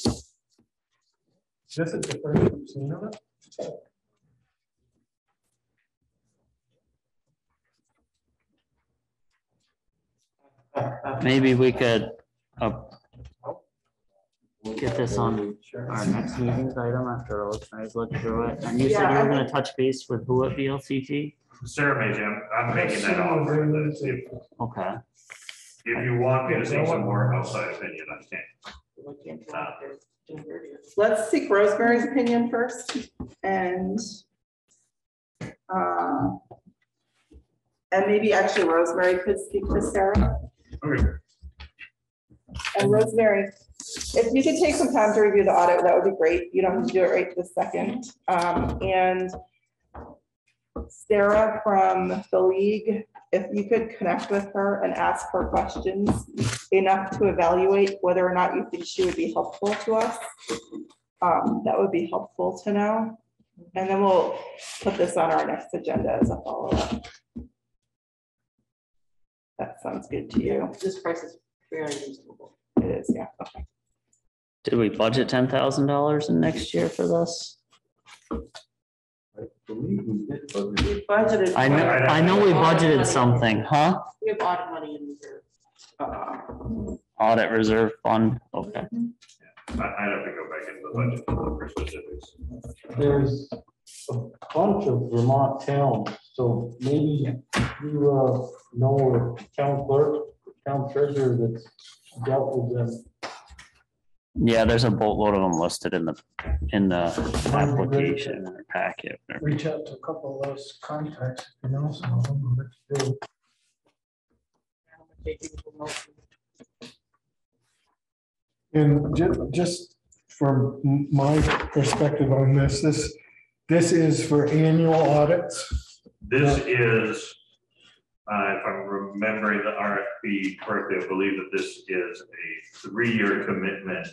is the first we've seen of it? Maybe we could, uh, get this on our next meeting's item after Rosemary's looked through it. And you said you were gonna touch base with who at VLCT? Sarah may, Jim, I'm making that offer. that If Okay. If you want me to see some more outside opinion, I can. We can't go after June 30th. Let's seek Rosemary's opinion first and uh, and maybe actually Rosemary could speak to Sarah. Okay. And Rosemary, if you could take some time to review the audit, that would be great. You don't have to do it right this second. Um, and Sarah from the league, if you could connect with her and ask her questions enough to evaluate whether or not you think she would be helpful to us. Um, that would be helpful to know. And then we'll put this on our next agenda as a follow-up. That sounds good to you. This price is fairly reasonable. It is, yeah. Okay. Did we budget ten thousand dollars in next year for this? Believe we did, but We budgeted. I know, I know we budgeted something, huh? We have audit money in reserve. Uh, Audit reserve fund, okay. I, I'd have to go back into the budget for specifics. There's a bunch of Vermont towns, so maybe you uh, know a town clerk, town treasurer that's dealt with them. Yeah, there's a boatload of them listed in the, in the application or packet. reach out to a couple of those contacts, you know, some of them, but still. And ju- just from m- my perspective on this, this, this is for annual audits. This is, uh, if I'm remembering the RFP correctly, I believe that this is a three-year commitment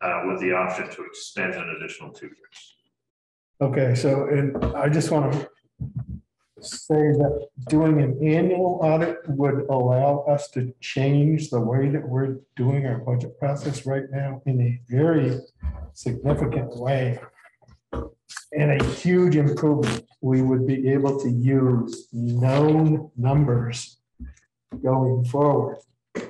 uh, with the option to extend an additional two years. Okay, so, and I just want to say that doing an annual audit would allow us to change the way that we're doing our budget process right now in a very significant way. And a huge improvement. We would be able to use known numbers going forward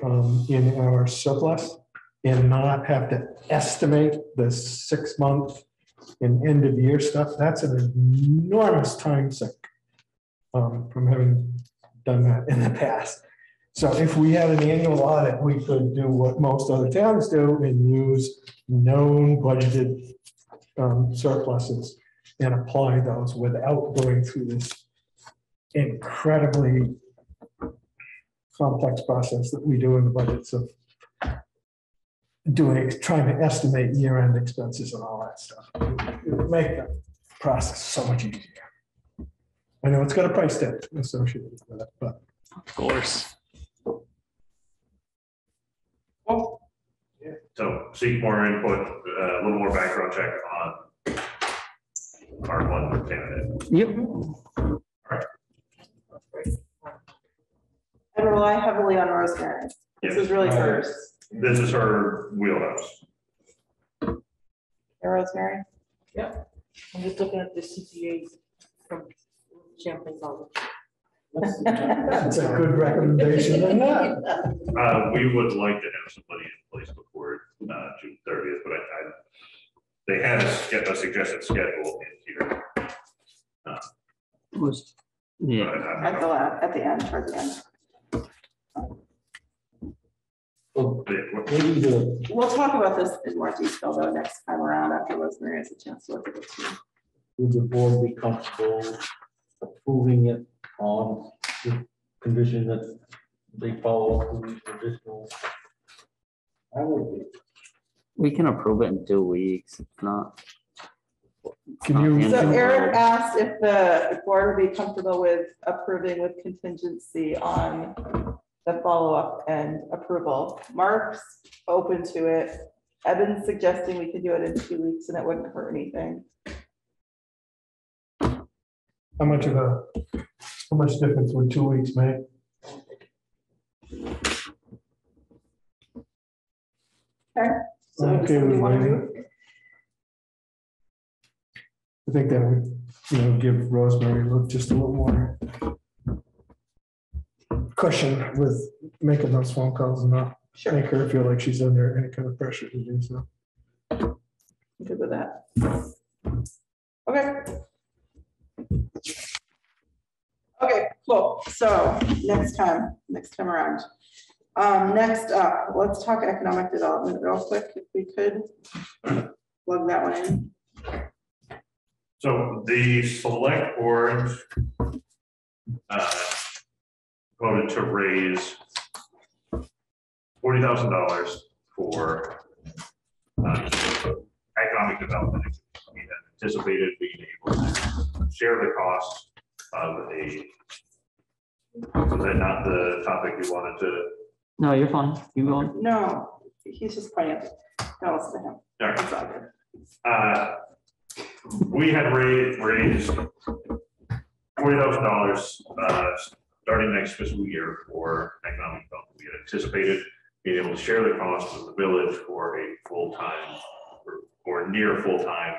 um, in our surplus and not have to estimate the six month and end of year stuff. That's an enormous time sink um, from having done that in the past. So if we had an annual audit, we could do what most other towns do and use known budgeted um, surpluses and apply those without going through this incredibly complex process that we do in the budgets of doing, trying to estimate year-end expenses and all that stuff. It would Make the process so much easier. I know it's got a price tag associated with it, but Of course. So seek more input, uh, a little more background check on our one candidate. Yep. And rely heavily on Rosemary. This is really hers. This is her wheelhouse. Yeah, Rosemary. I'm just looking at the CPA from Champlain College. that's a good recommendation. on (laughs) that. Uh, we would like to have somebody in place before, uh, June thirtieth, but I, I, they had us get a suggested schedule in here. Was, yeah, but I- At the, la- at the end, toward the end. Well, but Maybe the, We'll talk about this in more detail though next time around after Rosemary has a chance to look at it too. would the board be comfortable approving it on the condition that they follow up with these additional? I would be. We can approve it in two weeks, if not. Can you- So Eric asked if the board would be comfortable with approving with contingency on the follow-up and approval. Mark's open to it. Evan's suggesting we could do it in two weeks and it wouldn't hurt anything. How much of a, how much difference would two weeks make? So I'm does okay somebody with wanna do it? I think that would, you know, give Rosemary look just a little more cushion with making those phone calls and not Sure, make her feel like she's under any kind of pressure to do so. I'm good with that. Okay. Okay, cool. So next time, next time around. Um, next up, let's talk economic development real quick, if we could. Plug that one in. So the select board uh, voted to raise forty thousand dollars for uh, economic development. We anticipated being able to share the cost of a, was that not the topic you wanted to? No, you're fine. You going? No, he's just pointing at, no, listen to him. All right. It's all good. Uh, We had raised, raised forty thousand dollars, uh, starting next fiscal year for economic development. We had anticipated being able to share the cost with the village for a full-time or- or near full-time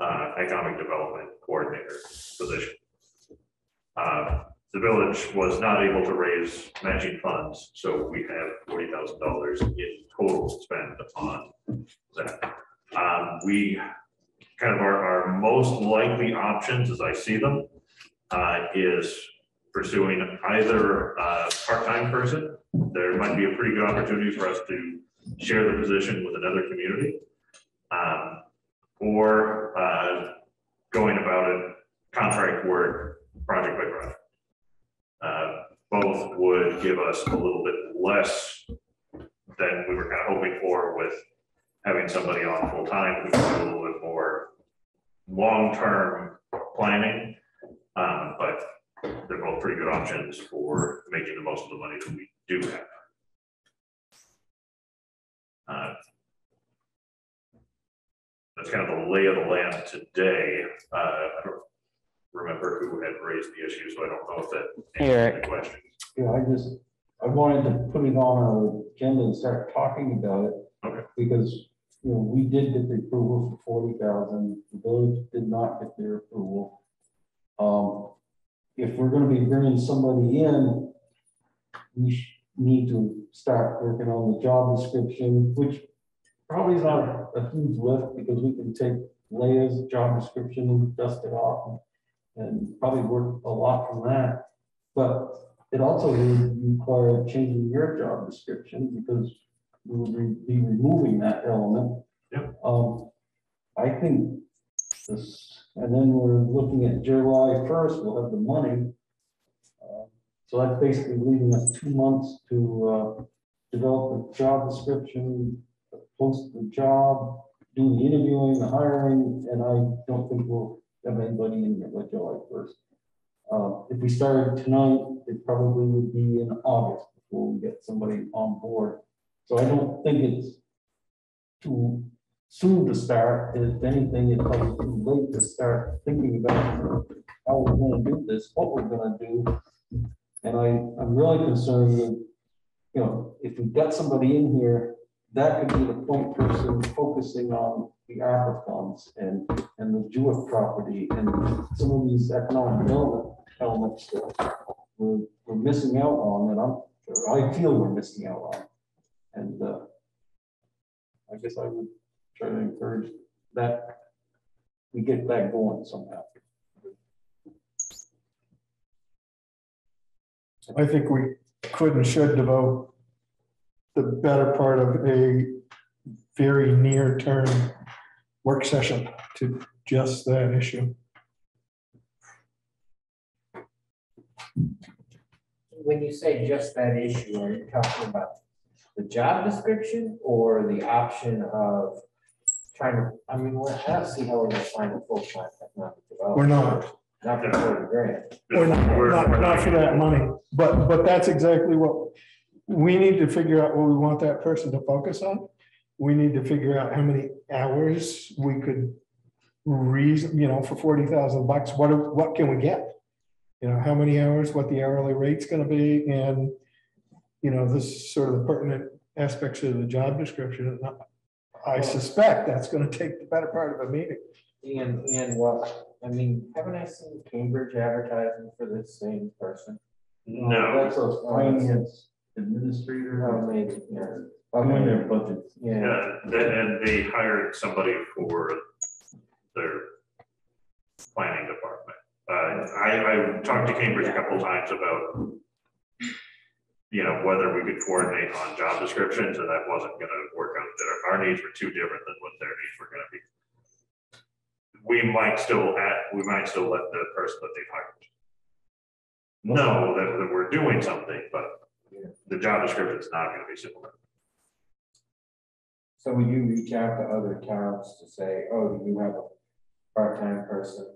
uh, economic development coordinator position. Uh, The village was not able to raise matching funds, so we have forty thousand dollars in total spend on that. Um, we kind of our, our most likely options, as I see them, uh, is pursuing either a part-time person. There might be a pretty good opportunity for us to share the position with another community. um, Or, uh, going about it contract work, project by project. Both would give us a little bit less than we were kind of hoping for with having somebody on full-time who can do a little bit more long-term planning. Um, but they're both pretty good options for making the most of the money that we do have. Uh, That's kind of the lay of the land today. Uh, remember who had raised the issue, so I don't know if that. answers Eric. any Questions. Yeah, I just, I wanted to put it on our agenda and start talking about it. Okay. Because, you know, we did get the approval for forty thousand, the village did not get their approval. Um, if we're gonna be bringing somebody in, we sh- need to start working on the job description, which probably is not a huge lift, because we can take Leia's job description and dust it off and probably work a lot from that. But it also would require changing your job description because we would be removing that element. Yep. Um, I think this, and then we're looking at July first, we'll have the money. Uh, So that's basically leaving us two months to, uh, develop the job description, post the job, do the interviewing, the hiring, and I don't think we'll have anybody in here by July first. Uh, if we started tonight, it probably would be in August before we get somebody on board. So I don't think it's too soon to start. If anything, it's probably too late to start thinking about how we're gonna do this, what we're gonna do. And I, I'm really concerned that, you know, if we've got somebody in here, that could be the point person focusing on the ARPA funds and, and the Jewett property and some of these economic development elements that we're, we're missing out on, and I'm, I feel we're missing out on. And, uh, I guess I would try to encourage that we get that going somehow. I think we could and should devote the better part of a very near-term work session to just that issue. When you say just that issue, are you talking about the job description or the option of trying to, I mean, don't see how we're gonna find a full-time economic developer. We're not. Not for forty grand. Or not, We're- not, we're not for that money, but, but that's exactly what, we need to figure out what we want that person to focus on. We need to figure out how many hours we could reason, you know, for forty thousand bucks, what, are- what can we get? You know, how many hours, what the hourly rate's gonna be, and, you know, this is sort of the pertinent aspects of the job description. and I suspect that's gonna take the better part of a meeting. And, and what, I mean, haven't I seen Cambridge advertising for this same person? No, That's a finance administrator. Oh, maybe, yeah. Doing their budgets. Yeah, yeah, then, and they hired somebody for their planning department. Uh, I, I talked to Cambridge a couple times about, you know, whether we could coordinate on job descriptions, and that wasn't gonna work out. That Our needs were too different than what their needs were gonna be. We might still add, we might still let the person that they've hired know that, that we're doing something, but the job description is not gonna be similar. So would you reach out to other towns to say, oh, do you have a part-time person?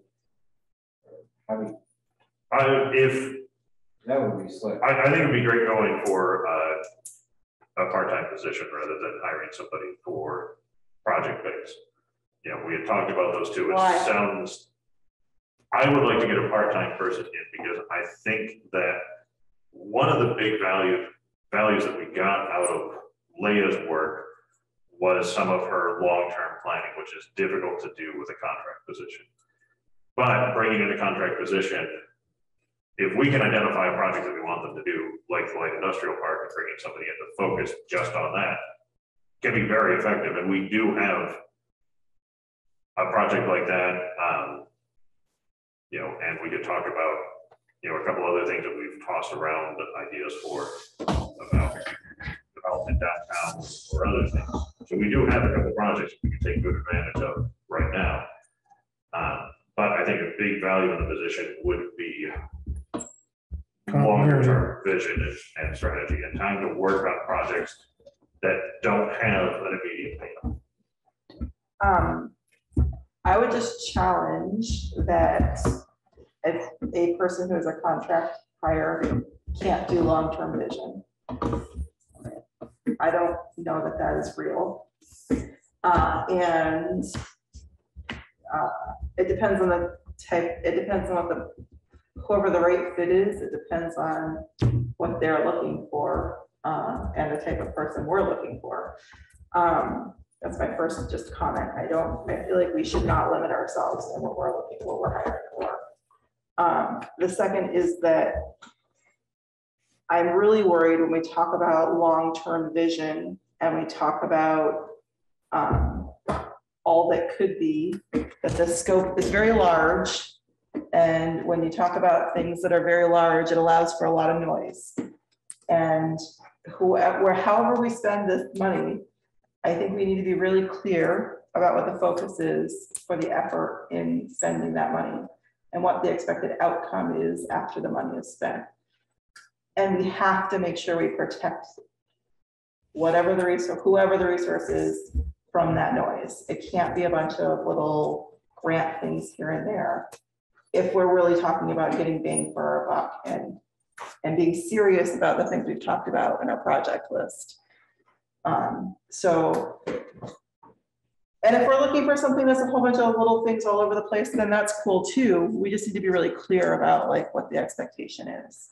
How do, you- I, if, that would be slick. I, I think it'd be great going for, uh, a part-time position rather than hiring somebody for project base. You know, we had talked about those two, Why? it sounds, I would like to get a part-time person in because I think that one of the big value, values that we got out of Leia's work was some of her long-term planning, which is difficult to do with a contract position. But bringing in a contract position, if we can identify a project that we want them to do, like the light industrial park, and bringing somebody in to focus just on that, can be very effective, and we do have a project like that, um, you know, and we could talk about, you know, a couple other things that we've tossed around ideas for about development downtown or other things. So we do have a couple projects we can take good advantage of right now. Um, but I think a big value in the position would be longer term vision and, and strategy and time to work on projects that don't have an immediate payment. Um, I would just challenge that if a person who is a contract hire can't do long-term vision. I don't know that that is real. Uh, and uh, it depends on the type, it depends on what the, whoever the right fit is, it depends on what they're looking for, uh, and the type of person we're looking for. Um, that's my first just comment. I don't, I feel like we should not limit ourselves in what we're looking, what we're hiring for. Um, the second is that I'm really worried when we talk about long-term vision and we talk about um, all that could be, that the scope is very large. And when you talk about things that are very large, it allows for a lot of noise. And whoever, however we spend this money, I think we need to be really clear about what the focus is for the effort in spending that money and what the expected outcome is after the money is spent. And we have to make sure we protect whatever the resource, whoever the resource is from that noise. It can't be a bunch of little grant things here and there. If we're really talking about getting bang for our buck and, and being serious about the things we've talked about in our project list. Um, so. And if we're looking for something that's a whole bunch of little things all over the place, then that's cool too. We just need to be really clear about like what the expectation is.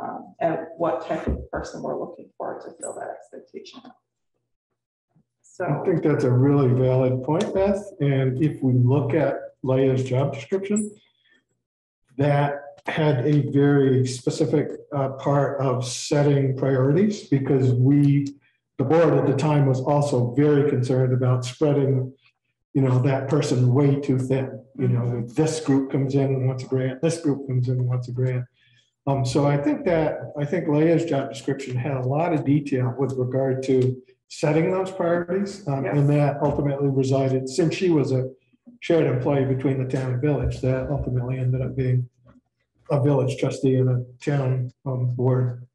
Um, and what type of person we're looking for to fill that expectation. So I think that's a really valid point, Beth, and if we look at Leia's job description, that had a very specific uh, part of setting priorities, because we, the board at the time was also very concerned about spreading, you know, that person way too thin, you know, this group comes in and wants a grant, this group comes in and wants a grant. Um, so I think that, I think Leia's job description had a lot of detail with regard to setting those priorities. um, And that ultimately resided, since she was a shared employee between the town and village, that ultimately ended up being a village trustee and a town um, board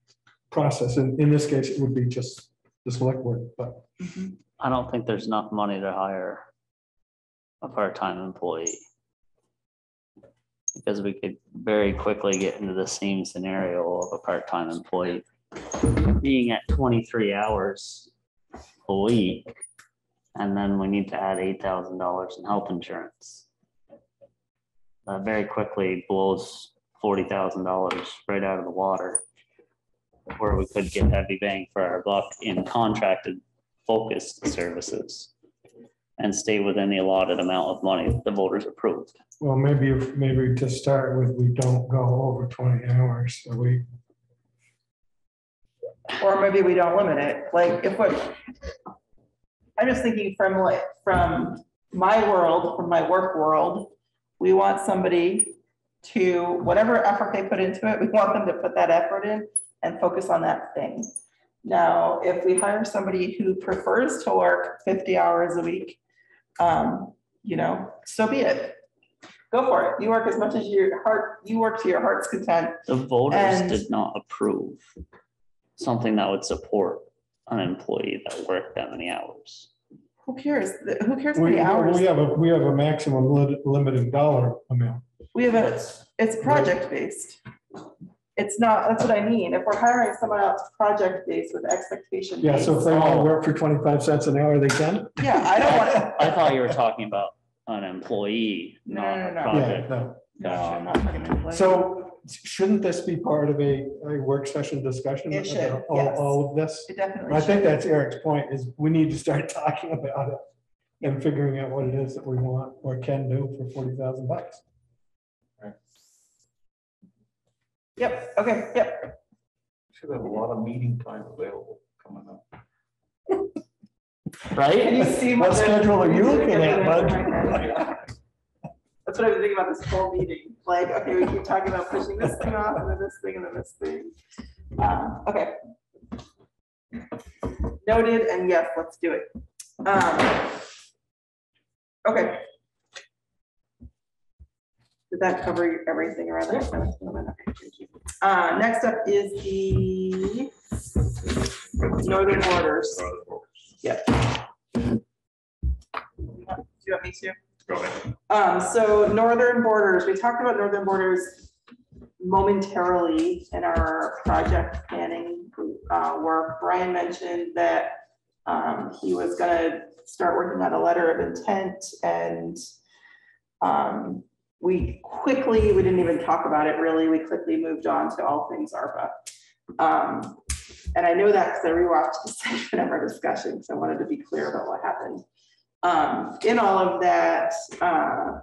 process. And in this case, it would be just the select board, but I don't think there's enough money to hire a part-time employee. Because we could very quickly get into the same scenario of a part-time employee being at twenty-three hours a week. And then we need to add eight thousand dollars in health insurance. That very quickly blows forty thousand dollars right out of the water. Where we could get heavy bang for our buck in contracted focused services. And stay within the allotted amount of money that the voters approved. well, maybe, if maybe to start with, we don't go over twenty hours a week. or maybe we don't limit it, like if what. I'm just thinking from like, from my world, from my work world, we want somebody to, whatever effort they put into it, (laughs) we want them to put that effort in and focus on that thing. Now, if we hire somebody who prefers to work fifty hours a week, um, you know, so be it. Go for it. You work as much as your heart, you work to your heart's content. The voters And- did not approve something that would support an employee that worked that many hours. Who cares? Who cares how We, many hours? we have a, we have a maximum limit- limited dollar amount. We have a, it's project based. It's not, that's what I mean. If we're hiring someone else project based with expectation. Yeah, so if they want to work for twenty-five cents an hour, they can? Yeah, I don't want. (laughs) I thought you were talking about an employee, No, not no, a no. Yeah, project. no. No, I'm not talking about. So shouldn't this be part of a, a work session discussion? It should, about all- yes. All of this? It definitely I should. think that's Eric's point, is we need to start (laughs) talking about it and figuring out what it is that we want or can do for forty thousand bucks. Yep, okay, yep. Should have a lot of meeting time available coming up. (laughs) Can Right? you see? What the- schedule are you looking at, bud? (laughs) That's what I was thinking about this whole meeting. Like, okay, we keep talking about pushing this thing off and then this thing and then this thing. Um, okay. Noted, and yes, let's do it. Um. Okay. Did that cover everything around that? No, it's not. Okay, thank you. Uh, next up is the northern borders. Yep. Do you want me to? Go ahead. Um, so northern borders, we talked about northern borders momentarily in our project planning uh, work. Brian mentioned that um, he was gonna start working on a letter of intent and um, we quickly, we didn't even talk about it really, we quickly moved on to all things ARPA. Um, and I know that because I rewatched the (laughs) section of our discussion, so I wanted to be clear about what happened. Um, in all of that, uh,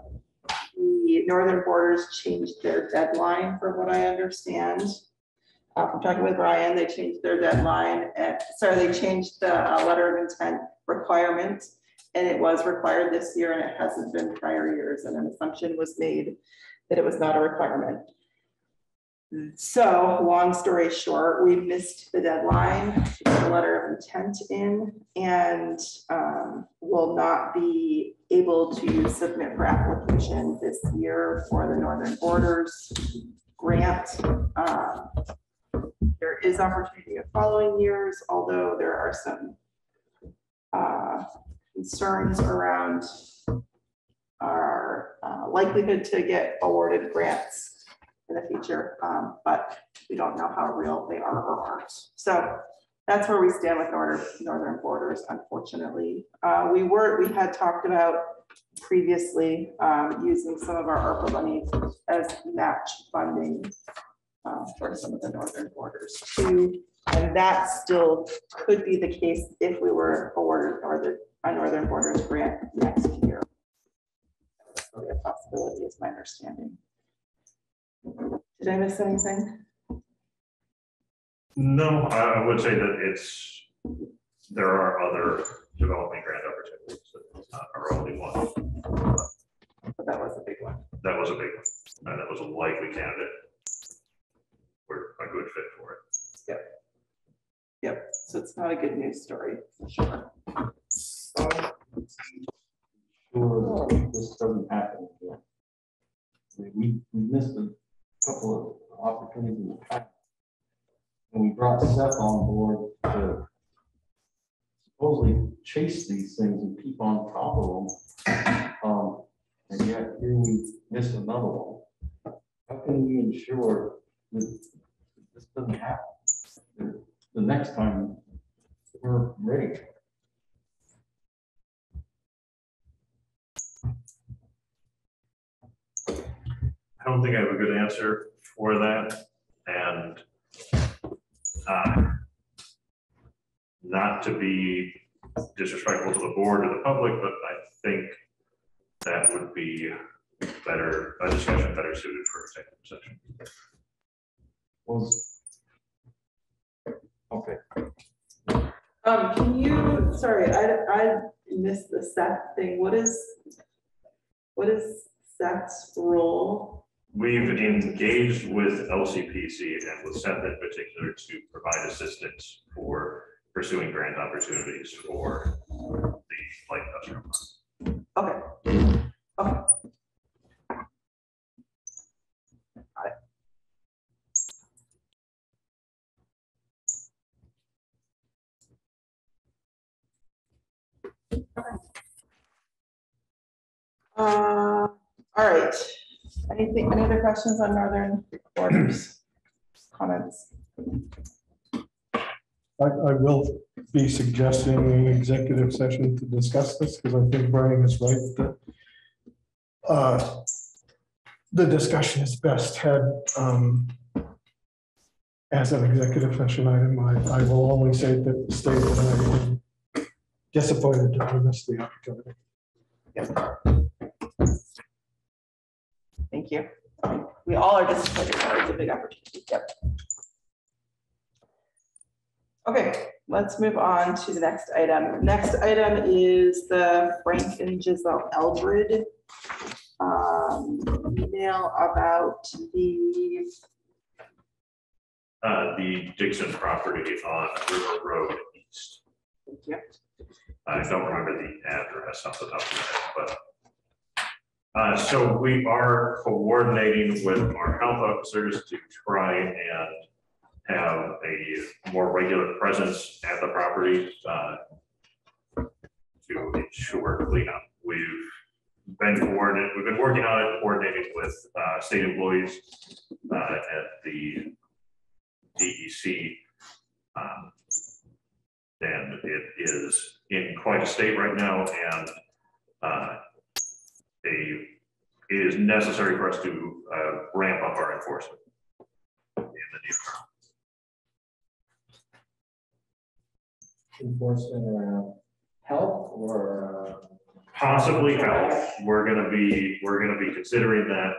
the Northern Borders changed their deadline from what I understand. Uh, from talking with Brian, they changed their deadline, at sorry, they changed the uh, letter of intent requirement. And it was required this year and it hasn't been prior years, and an assumption was made that it was not a requirement. So, long story short, we missed the deadline to get the letter of intent in and um, will not be able to submit for application this year for the Northern Borders grant. Um, There is opportunity of following years, although there are some uh, concerns around our likelihood to get awarded grants in the future, um, but we don't know how real they are or aren't. So that's where we stand with Northern, Northern Borders, unfortunately. Uh, we were, we had talked about previously, um, using some of our ARPA money as match funding uh, for some of the Northern Borders too. And that still could be the case if we were awarded or the, a Northern Borders grant next year. That's really a possibility is my understanding. Did I miss anything? No, I, would say that it's, there are other development grant opportunities. It's not our only one. But that was a big one. That was a big one, and that was a likely candidate. We're a good fit for it. Yep, Yep. so it's not a good news story, for sure. Sure, this doesn't happen again. I mean, We, we missed a couple of opportunities in the past. And we brought Seth on board to supposedly chase these things and keep on top of them. Um, and yet here we missed another one. How can we ensure this doesn't happen? The, the next time we're ready. I don't think I have a good answer for that, and uh, not to be disrespectful to the board or the public, but I think that would be better, a discussion better suited for a executive session. Was. Okay. Um, can you, sorry, I, I missed the Seth thing. What is, what is Seth's role? We've engaged with LCPC and with Seth in particular to provide assistance for pursuing grant opportunities for the light industrial. Okay. Okay. Uh, all right. Anything, any other questions on Northern Borders? Comments? I, I will be suggesting an executive session to discuss this, because I think Brian is right that uh, the discussion is best had um, as an executive session item. I, I will only say that, state that I am disappointed to have missed the opportunity. Thank you. We all are disappointed. It's a big opportunity. Yep. Okay, let's move on to the next item. Next item is the Frank and Giselle Eldred um, email about the, Uh, the Dixon property on River Road East. thank you. I don't remember the address off the top of my head, but. Uh, so we are coordinating with our health officers to try and have a more regular presence at the property, uh. To ensure cleanup. We've been coordinating, we've been working on it, coordinating with, uh, state employees, uh, at the DEC. Um, And it is in quite a state right now and uh, a, it is necessary for us to uh, ramp up our enforcement. in the near term. Enforcement around health or, uh, Possibly health, we're gonna be, we're gonna be considering that.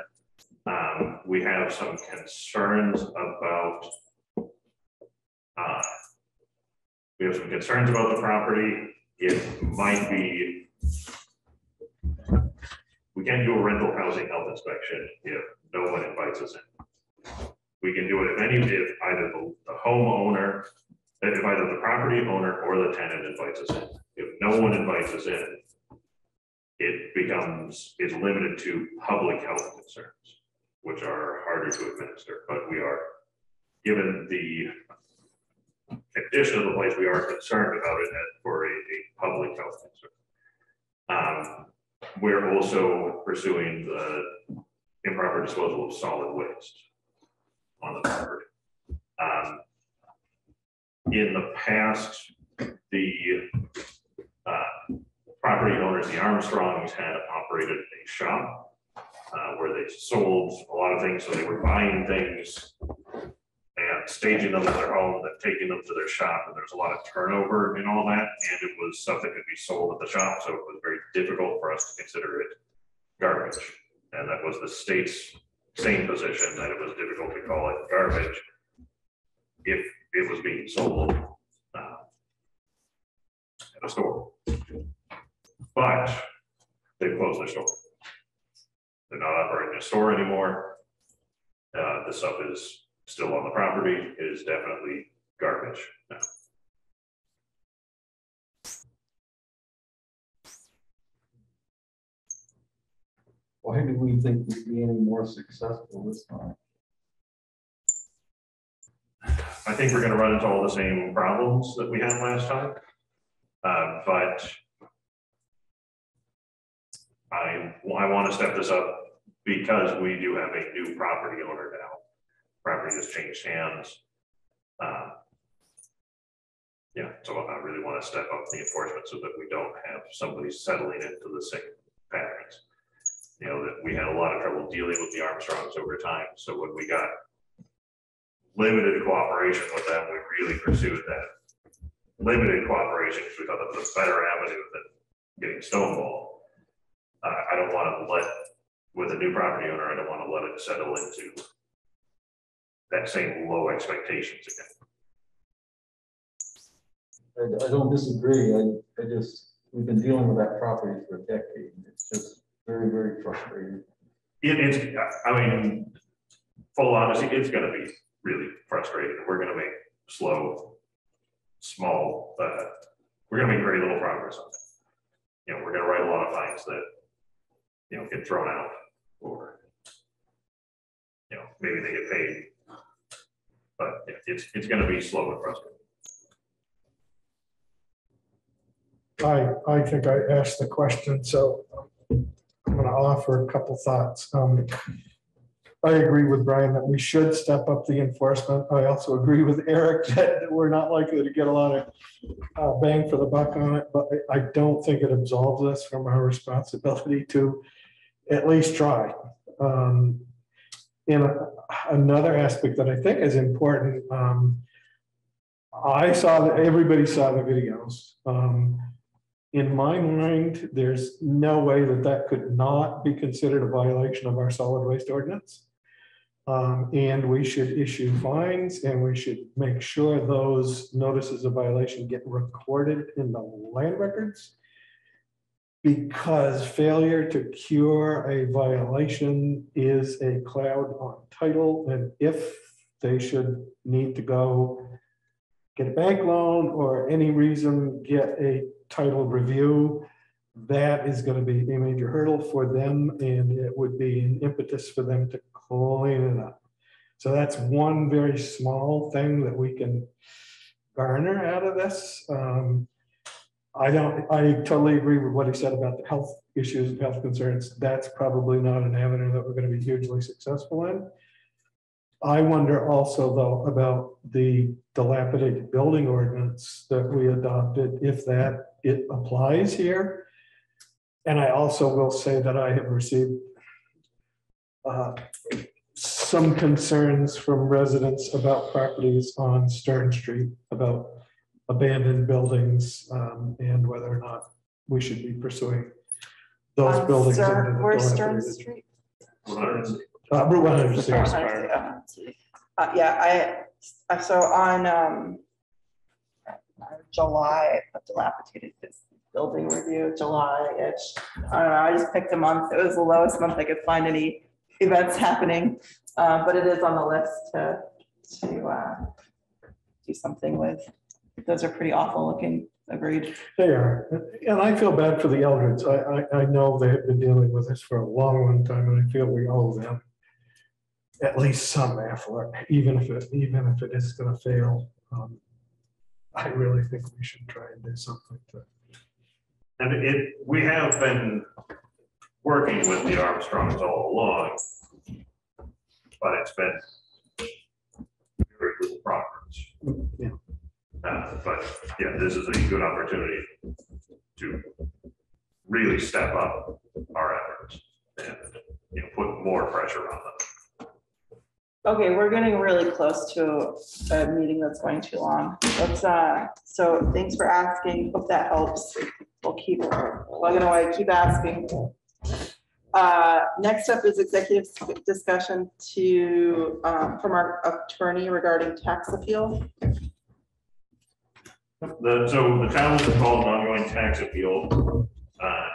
Um, we have some concerns about. uh, We have some concerns about the property, it might be. We can do a rental housing health inspection if no one invites us in. We can do it if any, if either the, the homeowner, if either the property owner or the tenant invites us in. If no one invites us in, it becomes, is limited to public health concerns, which are harder to administer, but we are, given the condition of the place, we are concerned about it for a, a public health concern. Um, we're also pursuing the improper disposal of solid waste on the property. Um, In the past, the uh, property owners, the Armstrongs had operated a shop uh, where they sold a lot of things, so they were buying things and staging them in their home, then taking them to their shop, and there's a lot of turnover in all that, and it was stuff that could be sold at the shop, so it was very difficult for us to consider it garbage. And that was the state's same position, that it was difficult to call it garbage if it was being sold uh, at a store. But they closed their store. They're not operating a store anymore. Uh, the stuff is still on the property, it is definitely garbage now. Why do we think we'd be any more successful this time? I think we're gonna run into all the same problems that we had last time. Uh, but I, I wanna step this up because we do have a new property owner now. Property has changed hands. Um, Yeah, so I really wanna step up the enforcement so that we don't have somebody settling into the same patterns. You know, that we had a lot of trouble dealing with the Armstrongs over time, so when we got limited cooperation with them, we really pursued that. Limited cooperation, because we thought that was a better avenue than getting stonewalled. Uh, I don't wanna let, with a new property owner, I don't wanna let it settle into that same low expectations again. I, I don't disagree, I, I just, we've been dealing with that property for a decade, and it's just very, very frustrating. It is, I mean, full honesty, it's gonna be really frustrating. We're gonna make slow, small, uh, we're gonna make very little progress on it. You know, we're gonna write a lot of fines that, you know, get thrown out or, you know, maybe they get paid. But it's, it's gonna be slow and frustrating. I, I think I asked the question, so I'm gonna offer a couple thoughts. Um, I agree with Brian that we should step up the enforcement. I also agree with Eric (laughs) that we're not likely to get a lot of uh, bang for the buck on it, but I don't think it absolves us from our responsibility to at least try. Um, In another aspect that I think is important, um, I saw that, everybody saw the videos. Um, in my mind, there's no way that that could not be considered a violation of our solid waste ordinance. Um, and we should issue fines and we should make sure those notices of violation get recorded in the land records. Because failure to cure a violation is a cloud on title, and if they should need to go get a bank loan or any reason, get a title review, that is gonna be a major hurdle for them, and it would be an impetus for them to clean it up. So that's one very small thing that we can garner out of this. Um, I don't, I totally agree with what he said about the health issues and health concerns. That's probably not an avenue that we're gonna be hugely successful in. I wonder also though about the dilapidated building ordinance that we adopted, if that, it applies here. And I also will say that I have received uh, some concerns from residents about properties on Stern Street, about abandoned buildings um, and whether or not we should be pursuing those On buildings. Stern- into the Where's Stern dilapidated- Street? Uh, Route 106. Uh, yeah, I, I- so on, um, July, I put dilapidated this building review, July-ish. I don't know, I just picked a month. It was the lowest month I could find any events happening. Uh, but it is on the list to, to, uh, do something with. Those are pretty awful looking, agreed. They are, and I feel bad for the Eldreds. I, I, I know they have been dealing with this for a long, long time, and I feel we owe them at least some effort, even if it, even if it is gonna fail. Um, I really think we should try and do something to, And it, we have been working with the Armstrongs all along. But it's been very little progress. Uh, but, yeah, this is a good opportunity to really step up our efforts and, you know, put more pressure on them. Okay, we're getting really close to a meeting that's going too long. Let's, uh, so thanks for asking. Hope that helps. We'll keep plugging away, keep asking. Uh, next up is executive discussion to, um, from our attorney regarding tax appeal. The, so the town is involved in ongoing tax appeal, uh,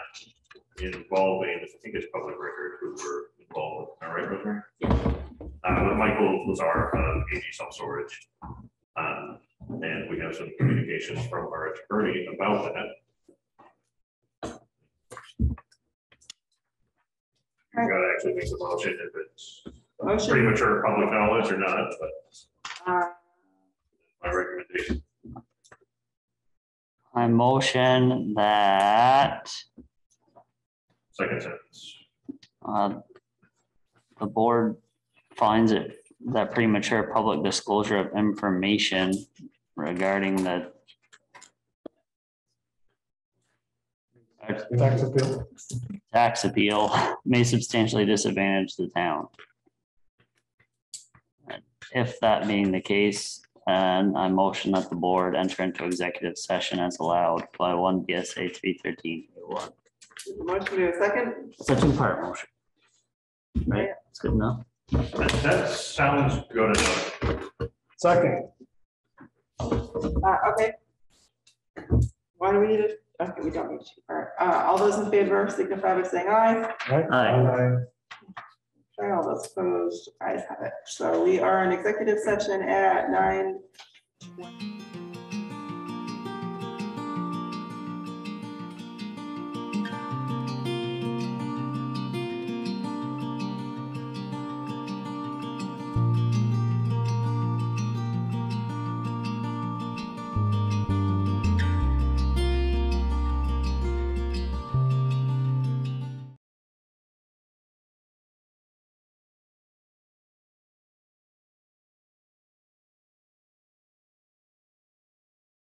involving, I think it's public record who were involved, all right, Rosemary? Uh, with Michael Lazar of AG Self Storage. Um, and we have some communications from our attorney about that. You gotta actually make the motion if it's Motion. premature public knowledge or not, but Uh, my recommendation. I motion that Second sentence. uh, the board finds it that premature public disclosure of information regarding the Tax appeal. tax appeal may substantially disadvantage the town. If that being the case, then I motion that the board enter into executive session as allowed by one VSA three thirteen. Motion to a second. It's a two-part motion. Right, it's good enough. That, that sounds good enough. Second, Uh, okay. Why do we need it? Okay, we don't need to. All right, uh, all those in favor signify by saying aye. right? Aye. Okay, all those opposed, ayes have it. So we are in executive session at nine